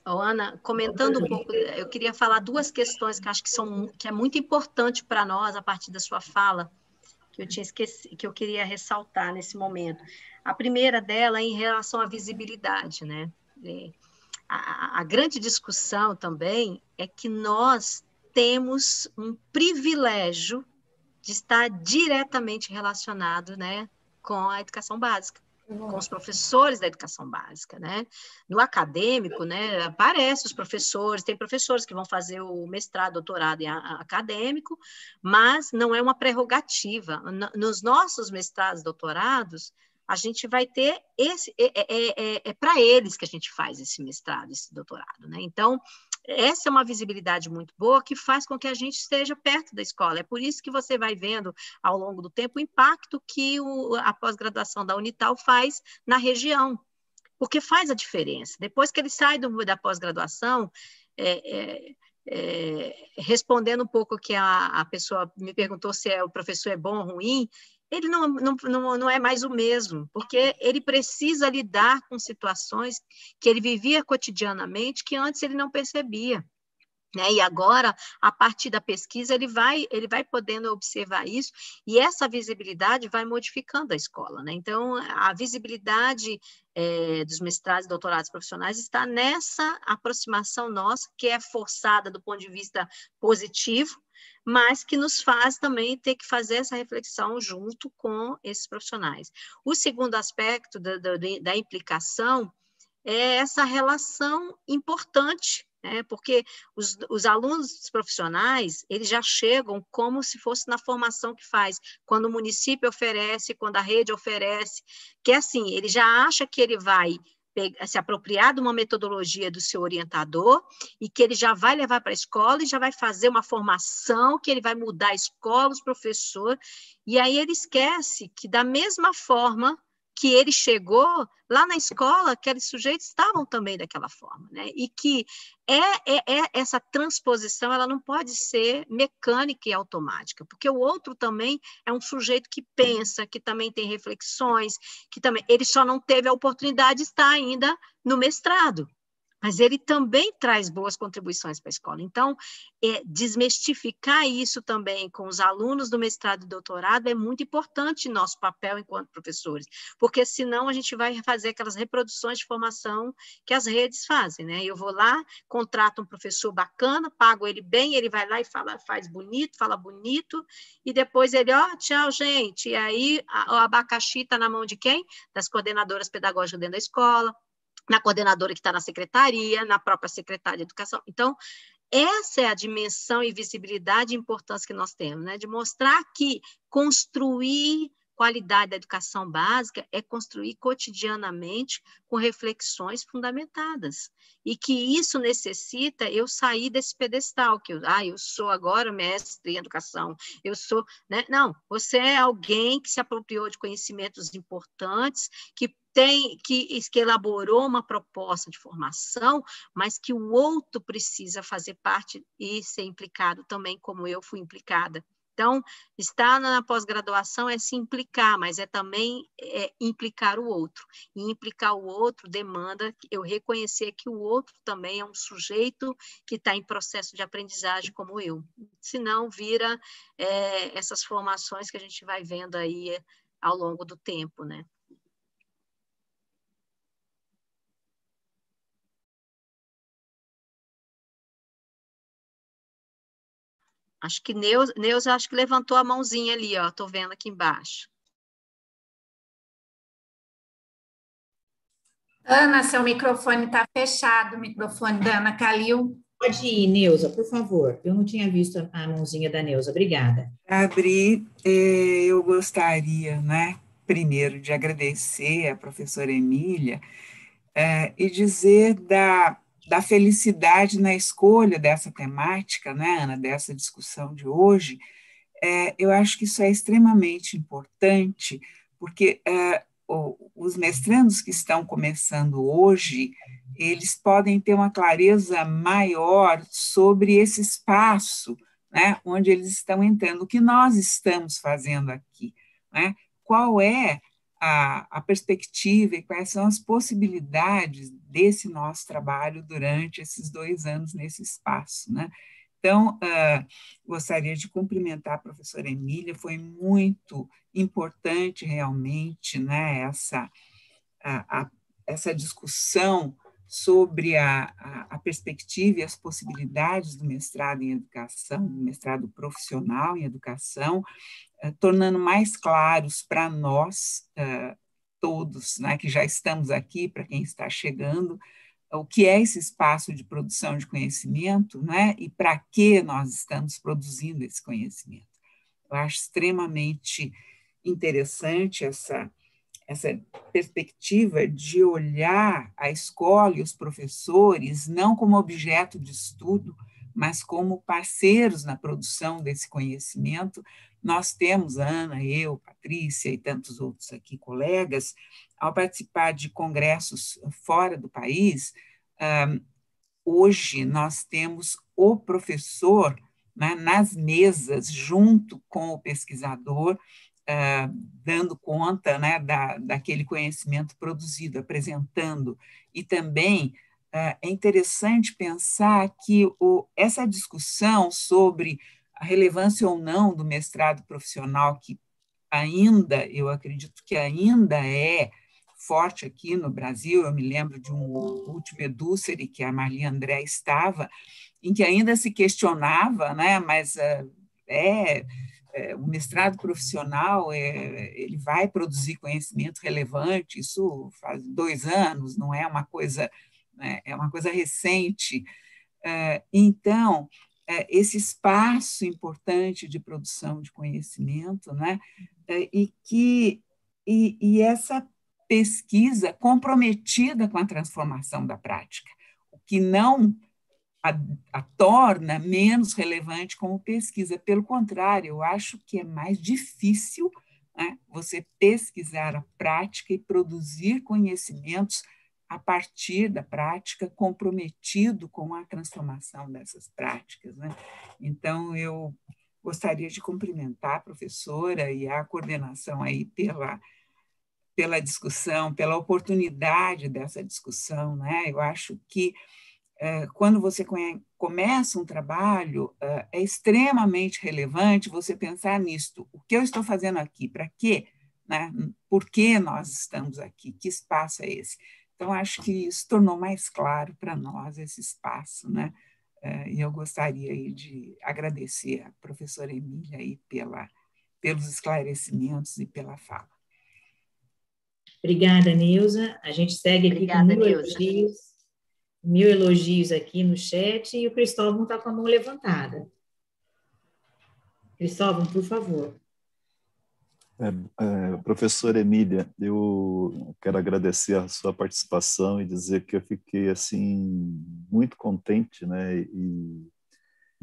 Ana, comentando um pouco, eu queria falar duas questões que acho que são que é muito importante para nós a partir da sua fala, que eu tinha esquecido, que eu queria ressaltar nesse momento. A primeira dela é em relação à visibilidade, né? É, a, a grande discussão também é que nós temos um privilégio de estar diretamente relacionado né, com a educação básica, com os professores da educação básica, né? No acadêmico, né, aparece os professores, tem professores que vão fazer o mestrado, doutorado em acadêmico, mas não é uma prerrogativa. Nos nossos mestrados, doutorados, a gente vai ter esse, é, é, é, é para eles que a gente faz esse mestrado, esse doutorado, né? Então, essa é uma visibilidade muito boa que faz com que a gente esteja perto da escola. É por isso que você vai vendo ao longo do tempo o impacto que o, a pós-graduação da Unital faz na região, porque faz a diferença. Depois que ele sai do, da pós-graduação, é, é, é, respondendo um pouco que a, a pessoa me perguntou se é, o professor é bom ou ruim, ele não, não, não, não é mais o mesmo, porque ele precisa lidar com situações que ele vivia cotidianamente que antes ele não percebia. Né? E agora, a partir da pesquisa, ele vai, ele vai podendo observar isso, e essa visibilidade vai modificando a escola. Né? Então, a visibilidade é, dos mestrados e doutorados profissionais está nessa aproximação nossa, que é forçada do ponto de vista positivo, mas que nos faz também ter que fazer essa reflexão junto com esses profissionais. O segundo aspecto da, da, da implicação é essa relação importante né? porque os, os, alunos profissionais, eles já chegam como se fosse na formação que faz, quando o município oferece, quando a rede oferece, que é assim, ele já acha que ele vai se apropriar de uma metodologia do seu orientador e que ele já vai levar para a escola e já vai fazer uma formação, que ele vai mudar a escola, os professores, e aí ele esquece que da mesma forma que ele chegou lá na escola, aqueles sujeitos estavam também daquela forma, né? E que é, é, é, essa transposição, ela não pode ser mecânica e automática, porque o outro também é um sujeito que pensa, que também tem reflexões, que também ele só não teve a oportunidade de estar ainda no mestrado, mas ele também traz boas contribuições para a escola. Então, é, desmistificar isso também com os alunos do mestrado e doutorado é muito importante nosso papel enquanto professores, porque senão a gente vai fazer aquelas reproduções de formação que as redes fazem, né? Eu vou lá, contrato um professor bacana, pago ele bem, ele vai lá e fala, faz bonito, fala bonito, e depois ele, ó, oh, tchau, gente, e aí a, o abacaxi está na mão de quem? Das coordenadoras pedagógicas dentro da escola, na coordenadora que está na secretaria, na própria secretária de educação. Então, essa é a dimensão e visibilidade e importância que nós temos, né? De mostrar que construir qualidade da educação básica é construir cotidianamente com reflexões fundamentadas. E que isso necessita eu sair desse pedestal, que eu, ah, eu sou agora mestre em educação, eu sou. Né? Não, você é alguém que se apropriou de conhecimentos importantes, que tem que, que elaborou uma proposta de formação, mas que o outro precisa fazer parte e ser implicado também, como eu fui implicada. Então, estar na pós-graduação é se implicar, mas é também é, implicar o outro. E implicar o outro demanda eu reconhecer que o outro também é um sujeito que está em processo de aprendizagem como eu. Senão, vira é, essas formações que a gente vai vendo aí ao longo do tempo, né? Acho que Neuza, Neuza acho que levantou a mãozinha ali, ó. Tô vendo aqui embaixo. Ana, seu microfone está fechado, o microfone da Ana Calil. Pode ir, Neuza, por favor. Eu não tinha visto a mãozinha da Neuza. Obrigada. Abri, eh, eu gostaria, né, primeiro de agradecer a professora Emília eh, e dizer da da felicidade na escolha dessa temática, né, Ana, dessa discussão de hoje, é, eu acho que isso é extremamente importante, porque é, os mestrandos que estão começando hoje, eles podem ter uma clareza maior sobre esse espaço, né, onde eles estão entrando, o que nós estamos fazendo aqui, né, qual é a, a perspectiva e quais são as possibilidades desse nosso trabalho durante esses dois anos nesse espaço, né? Então, uh, gostaria de cumprimentar a professora Emília, foi muito importante realmente né, essa, a, a, essa discussão sobre a, a, perspectiva e as possibilidades do mestrado em educação, do mestrado profissional em educação, uh, tornando mais claros para nós, uh, todos, né, que já estamos aqui, para quem está chegando, o que é esse espaço de produção de conhecimento, né, e para que nós estamos produzindo esse conhecimento. Eu acho extremamente interessante essa essa perspectiva de olhar a escola e os professores não como objeto de estudo, mas como parceiros na produção desse conhecimento, nós temos, Ana, eu, Patrícia e tantos outros aqui colegas, ao participar de congressos fora do país, hoje nós temos o professor né, nas mesas, junto com o pesquisador, dando conta né, da, daquele conhecimento produzido, apresentando, e também é interessante pensar que o, essa discussão sobre a relevância ou não do mestrado profissional, que ainda, eu acredito que ainda é forte aqui no Brasil, eu me lembro de um último Edúcere que a Marli André estava, em que ainda se questionava, né, mas é, é, o mestrado profissional é, ele vai produzir conhecimento relevante, isso faz dois anos, não é uma coisa, né, é uma coisa recente. É, então, é, esse espaço importante de produção de conhecimento, né? É, e que e, e, essa pesquisa comprometida com a transformação da prática, o que não a, a torna menos relevante como pesquisa. Pelo contrário, eu acho que é mais difícil né, você pesquisar a prática e produzir conhecimentos a partir da prática, comprometido com a transformação dessas práticas. Né? Então, eu gostaria de cumprimentar a professora e a coordenação aí pela, pela discussão, pela oportunidade dessa discussão. Né? Eu acho que quando você começa um trabalho, é, é extremamente relevante você pensar nisto. O que eu estou fazendo aqui? Para quê? Né? Por que nós estamos aqui? Que espaço é esse? Então, acho que isso tornou mais claro para nós esse espaço, né? É, e eu gostaria aí de agradecer a professora Emília aí pela, pelos esclarecimentos e pela fala. Obrigada, Neuza. A gente segue aqui Obrigada, com elogios, mil elogios aqui no chat e o Cristóvão está com a mão levantada. Cristóvão, por favor. É, é, professora Emília, eu quero agradecer a sua participação e dizer que eu fiquei assim muito contente, né? E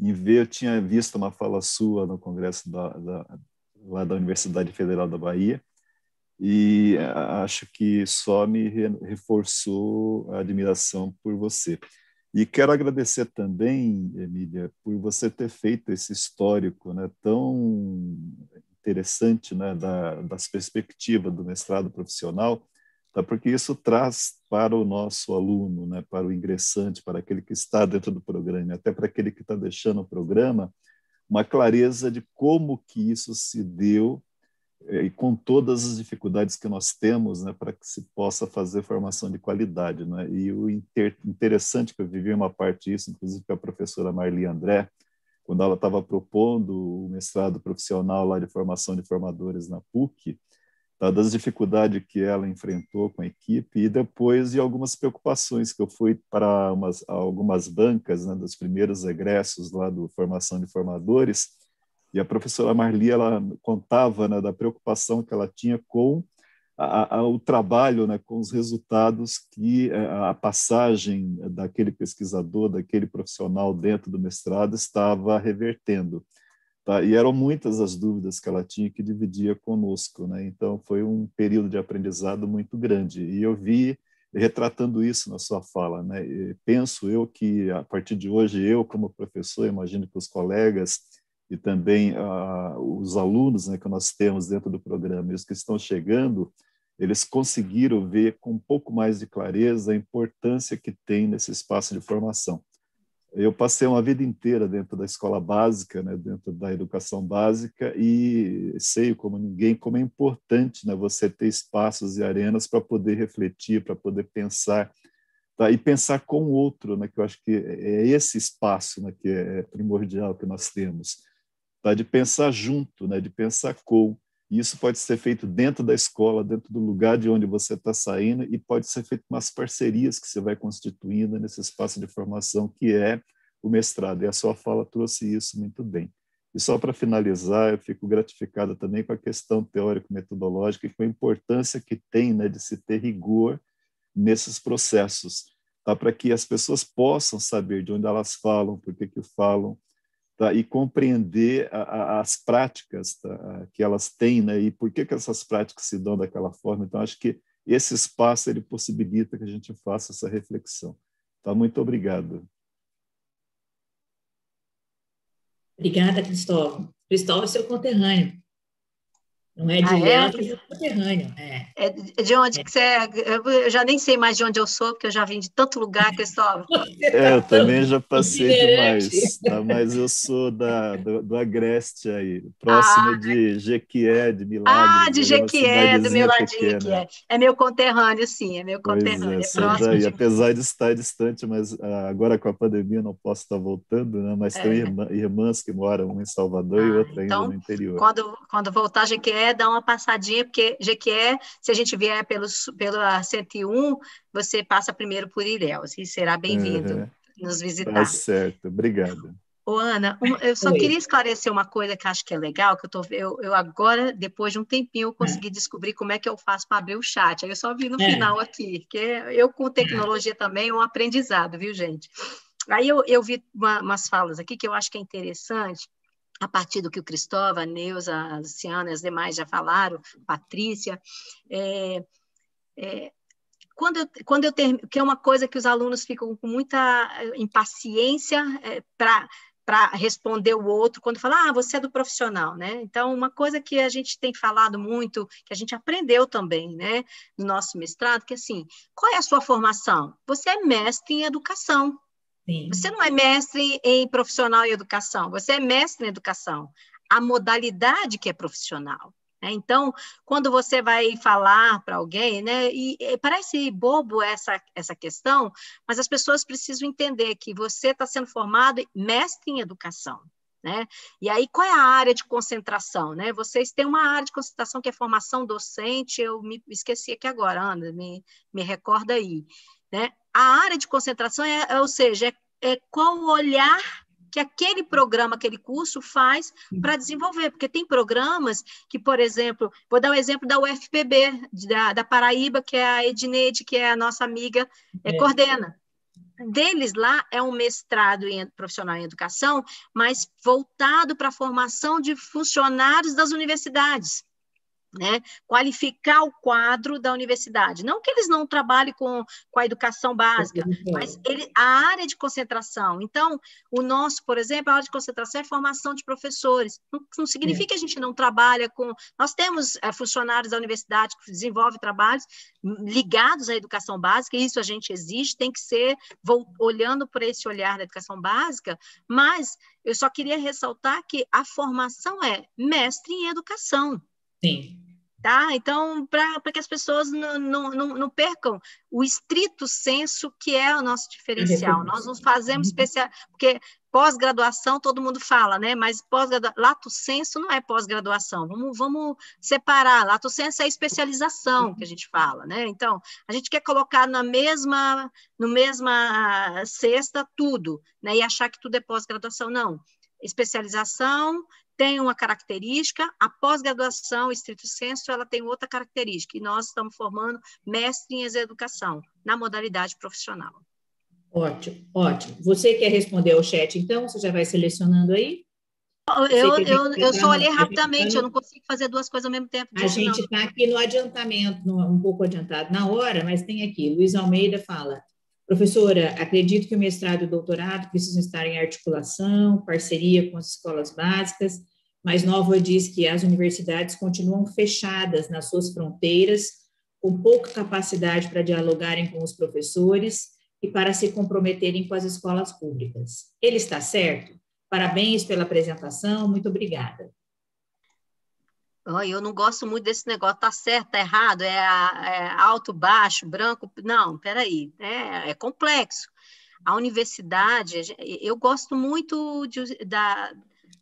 em ver, eu tinha visto uma fala sua no congresso da, da, lá da Universidade Federal da Bahia e acho que só me reforçou a admiração por você. E quero agradecer também, Emília, por você ter feito esse histórico né, tão interessante né, da, das perspectivas do mestrado profissional, tá? porque isso traz para o nosso aluno, né, para o ingressante, para aquele que está dentro do programa, até para aquele que está deixando o programa, uma clareza de como que isso se deu eh, e com todas as dificuldades que nós temos né, para que se possa fazer formação de qualidade. Né? E o inter interessante que eu vivi uma parte disso, inclusive com a professora Marli André, quando ela estava propondo o mestrado profissional lá de formação de formadores na PUC, tá, das dificuldades que ela enfrentou com a equipe e depois de algumas preocupações que eu fui para umas, algumas bancas né, dos primeiros egressos lá do formação de formadores e a professora Marli ela contava né, da preocupação que ela tinha com a, a, o trabalho né, com os resultados que eh, a passagem daquele pesquisador, daquele profissional dentro do mestrado estava revertendo. Tá? E eram muitas as dúvidas que ela tinha que dividia conosco. Né? Então, foi um período de aprendizado muito grande. E eu vi retratando isso na sua fala. Né? E penso eu que, a partir de hoje, eu, como professor, imagino que os colegas e também uh, os alunos né, que nós temos dentro do programa e os que estão chegando, eles conseguiram ver com um pouco mais de clareza a importância que tem nesse espaço de formação. Eu passei uma vida inteira dentro da escola básica, né, dentro da educação básica, e sei como ninguém como é importante né, você ter espaços e arenas para poder refletir, para poder pensar, tá? e pensar com o outro, né, que eu acho que é esse espaço né, que é primordial que nós temos, tá? de pensar junto, né, de pensar com, e isso pode ser feito dentro da escola, dentro do lugar de onde você está saindo, e pode ser feito com as parcerias que você vai constituindo nesse espaço de formação que é o mestrado. E a sua fala trouxe isso muito bem. E só para finalizar, eu fico gratificado também com a questão teórico-metodológica e com a importância que tem né, de se ter rigor nesses processos, tá? para que as pessoas possam saber de onde elas falam, por que, que falam, tá? e compreender a, a, as práticas tá? que elas têm né? e por que, que essas práticas se dão daquela forma. Então, acho que esse espaço ele possibilita que a gente faça essa reflexão. Tá? Muito obrigado. Obrigada, Cristóvão. Cristóvão é seu conterrâneo. Não é de ah, é? é subterrâneo. É. é de onde é. que você é? Eu já nem sei mais de onde eu sou, porque eu já vim de tanto lugar, Cristóvão. É, eu também já passei demais, tá? mas eu sou da, do, do Agreste aí, próximo ah, de Jequié, de Milagre. Ah, de Jequié, do meu ladinho aqui. É. é meu conterrâneo, sim, é meu conterrâneo. Pois é, é próximo de... Apesar de estar distante, mas ah, agora com a pandemia não posso estar voltando, né? mas é. tenho irmã, irmãs que moram, uma em Salvador ah, e outra então, ainda no interior. Quando, quando voltar a Jequié, dar uma passadinha, porque Jequié, se a gente vier pelo, pela 101, você passa primeiro por Ilhéus e será bem-vindo uhum. nos visitar. Tá certo, obrigado. Ô, Ana, eu só Oi. queria esclarecer uma coisa que acho que é legal, que eu, tô, eu, eu agora, depois de um tempinho, eu consegui é. descobrir como é que eu faço para abrir o chat. Aí eu só vi no é. final aqui, que eu com tecnologia também é um aprendizado, viu, gente? Aí eu, eu vi uma, umas falas aqui que eu acho que é interessante, a partir do que o Cristóvão, a Neuza, a Luciana e as demais já falaram, Patrícia, é, é, quando eu, quando eu ter, que é uma coisa que os alunos ficam com muita impaciência é, para para responder o outro quando fala, ah, você é do profissional, né? Então, uma coisa que a gente tem falado muito, que a gente aprendeu também, né, no nosso mestrado, que assim, qual é a sua formação? Você é mestre em educação. Sim. Você não é mestre em profissional em educação, você é mestre em educação. A modalidade que é profissional. Né? Então, quando você vai falar para alguém, né, e, e, parece bobo essa, essa questão, mas as pessoas precisam entender que você está sendo formado mestre em educação. Né? E aí, qual é a área de concentração? Né? Vocês têm uma área de concentração que é formação docente, eu me esqueci aqui agora, Ana, me, me recorda aí. Né? A área de concentração, é, é ou seja, é, é qual o olhar que aquele programa, aquele curso faz para desenvolver, porque tem programas que, por exemplo, vou dar o um exemplo da UFPB, da, da Paraíba, que é a Edneide, que é a nossa amiga, é, é. coordena. Deles lá é um mestrado em profissional em educação, mas voltado para a formação de funcionários das universidades né, qualificar o quadro da universidade. Não que eles não trabalhem com, com a educação básica, mas ele, a área de concentração. Então, o nosso, por exemplo, a área de concentração é formação de professores. Não, não significa é. que a gente não trabalha com. Nós temos é, funcionários da universidade que desenvolvem trabalhos ligados à educação básica, e isso a gente exige, tem que ser vou, olhando por esse olhar da educação básica, mas eu só queria ressaltar que a formação é mestre em educação. Sim. Tá? Então, para que as pessoas não, não, não, não, percam o estrito senso que é o nosso diferencial. Nós não fazemos especial, porque pós-graduação todo mundo fala, né? Mas pós-graduação, lato senso não é pós-graduação. Vamos, vamos separar. Lato senso é especialização que a gente fala, né? Então, a gente quer colocar na mesma, no mesma cesta tudo, né? E achar que tudo é pós-graduação. Não. Especialização tem uma característica, a pós-graduação, estrito senso, ela tem outra característica, e nós estamos formando mestre em educação, na modalidade profissional. Ótimo, ótimo. Você quer responder ao chat, então? Você já vai selecionando aí? Eu, eu, eu só olhei rapidamente, eu não consigo fazer duas coisas ao mesmo tempo. A gente está aqui no adiantamento, no, um pouco adiantado na hora, mas tem aqui, Luiz Almeida fala, Professora, acredito que o mestrado e o doutorado precisam estar em articulação, parceria com as escolas básicas, mas Nova diz que as universidades continuam fechadas nas suas fronteiras, com pouca capacidade para dialogarem com os professores e para se comprometerem com as escolas públicas. Ele está certo? Parabéns pela apresentação, muito obrigada. Eu não gosto muito desse negócio, tá certo, tá errado, é, é alto, baixo, branco. Não, peraí, é, é complexo. A universidade, eu gosto muito de, da,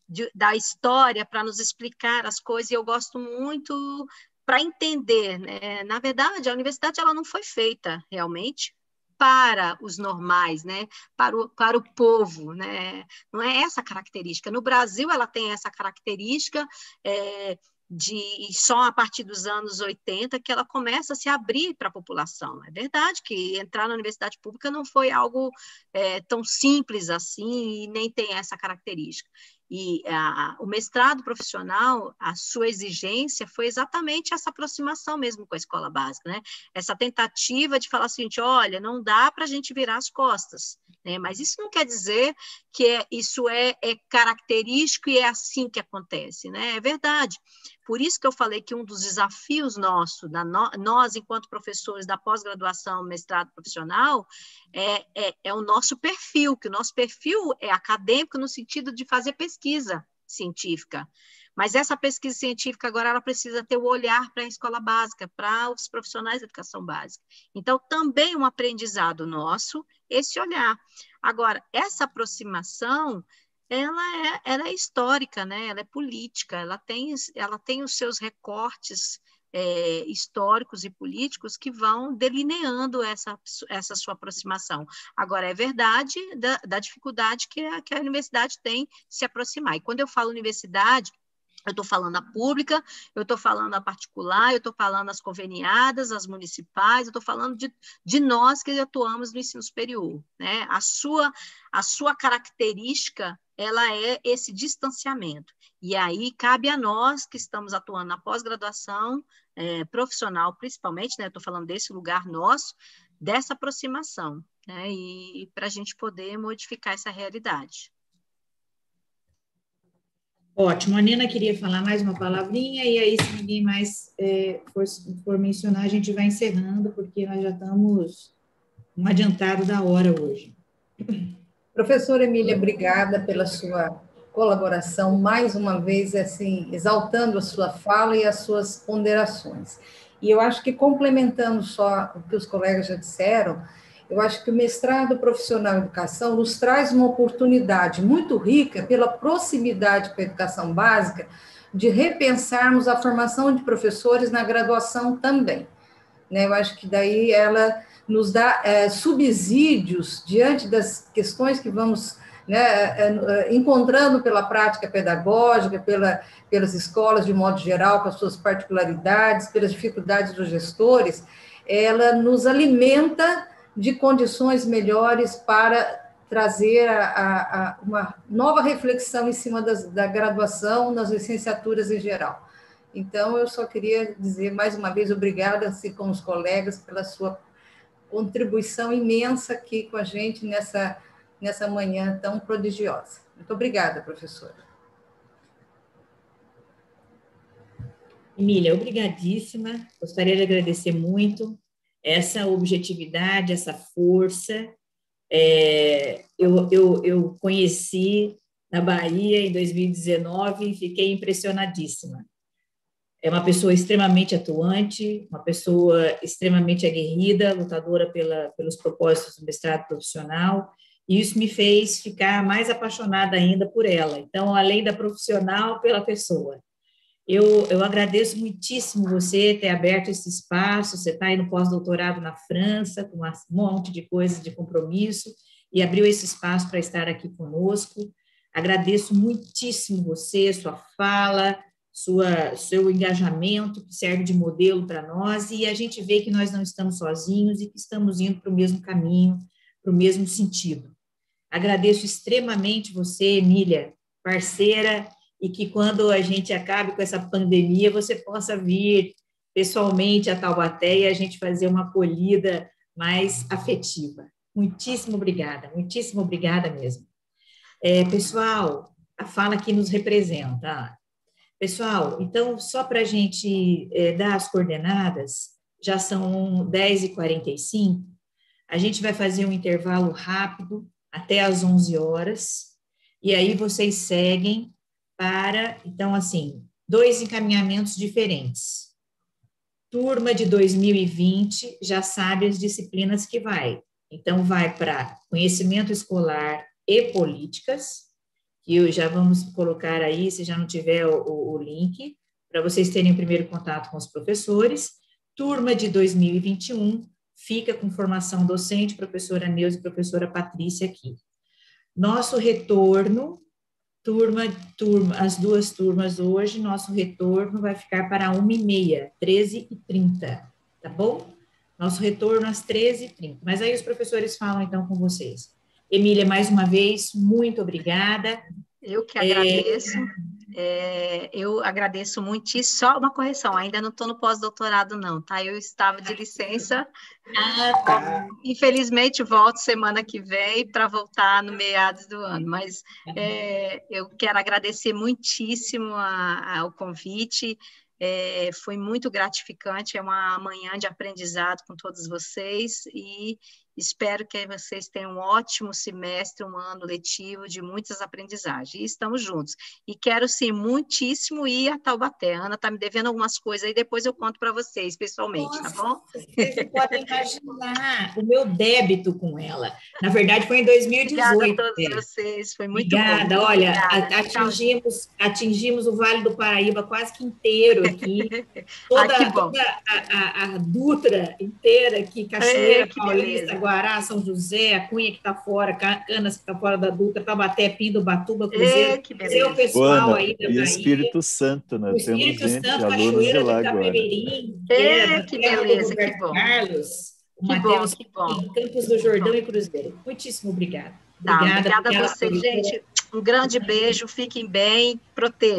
de, da história para nos explicar as coisas, e eu gosto muito para entender. Né? Na verdade, a universidade ela não foi feita realmente para os normais, né? para, o, para o povo. Né? Não é essa característica. No Brasil, ela tem essa característica. É, de só a partir dos anos 80 que ela começa a se abrir para a população. É verdade que entrar na universidade pública não foi algo é, tão simples assim e nem tem essa característica. E a, o mestrado profissional, a sua exigência foi exatamente essa aproximação mesmo com a escola básica, né? Essa tentativa de falar assim, olha, não dá para a gente virar as costas, né? Mas isso não quer dizer que é, isso é, é característico e é assim que acontece, né? É verdade. Por isso que eu falei que um dos desafios nossos, da no, nós, enquanto professores da pós-graduação, mestrado profissional, é, é, é o nosso perfil, que o nosso perfil é acadêmico no sentido de fazer pesquisa científica. Mas essa pesquisa científica agora ela precisa ter o olhar para a escola básica, para os profissionais de educação básica. Então, também um aprendizado nosso, esse olhar. Agora, essa aproximação ela é, ela é histórica, né? ela é política, ela tem, ela tem os seus recortes é, históricos e políticos que vão delineando essa, essa sua aproximação. Agora, é verdade da, da dificuldade que a, que a universidade tem se aproximar. E quando eu falo universidade, eu estou falando a pública, eu estou falando a particular, eu estou falando as conveniadas, as municipais, eu estou falando de, de nós que atuamos no ensino superior. Né? A, sua, a sua característica ela é esse distanciamento. E aí cabe a nós que estamos atuando na pós-graduação é, profissional, principalmente, né? Estou falando desse lugar nosso, dessa aproximação, né? E, e para a gente poder modificar essa realidade. Ótimo. A Nena queria falar mais uma palavrinha, e aí, se ninguém mais é, for, for mencionar, a gente vai encerrando, porque nós já estamos um adiantado da hora hoje. Professora Emília, obrigada pela sua colaboração, mais uma vez, assim, exaltando a sua fala e as suas ponderações. E eu acho que, complementando só o que os colegas já disseram, eu acho que o mestrado profissional em educação nos traz uma oportunidade muito rica, pela proximidade com a educação básica, de repensarmos a formação de professores na graduação também. Né? Eu acho que daí ela nos dá é, subsídios diante das questões que vamos né, é, é, encontrando pela prática pedagógica, pela, pelas escolas de modo geral, com as suas particularidades, pelas dificuldades dos gestores, ela nos alimenta de condições melhores para trazer a, a, a uma nova reflexão em cima das, da graduação, nas licenciaturas em geral. Então, eu só queria dizer mais uma vez obrigada, assim, com os colegas, pela sua contribuição imensa aqui com a gente nessa, nessa manhã tão prodigiosa. Muito obrigada, professora. Emília, obrigadíssima. Gostaria de agradecer muito essa objetividade, essa força. É, eu, eu, eu conheci na Bahia em 2019 e fiquei impressionadíssima. É uma pessoa extremamente atuante, uma pessoa extremamente aguerrida, lutadora pela, pelos propósitos do mestrado profissional, e isso me fez ficar mais apaixonada ainda por ela. Então, além da profissional, pela pessoa. Eu, eu agradeço muitíssimo você ter aberto esse espaço. Você está aí no pós-doutorado na França, com um monte de coisas de compromisso, e abriu esse espaço para estar aqui conosco. Agradeço muitíssimo você, sua fala, sua, seu engajamento, que serve de modelo para nós, e a gente vê que nós não estamos sozinhos e que estamos indo para o mesmo caminho, para o mesmo sentido. Agradeço extremamente você, Emília, parceira e que quando a gente acabe com essa pandemia, você possa vir pessoalmente a Taubaté e a gente fazer uma acolhida mais afetiva. Muitíssimo obrigada, muitíssimo obrigada mesmo. É, pessoal, a fala que nos representa. Pessoal, então, só para a gente é, dar as coordenadas, já são 10h45, a gente vai fazer um intervalo rápido até às 11 horas, e aí vocês seguem para, então, assim, dois encaminhamentos diferentes. Turma de 2020 já sabe as disciplinas que vai. Então, vai para conhecimento escolar e políticas, que já vamos colocar aí, se já não tiver o, o, o link, para vocês terem o primeiro contato com os professores. Turma de 2021 fica com formação docente, professora Neuza e professora Patrícia aqui. Nosso retorno turma, turma, as duas turmas hoje, nosso retorno vai ficar para uma e meia, 13 e 30, tá bom? Nosso retorno às 13 e 30. Mas aí os professores falam então com vocês. Emília, mais uma vez, muito obrigada. Eu que agradeço. É... É, eu agradeço muitíssimo. Só uma correção, ainda não estou no pós-doutorado, não, tá? Eu estava de licença. Ah, tá. Infelizmente, volto semana que vem para voltar no meados do ano. Mas é, eu quero agradecer muitíssimo a, a, o convite. É, foi muito gratificante, é uma manhã de aprendizado com todos vocês e Espero que vocês tenham um ótimo semestre, um ano letivo de muitas aprendizagens. E estamos juntos. E quero, sim, muitíssimo ir a Taubaté. A Ana está me devendo algumas coisas aí, depois eu conto para vocês pessoalmente, tá Nossa, tá bom? Vocês podem imaginar o meu débito com ela. Na verdade, foi em 2018. Obrigada a todos vocês, foi muito Obrigada. bom. Olha, Obrigada. atingimos, atingimos o Vale do Paraíba quase que inteiro aqui. Toda, ah, toda a, a, a, Dutra inteira aqui, Cachoeira, Paulista, Guará, São José, a Cunha que está fora, Canas que está fora da Dutra, Tabaté, Pindo, Batuba, Cruzeiro. que beleza. o pessoal Ana, aí da E Espírito Santo, né? O Espírito Temos gente, Santo, alunos de agora. É, que beleza, que bom. Carlos, que Mateus, bom, que bom. Campos do Jordão e Cruzeiro. Muitíssimo obrigada. Tá, obrigada, obrigada a você, gente. Um grande beijo, fiquem bem, protejam.